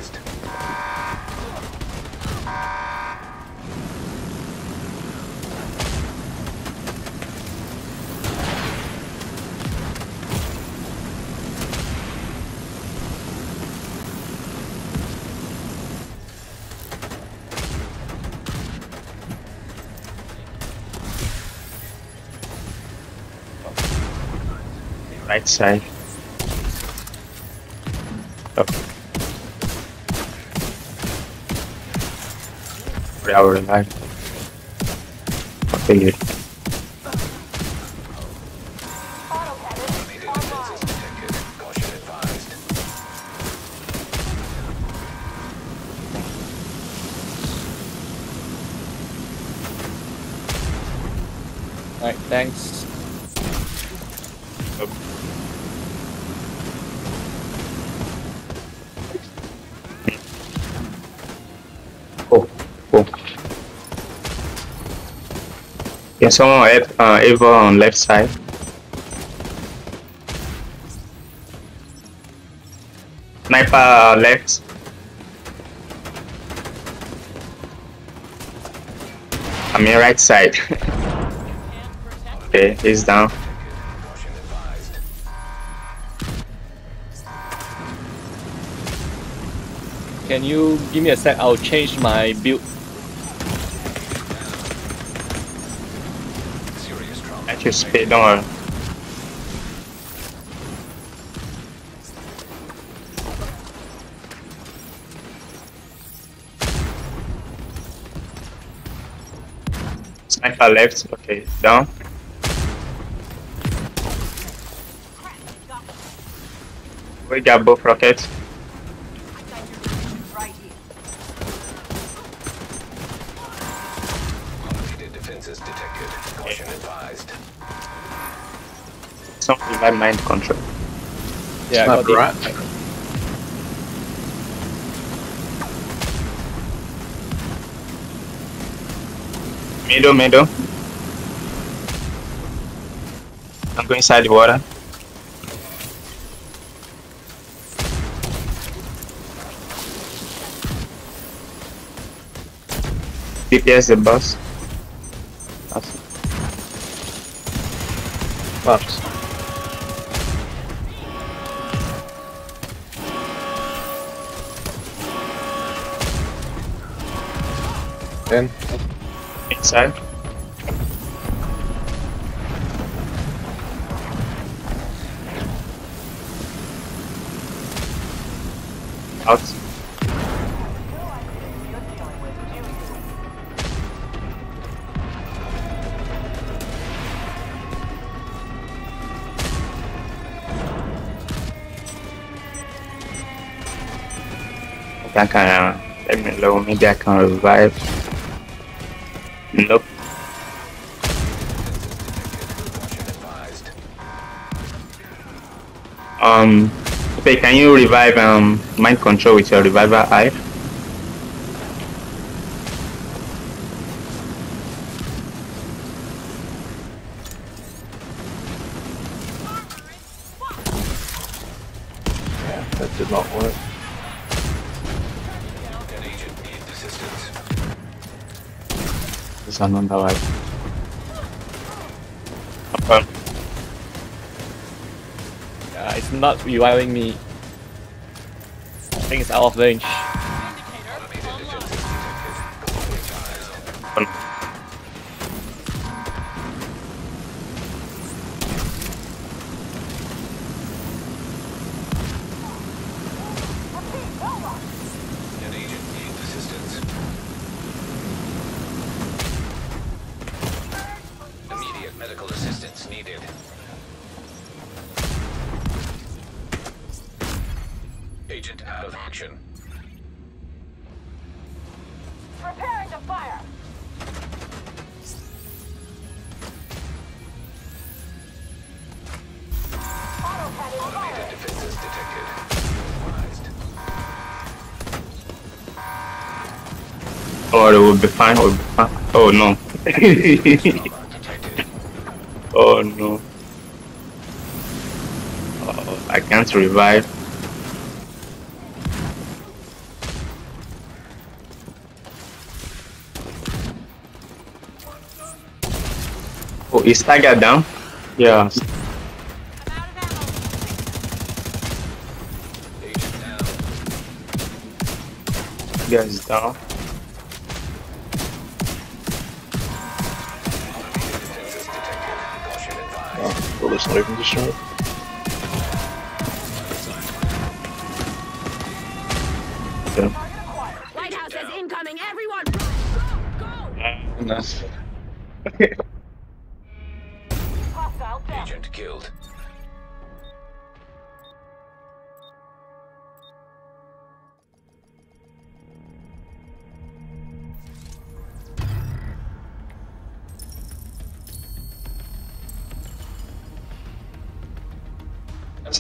Right side. Oh. Hour revive. Okay, good. Can someone help uh, Eva on left side? Sniper uh, left. I mean right side. <laughs> okay, he's down. Can you give me a sec? I'll change my build. Your speed, don't. Sniper left. Okay, down. We got both rockets. Caution advised. Some my mind control. Yeah, I got Sniper it. right. Middle, middle. I'm going inside the water. DPS the boss. Awesome. Marks. In. Inside. Out. I can uh, let me know. Maybe I can revive. Um, okay, can you revive um mind control with your reviver hive? Yeah, that did not work. An agent needs. There's another one. Not reviving me. I think it's out of range. Fine. Will. Oh no. <laughs> oh no. Oh, I can't revive. Oh, is Tiger down? Yeah. Is down. Oh, bullet's not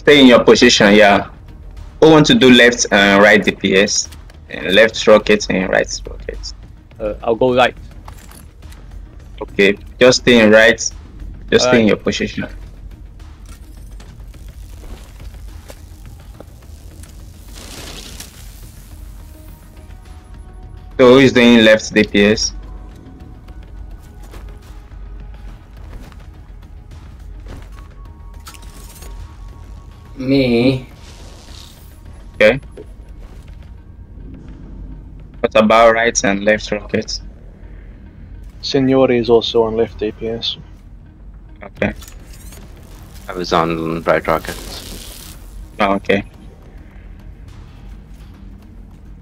Stay in your position, yeah. Who want to do left and right DPS? Uh, left rocket and right rocket. Uh, I'll go right. Okay, just stay in right. Just stay in your position. So who is doing left DPS? About right and left rockets? Signori is also on left DPS. Okay. I was on right rockets. Oh, okay.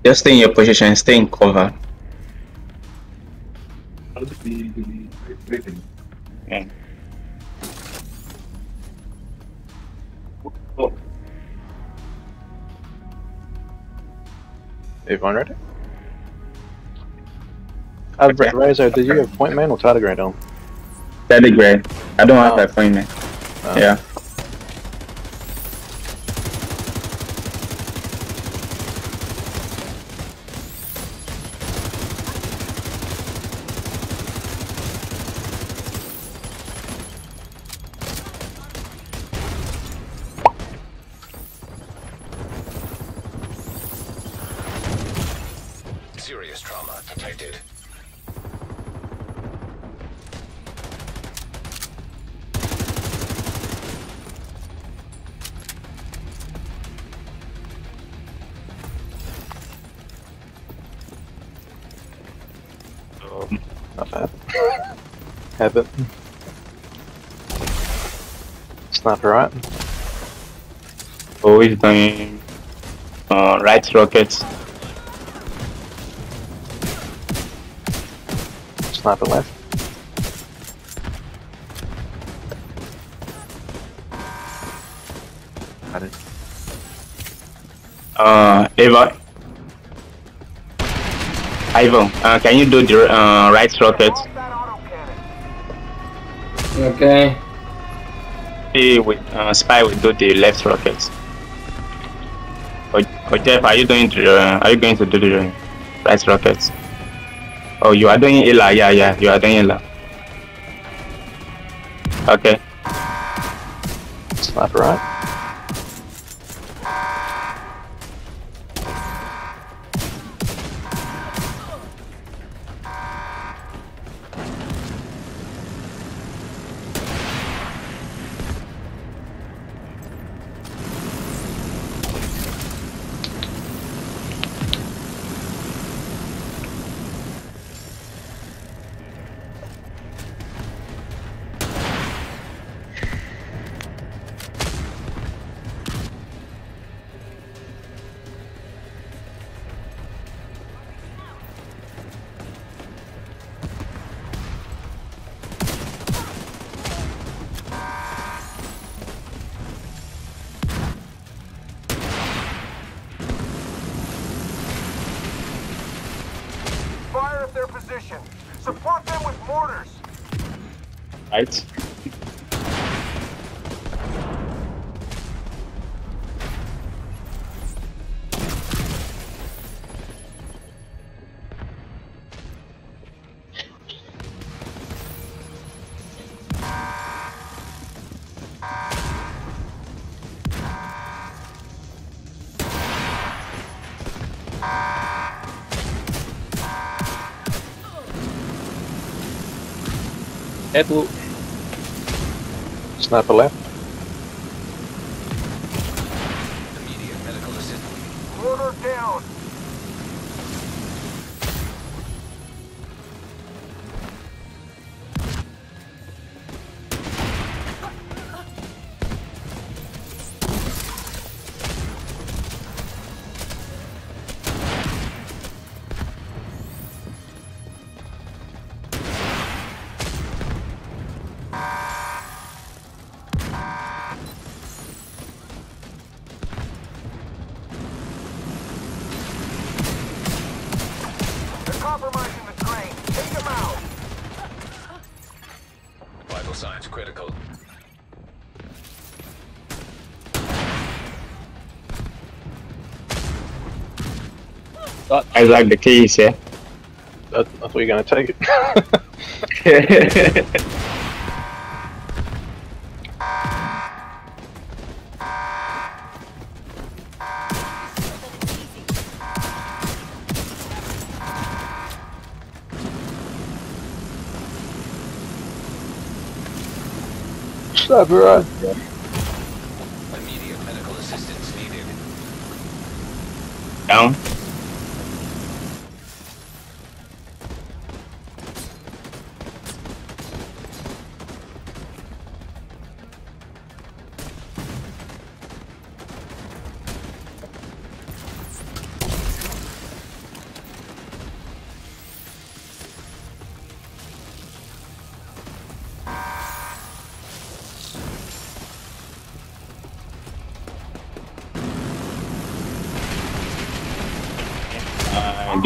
Just stay in your position, stay in cover. Yeah. Everyone ready? Uh, did you have point man or tardigrade on? Telegram. I don't have Oh. appointment. Oh. Yeah. Sniper right. Always doing uh, right rockets. Sniper left. Got it. Uh, Eva. Ivan, uh, can you do the uh, right rocket? Okay. Spy with uh, Spy will do the left rocket. Or, or Jeff, are you doing the, uh, are you going to do the right rocket? Oh, you are doing Ila. Yeah, yeah, you are doing Ila. Okay. Sniper right. Sniper left. Mortar I like the keys, yeah. I, I thought you were going to take it. Sniper right. Immediate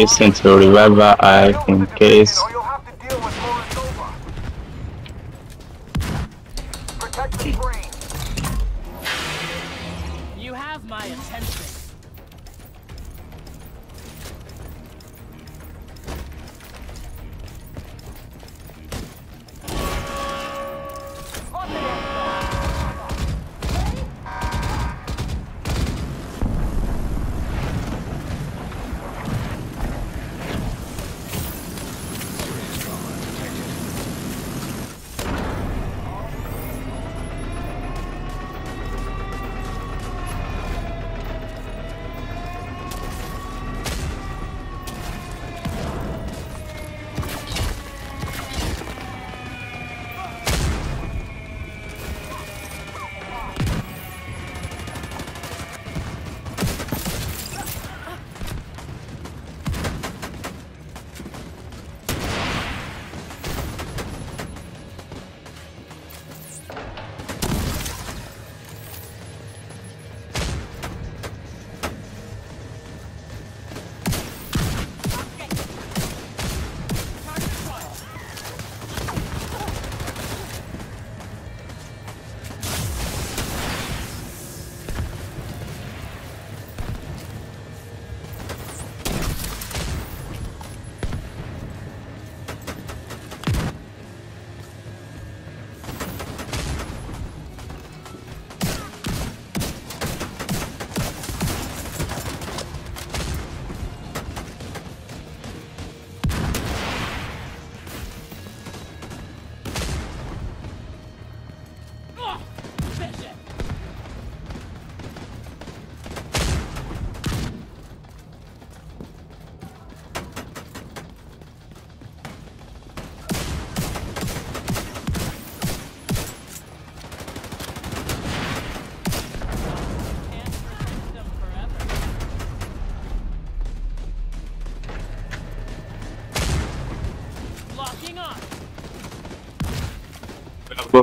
Thing to revival eye in case.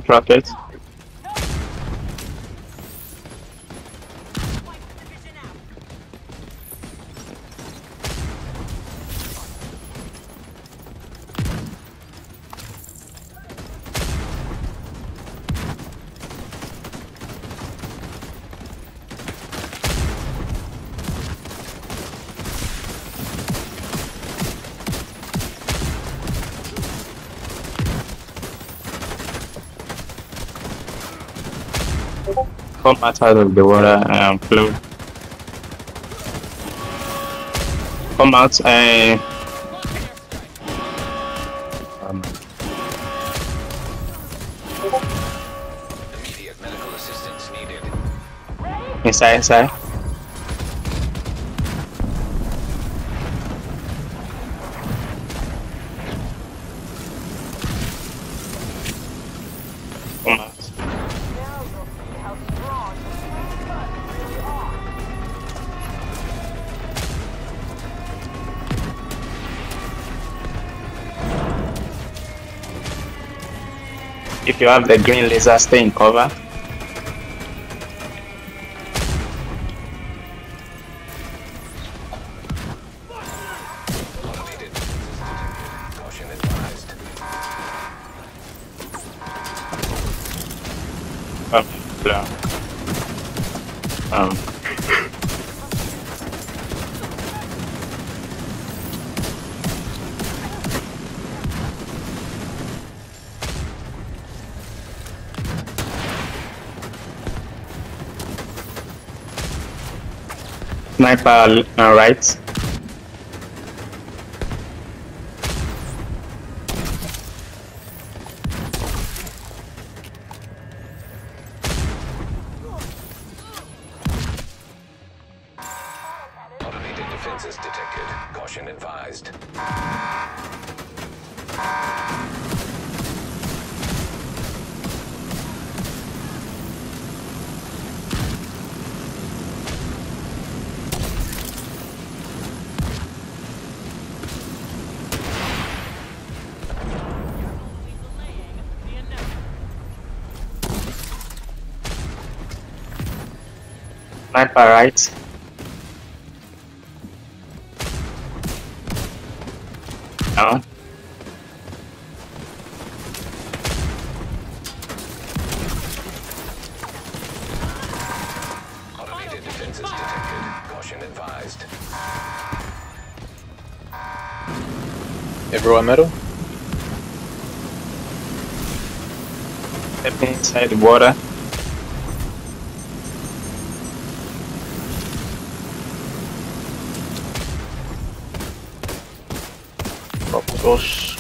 Both rockets. Come outside of the water and float. Come out and um, Immediate medical assistance needed. inside, inside. You have the green laser, stay in cover. Sniper uh, right. Right. No. Automated defenses detected. Caution advised. Everyone metal? Step inside the water. Bush.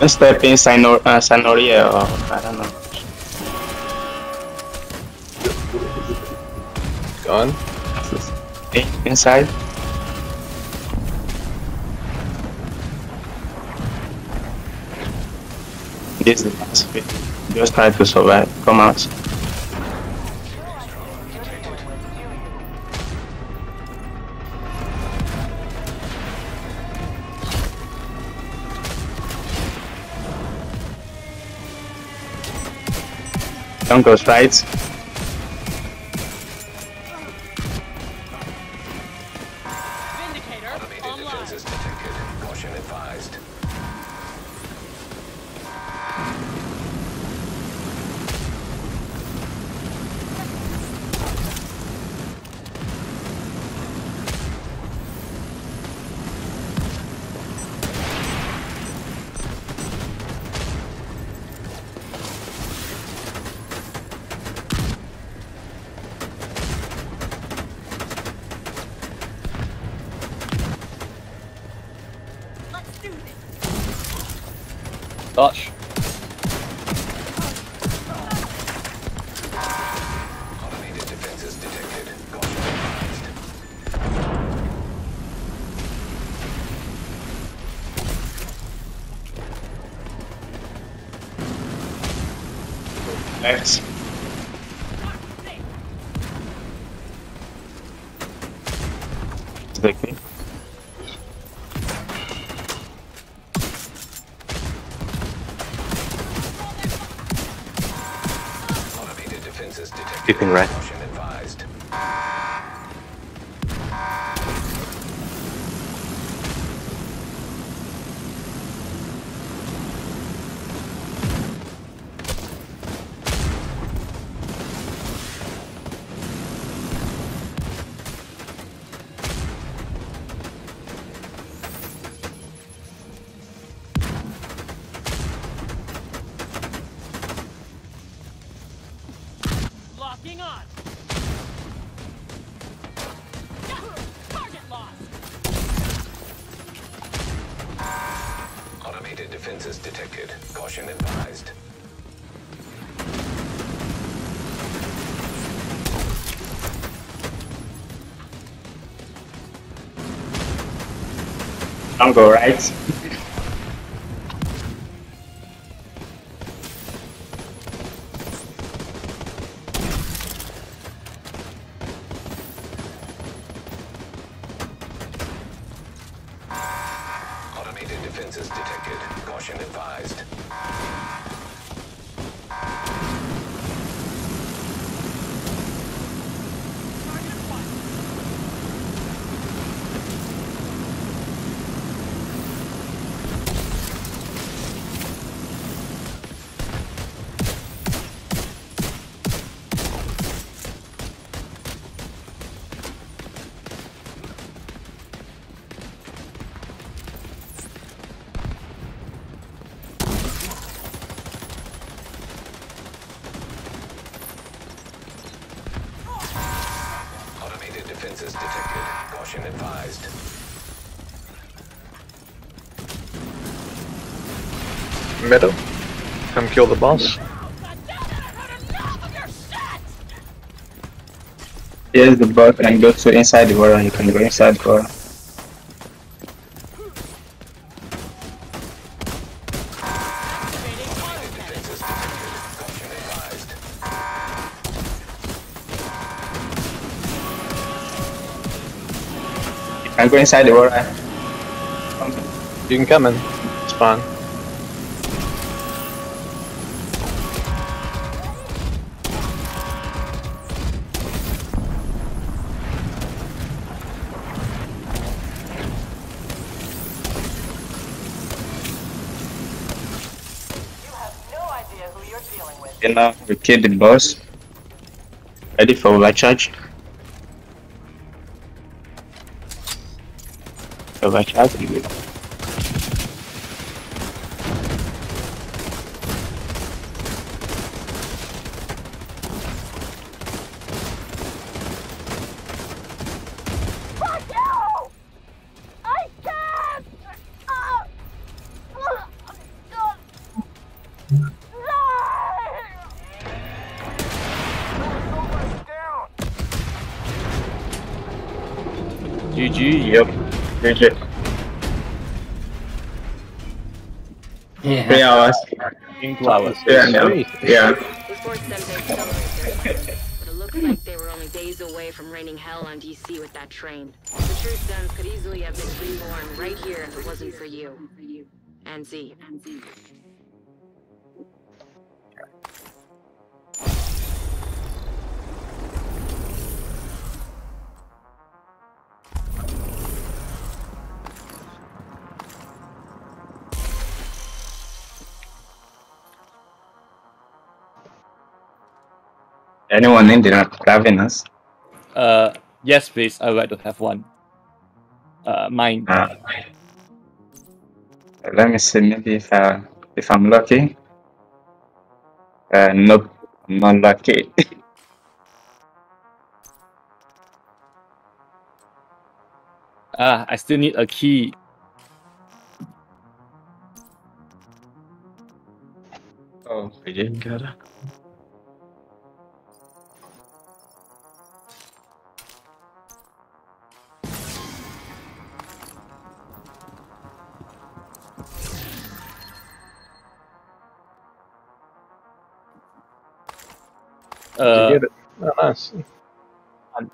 Let's step inside Nor uh, Sanoria or I don't know. Gone. In- Inside. This is the last bit. Just try to survive. Come out. Don't go right. Don't right. Kill the boss. Here's the bug and go to inside the water. You can go inside the water. You can go inside the water. You can come in. It's fine. We killed the boss. Ready for overcharge. Overcharge. GG. Yeah. Three hours. In two hours. Yeah, no. Yeah. We forced them to accelerate their escape, but it looks like they were only days away from raining hell on DC with that train. The True Sons could easily have been reborn right here if it wasn't for you. And Z. Anyone in the Ravenous? Uh, yes, please. I would like to have one. Uh, mine. Uh, let me see. Maybe if uh, if I'm lucky. Uh, nope, I'm not lucky. <laughs> Ah, I still need a key. oh, we didn't get it. Uh, get it. Oh, nice. <laughs>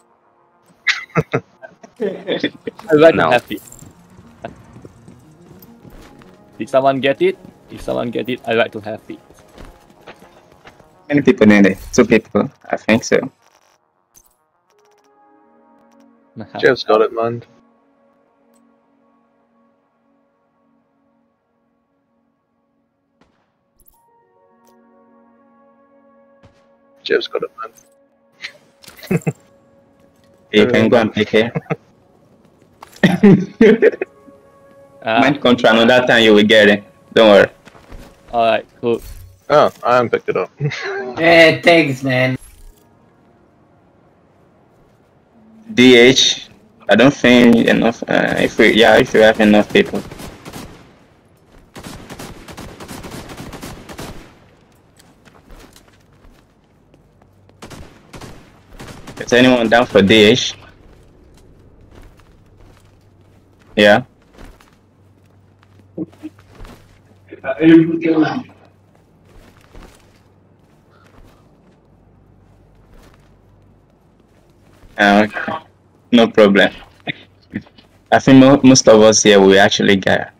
I would like No. to have it. Did someone get it? If someone get it, I like to have it. Many people need it. Two people, I think so. Jeff's got it, man. Jeff's got it, man. You can go and pick it. Ah, Mind control, another time you will get it. Don't worry. Alright, cool. Oh, I haven't picked it up. <laughs> Eh, thanks, man. DH, I don't think enough. Uh, if we, yeah, if you have enough people. Is anyone down for DH? Yeah. Uh, okay. No problem. <laughs> I think mo- most of us here we actually get.